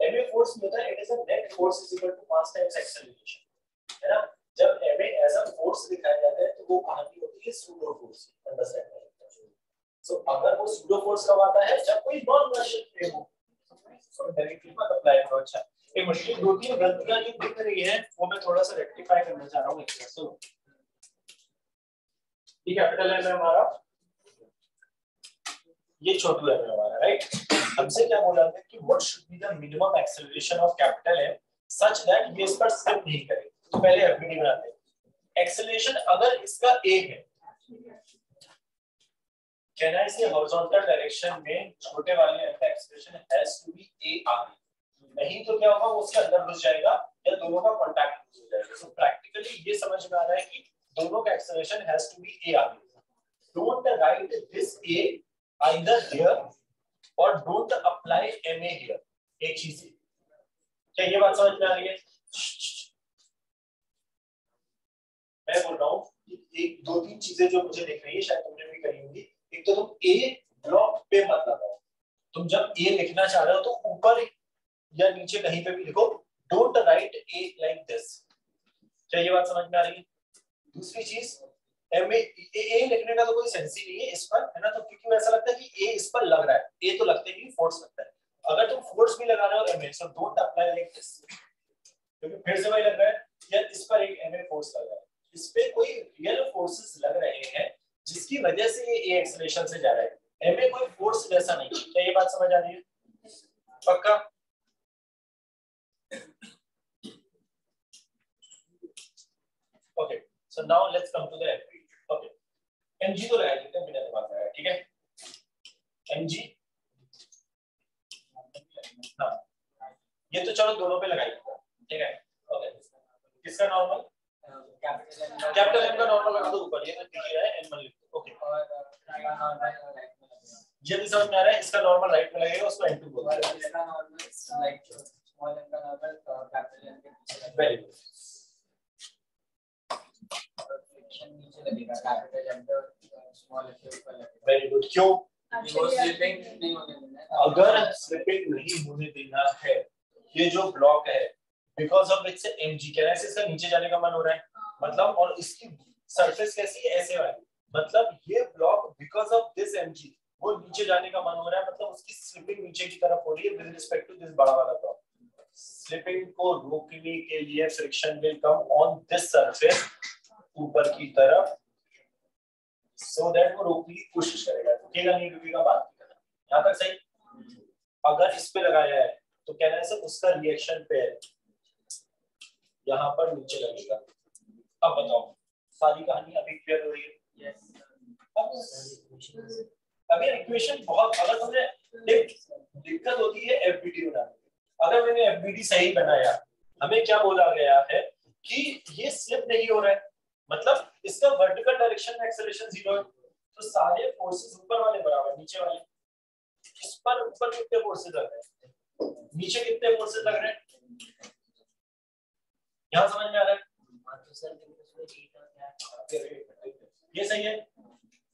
ए फोर्स नहीं होता it is a net force is equal to mass times acceleration है ना? जब ए एज अ फोर्स दिखाया जाता है तो वो कहानी होती है सूडो फोर्स अंडरस्टैंड so, अगर वो सूडो फोर्स कब आता है? जब कोई नॉन इनर्शियल फ्रेम हो अच्छा एक ये छोटू है हमारा राइट हमसे क्या बोला था कि what should be the minimum acceleration of capital है सच दैट ये इस पर नहीं करे। तो पहले एफबीडी बनाते हैं। एक्सेलरेशन अगर इसका है I say horizontal direction में छोटे वाले का expression has to be a आगे नहीं तो क्या होगा उसके अंदर घुस जाएगा या दोनों का कांटेक्ट हो जाएगा। सो प्रैक्टिकली ये समझ में आ रहा है कि दोनों का acceleration has to be a आगे don't write this a either here or don't apply ma here एक चीज़ है क्या ये बात समझ में आ रही है? मैं बोल रहा हूँ एक, दो, तीन चीज़ें जो मुझे दिख रही है, शायद तुमने भी करी होंगी। एक तो तुम ए ब्लॉक पे मत लगाओ। तुम जब ए लिखना चाह रहे हो तो ऊपर या नीचे कहीं पे भी लिखो don't write A like this क्या ये बात समझ में आ रही है? दूसरी चीज़ एम ए ए लिखने का तो कोई सेंस ही नहीं है इस पर, है ना? तो क्योंकि ऐसा लगता है कि ए इस पर लग रहा है। ए तो लगते ही फोर्स लगता है। अगर तुम फोर्स भी लगा रहे हो M A so don't apply like this क्योंकि फिर से वही लग रहा है या इस पर एक एम ए फोर्स लग रहा है। इस पे कोई रियल फोर्सेस लग रहे हैं जिसकी वजह से ये ए एक्सेलरेशन से जा रहा है। एम ए कोई फोर्स जैसा नहीं। क्या ये बात समझ आ रही है? पक्का? Okay so now let's come to the FB okay MG तो लगा लेते हैं बिना दिमाग लगाए ठीक है? एमजी हाँ। ये तो चलो दोनों पे लगाइए ठीक है? ओके किसका नॉर्मल कैपिटल एम का नॉर्मल लगा दो, ऊपर, ये तो रहा है एन मान दो। समझ में आ रहा है, इसका नॉर्मल राइट में लगेगा, उसको एन2 बोलते हैं। वेरी गुड वेरी गुड क्यों? अगर स्लिपिंग नहीं होने देना है, ये जो ब्लॉक है बिकॉज़ ऑफ़ इट्स क्या है इसका नीचे जाने का मन हो रहा है? मतलब और इसकी सरफेस कैसी है? ऐसे वाली। मतलब ये block because of this MG वो नीचे जाने का मन हो रहा है मतलब उसकी स्लिपिंग नीचे की तरफ़ हो रही है विद रिस्पेक्ट टू दिस बड़ा वाला ब्लॉक स्लिपिंग को रोकने के लिए friction will come on this surface ऊपर की तरफ़ सो so दैट वो रोकने की कोशिश करेगा। रुकेगा नहीं, रुकेगा, बात नहीं करना। यहाँ तक सही? अगर इस पे लगाया है तो कहना है सर, उसका रिएक्शन पे है। यहाँ पर नीचे लगेगा। अब बताओ, सारी कहानी अभी क्लियर हो रही है? अभी इक्वेशन बहुत, अगर तुमने दिक्कत होती है एफबीडी बनाने अगर मैंने एफबीडी सही बनाया, हमें क्या बोला गया है कि ये स्लिप नहीं हो रहा है। मतलब इसका वर्टिकल डायरेक्शन में एक्सेलरेशन ज़ीरो है। तो सारे फोर्सेस ऊपर वाले बराबर, नीचे वाले। इस पर ऊपर कितने फोर्सेस लग रहे हैं? नीचे कितने फोर्सेस लग रहे हैं? यहाँ समझ में आ रहा है? ये सही है।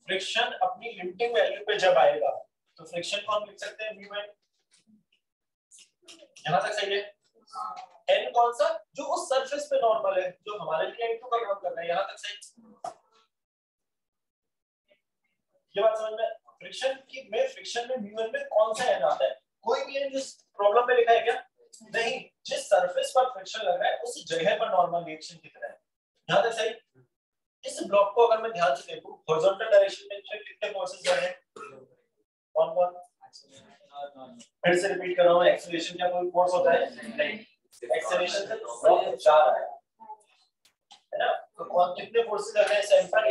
फ्रिक्शन अपनी लिमिटिंग वैल्यू पे जब आएगा तो फ्रिक्शन को हम लिख सकते हैं? यहाँ तक सही है। N कौन सा? जो उस सरफेस पे नॉर्मल है, जो हमारे लिए n2 का काम कर है। यहाँ तक सही। ये बात समझ में? फ्रिक्शन की में फ्रिक्शन में v1 में कौन सा n आता है? कोई भी n जिस प्रॉब्लम में लिखा है क्या? नहीं। जिस सरफेस पर फ्रिक्शन लग रहा है, उस जगह पर नॉर्मल रिएक्शन कितना है? यहाँ तक सही। इस ब्लॉक को अगर मैं ध्यान से देखूँ हॉरिजॉन्टल डायरेक्शन में इसमें कितने फोर्सेस लग रहे हैं? कौन कौन? फिर से रिपीट कर रहा हूँ एक्सेलरेशन क्या कोई फोर्स होता है? नहीं। एक्सेलरेशन से ब्लॉक जा रहा है है ना? तो कौन, कितने फोर्सेस लग रहे हैं? सेंटर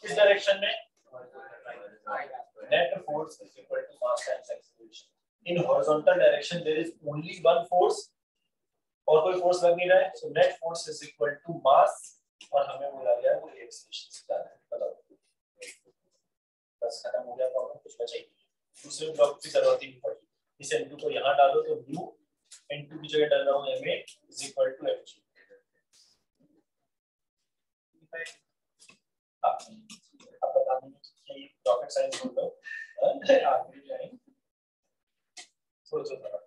किस डायरेक्शन में? Net force is equal to mass times acceleration. In horizontal direction, there is only one force और कोई फोर्स लग नहीं रहा है। So, net force is equal to mass और हमें बोला गया वो ज़्यादा है बताओ बस खत्म हो गया प्रॉब्लम कुछ बचा ही नहीं दूसरे ब्लॉक की ज़रूरत ही। नहीं पड़ी इस n2 को यहाँ डालो तो mu n2 की जगह डाल रहा हूँ ma is equal to mg अब अब बता देंगे कि रॉकेट साइंस बोल लो आखिरी लाइन सोचो थोड़ा।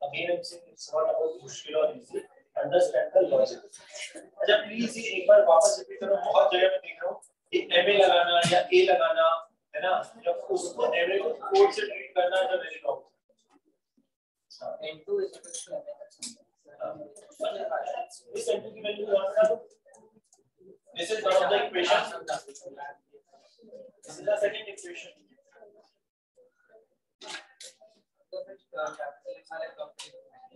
अगेन इट्स नॉट अबाउट मुश्किल और इजी अंडरस्टैंड द लॉजिक अच्छा प्लीज़ ये एक बार वापस रिपीट करो, बहुत जगह मैं देख रहा हूँ कि एमए लगाना या ए लगाना, है ना? जब उसको एमए को कोड से ट्रीट करना जब very wrong n2 is equal to mx इस एंटी की वैल्यू ध्यान रखना This is one of the equations. This is the second equation.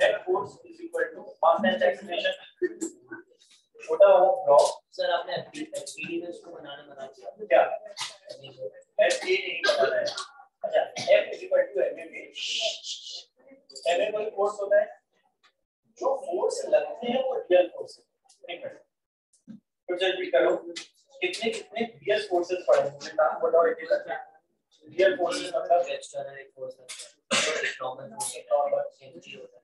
that force is equal to mass times acceleration. छोटा वाला ब्लॉक सर आपने एचपीडी में उसको बनाना बना दिया। क्या? F a नहीं बनाना है? अच्छा f is equal to ma में ma कोई फोर्स होता है? जो फोर्स लगते हैं वो रियल फोर्स है। फिर से रिपीट करो। कितने कितने रियल फोर्सेस पड़े मुझे नाम बताओ एक रियल फोर्सेस मतलब? एक्सटर्नल एक फोर्स है। नॉर्मल नॉर्मल एनर्जी होता है।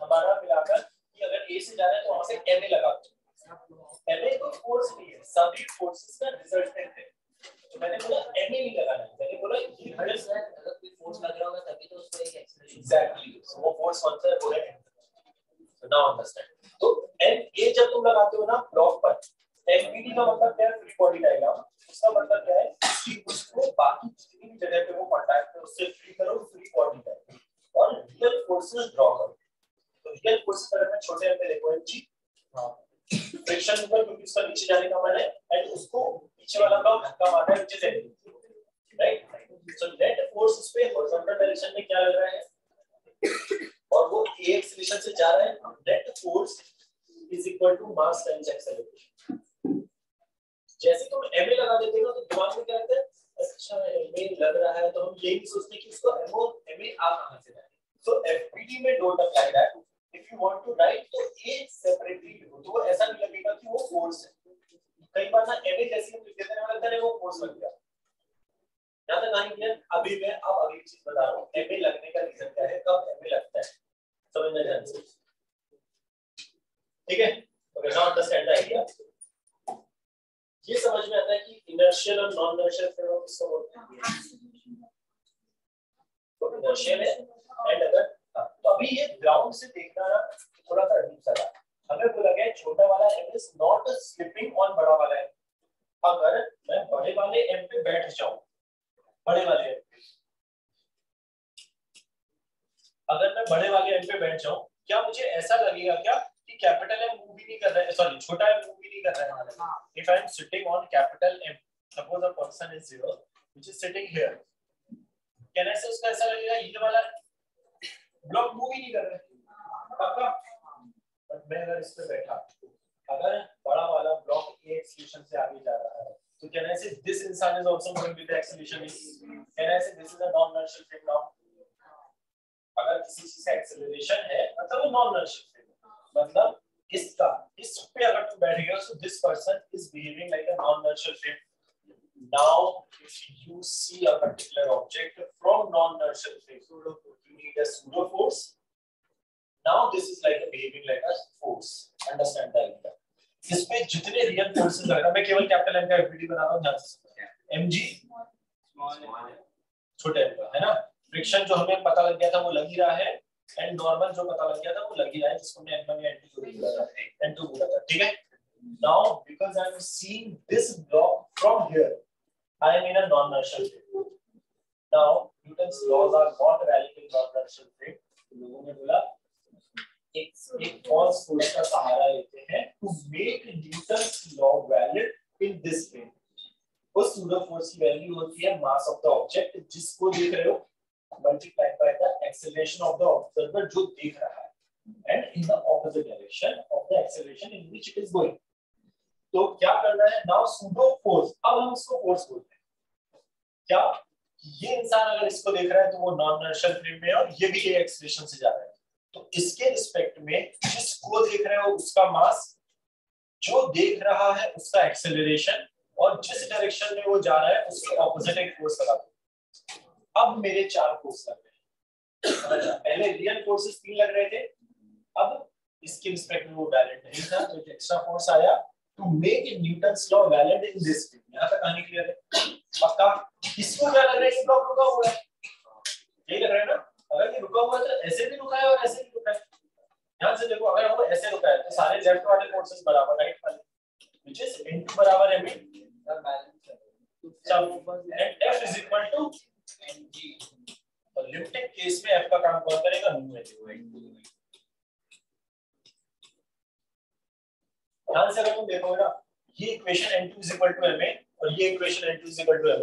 हमारा मिलाकर कि अगर A से जा है तो वहाँ से ma लगा दो ma कोई फोर्स नहीं है सभी फोर्सेस का रिजल्टेंट है। तो मैंने बोला ma नहीं लगाना मैंने बोला ये अगर सर अगर कोई फोर्स लग रहा होगा तभी तो उसको एक एक्सेलरेशन एग्जैक्टली सो वो फोर्स कौन सा है? है so now understand. तो n a जब तुम लगाते हो ना ब्लॉक पर fbd का मतलब क्या है? फ्री बॉडी डायग्राम उसका मतलब क्या है? कि उसको बाकी जितनी भी जगह पे वो कांटेक्ट है उससे फ्री करो फ्री बॉडी डायग्राम और रियल फोर्सेस ड्रॉ करो। तो रियल फोर्सेस अगर मैं छोटे पे देखो जी फ्रिक्शन ऊपर क्योंकि उसका नीचे जाने का मन है एंड उसको पीछे वाला ब्लॉक धक्का मारना है, नीचे से। राइट सो नेट फोर्स उस पे हॉरिजॉन्टल डायरेक्शन में क्या लग रहा है? और वो ए एक्सेलरेशन से जा रहा है net force is equal to mass times acceleration जैसे तुम एमए लगा देते हो तो दिमाग में क्या आता है? अच्छा एमए लग रहा है तो हम ये भी सोचते हैं कि इसको एमओ एमए आ कहाँ से रहा है सो एफपीडी में don't apply that if you want to write तो ए सेपरेटली लिखो तो वो ऐसा नहीं लगेगा कि वो फोर्स है। कई बार ना एमए जैसे हम लिख देते हैं लगता है वो फोर्स लग गया। यहाँ तक कहानी क्लियर अभी मैं अब अगली चीज़ बता रहा हूँ। एमए लगने का रीजन क्या है? कब एमए लगता है? समझना ध्यान से ठीक है? Okay now understand the idea ये समझ में आता है कि इनर्शियल और नॉन इनर्शियल फ्रेमवर्क किसको बोलते हैं? तो इनर्शियल है एंड अगर तो अभी ये ग्राउंड से देखना ना थोड़ा सा अजीब सा है हमें बोला गया छोटा वाला M is not slipping on बड़ा वाला एम अगर मैं बड़े वाले एम पे बैठ जाऊँ बड़े वाले एम पे। अगर मैं बड़े वाले एम पे बैठ जाऊँ क्या मुझे ऐसा लगेगा क्या कि कैपिटल एम मूव भी नहीं कर रहा है? सॉरी छोटा एम मूव भी नहीं कर रहा है if I am sitting on capital M suppose a person is zero which is sitting here can I say उसका ऐसा लगेगा ये वाला ब्लॉक मूव ही नहीं कर रहा। पक्का बट मैं अगर इस पे बैठा अगर बड़ा वाला ब्लॉक ए एक्सेलरेशन से आगे जा रहा है तो कैन आई से दिस इंसान is also moving with the acceleration can I say this is a non inertial frame now अगर किसी चीज़ का एक्सेलरेशन है मतलब वो नॉन इनर्शियल फ्रेम मतलब इसका इस पे अगर तू बैठ गया तो this person is behaving like a non inertial frame now if you see a particular object from non-inertial frame you need a pseudo force now this is like a behaving like a force understand the idea इसमें जितने real forces लग रहा मैं केवल capital M का FBD बना रहा हूँ ध्यान से एमजी छोटे एम का है ना फ्रिक्शन जो हमें पता लग गया था वो लग ही रहा है एंड नॉर्मल जो पता लग गया था वो लग ही रहा है जिसको हमने n1 या n2 बोला था n2 बोला था ठीक है now because i am seeing this block from here i am in a non inertial frame now newton's laws are not valid in non inertial frame लोगों ने बोला एक एक false force का सहारा लेते हैं to make newton's law valid in this frame उस pseudo force की वैल्यू होती है mass of the object जिसको देख रहे हो multiplied by the acceleration of the observer जो देख रहा है and in the opposite direction of the acceleration in which it is going तो क्या करना है? नाउ सूडो फोर्स अब हम इसको फोर्स बोलते हैं। क्या? ये इंसान अगर इसको देख रहा है तो वो नॉन इनर्शियल फ्रेम में और ये भी ये एक्सेलरेशन से जा रहा है। तो इसके रिस्पेक्ट में जिसको देख रहे हो उसका मास जो देख रहा है, उसका एक्सेलरेशन और जिस डायरेक्शन में वो जा रहा है, उसके ऑपोजिट एक फोर्स लगा दो। अब मेरे चार फोर्स लग रहे हैं। पहले रियल फोर्सेस तीन लग रहे थे। अब इसके रिस्पेक्ट में वो वैलिड नहीं था तो एक एक्स्ट्रा फोर्स आया। To make Newton's law valid in this यहाँ तक कहानी क्लियर है। पक्का? इसको क्या लग रहा है ये ब्लॉक रुका हुआ है? यही लग रहा है ना? अगर ये रुका हुआ है तो ऐसे भी रुका है और ऐसे भी रुका है। ध्यान से देखो, अगर वो ऐसे रुका है तो सारे लेफ़्ट वाले फोर्सेस बराबर राइट वाले। व्हिच इज़ n2 बराबर है है सब and f is equal to mg और लिफ्टिंग केस में f का काम कौन करेगा? न्यू है। ध्यान से अगर तुम देखोगे ना, ये equation n2 is equal to ma और ये equation n2 is equal to ma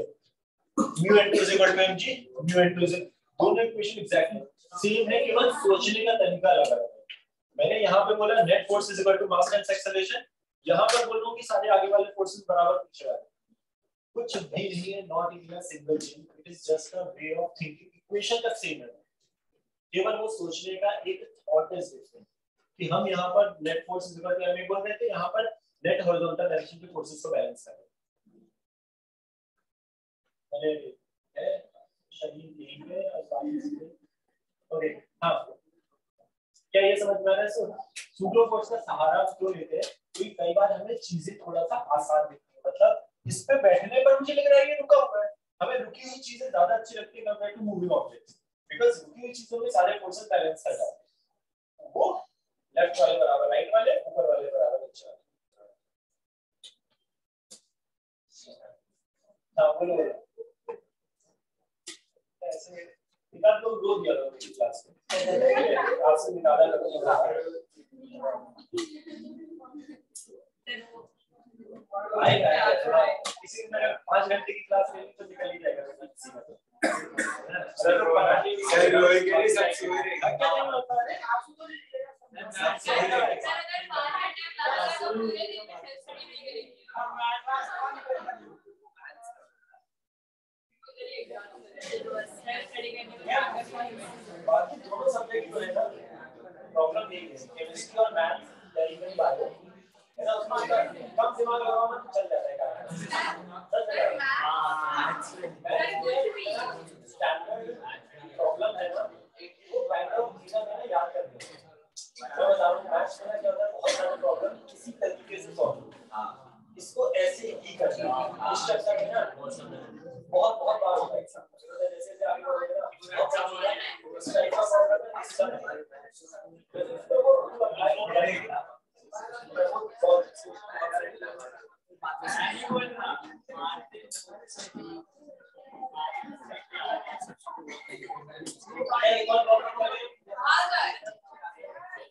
mu n2 is equal to mg mu n2 is दोनों इक्वेशन एग्जैक्टली सेम है, केवल सोचने का तरीका अलग है। मैंने यहाँ पे बोला net force is equal to mass times acceleration यहाँ पर बोल रहा हूँ कि सारे आगे वाले फोर्सेस बराबर पीछे वाले कुछ भी नहीं है not even a single change it is just a way of thinking equation का सेम है। केवल वो सोचने का एक थॉट इज़ डिफरेंट कि हम यहाँ पर net force is equal to M बोल रहे थे, यहाँ पर नेट हॉरिजॉन्टल डायरेक्शन के फोर्सेस को बैलेंस कर अरे, है? शरीर यही और चीज़ें। ओके हाँ। क्या ये समझ में आ रहा है? सो सुडो फोर्स का सहारा क्यों लेते हैं क्योंकि कई बार हमें चीज़ें थोड़ा सा आसान दिखती है। मतलब इस पे बैठने पर मुझे लग रहा है ये रुका हुआ है। हमें रुकी हुई चीज़ें ज़्यादा अच्छी लगती है compare to moving objects because रुकी हुई चीज़ों में सारे फोर्सेस बैलेंस कर जाते हैं। वो लेफ़्ट वाले बराबर राइट वाले ऊपर वाले बराबर नीचे वाले हाँ ऐसे तो दो दिया था मेरी क्लास में। आपसे निकाला था आएगा आएगा थोड़ा किसी में पाँच घंटे की क्लास लेनी तो निकल ही जाएगा। किसी का तो बाकी दोनों सब्जेक्ट जो है ना प्रॉब्लम यही है केमिस्ट्री और मैथ या इवन बायो है ना उसमें कम दिमाग लगाओ ना चल जाता है काम हाँ स्टैंडर्ड प्रॉब्लम है ना वो बैकग्राउंड चीज़ें याद कर लेते हैं किसी तरीके से सॉल्व इसको ऐसे ही करना स्ट्रक्चर है ना बहुत बहुत बार होता है जैसे आप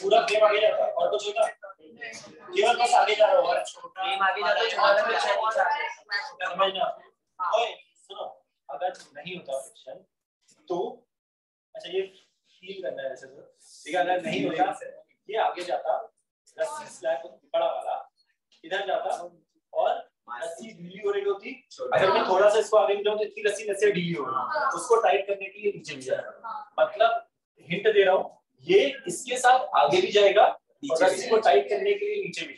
पूरा आगे जाता और तो कुछ होता केवल बस आगे जा रहा होगा आगे जाता है अच्छा ओए सुनो अगर नहीं होता तो अच्छा ये फील करना है ऐसे तो। ठीक है अगर नहीं होता ये आगे जाता रस्सी स्लैब बड़ा वाला इधर जाता और रस्सी ढीली हो रही होती। अगर मैं थोड़ा सा इसको आगे मिलाऊं तो इतनी रस्सी ऐसे ढीली हो हाँ। उसको टाइट करने के लिए नीचे भी गाइड करने के लिए नीचे भी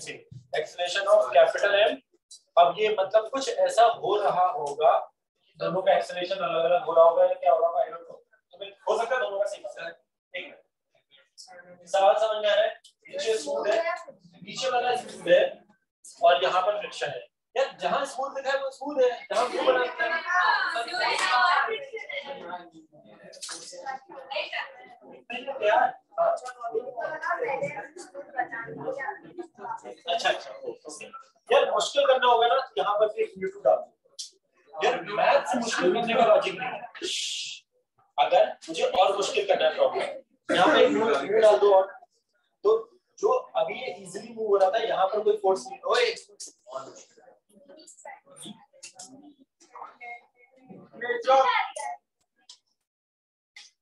से एक्सलेशन ऑफ़ कैपिटल एम अब ये मतलब कुछ ऐसा हो रहा होगा दोनों का एक्सलेशन अलग अलग हो रहा होगा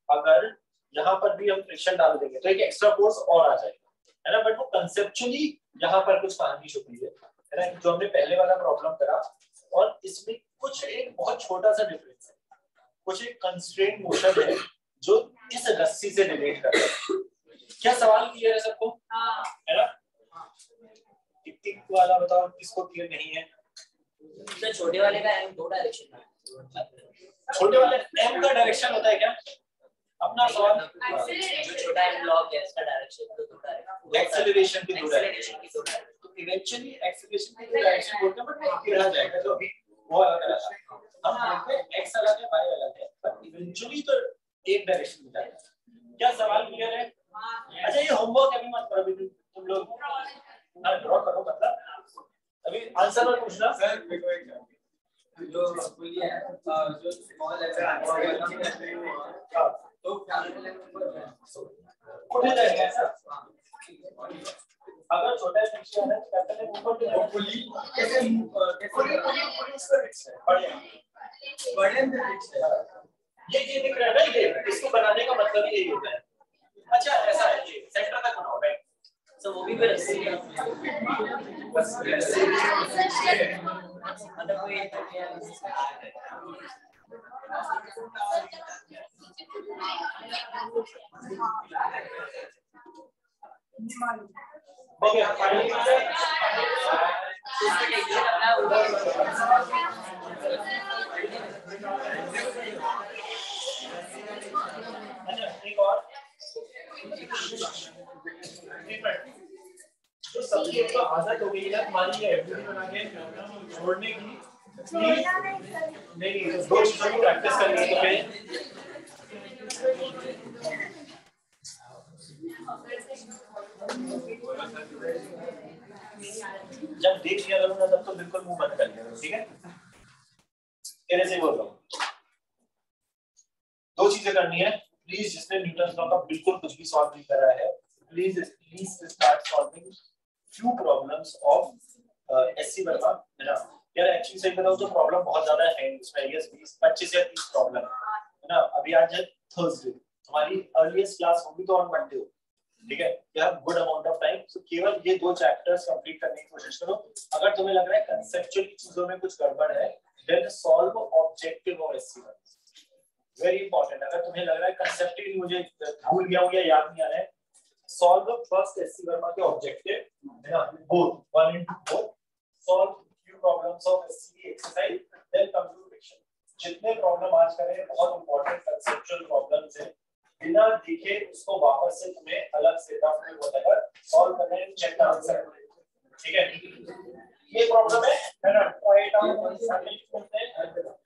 अगर यहाँ पर भी हम फ्रिक्शन डाल देंगे तो एक एक्स्ट्रा फोर्स और आ जाएगा। है ना? बट वो कंसेप्चुअली यहाँ पर कुछ कहानी छुपी है। है ना? जो हमने पहले वाला प्रॉब्लम करा और इसमें कुछ एक बहुत छोटा सा डिफरेंस है। कुछ एक कंस्ट्रेंट मोशन है जो इस रस्सी से रिलेट कर रहा है। क्या सवाल क्लियर है सबको? हाँ। है ना? टिक टिक वाला बताओ किसको क्लियर नहीं है? तो छोटे वाले का एम दो डायरेक्शन में छोटे वाले एम का डायरेक्शन होता है क्या? अपना सवाल। है एक्सेलरेशन की की डायरेक्शन तो डायरेक्शन बोलते हैं बट ही रह जाएगा। वो अलग अलग है हम हैं एक्स है। है तो एक डायरेक्शन में क्या सवाल क्लियर है? अच्छा ये होमवर्क अभी मत करो अभी तुम लोग ड्रॉ करो मतलब। अभी आंसर मत पूछना। सर जो बोलिए जो स्मॉल है हाँ, तो कैपिटल नंबर उठे जाएगा ऐसा अगर छोटा सेक्शन है तो कैपिटल है ऊपर तो होपफुली कैसे कैसे बढ़िया बड़े में फिक्स है ये ये दिख रहा है ना ये इसको बनाने का मतलब ही यही होता है अच्छा ऐसा है ये सेंटर तक बनाओ राइट तो वो भी फिर रस्सी है बस मतलब कोई ओके तो एक तो आदत हो गई है मान लीजिए एफडी बना के छोड़ने की नहीं तो दो चीज़ों की प्रैक्टिस करनी है तो जब देख लिया करूँगा तब तो बिल्कुल मुँह बंद कर लिया ठीक है तेरे से बोल रहा दो चीज़ें करनी है प्लीज़ जिसने न्यूटन का बिल्कुल कुछ भी सॉल्व नहीं करा है please please start problems of SC Verma है ना? यार एक्चुअली सही बताऊँ तो प्रॉब्लम बहुत ज़्यादा है इसमें आई गेस 20 25 या 30 प्रॉब्लम है ना? अभी आज है थर्सडे तुम्हारी अर्लीस्ट क्लास होगी तो ऑन मंडे हो। ठीक है? You good amount of time so केवल ये दो चैप्टर्स कंप्लीट करने की कोशिश करो। अगर तुम्हें लग रहा है कंसेप्चुअल चीज़ों में कुछ गड़बड़ है then solve objective of SC very important अगर तुम्हें लग रहा है कंसेप्टिव मुझे भूल गया हूँ या याद नहीं आ रहा है सॉल्व फ़र्स्ट एससी वर्मा के ऑब्जेक्टिव है ना? Both one into both solve few problems of SC exercise then come to friction जितने प्रॉब्लम आज कर रहे हैं बहुत इंपॉर्टेंट कंसेप्चुअल प्रॉब्लम्स है। बिना देखे उसको वापस से तुम्हें अलग से रफ में whatever सॉल्व करना चेक द आंसर ठीक है? ये प्रॉब्लम है है ना? ट्राई इट आउट करते हैं।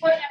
Bueno,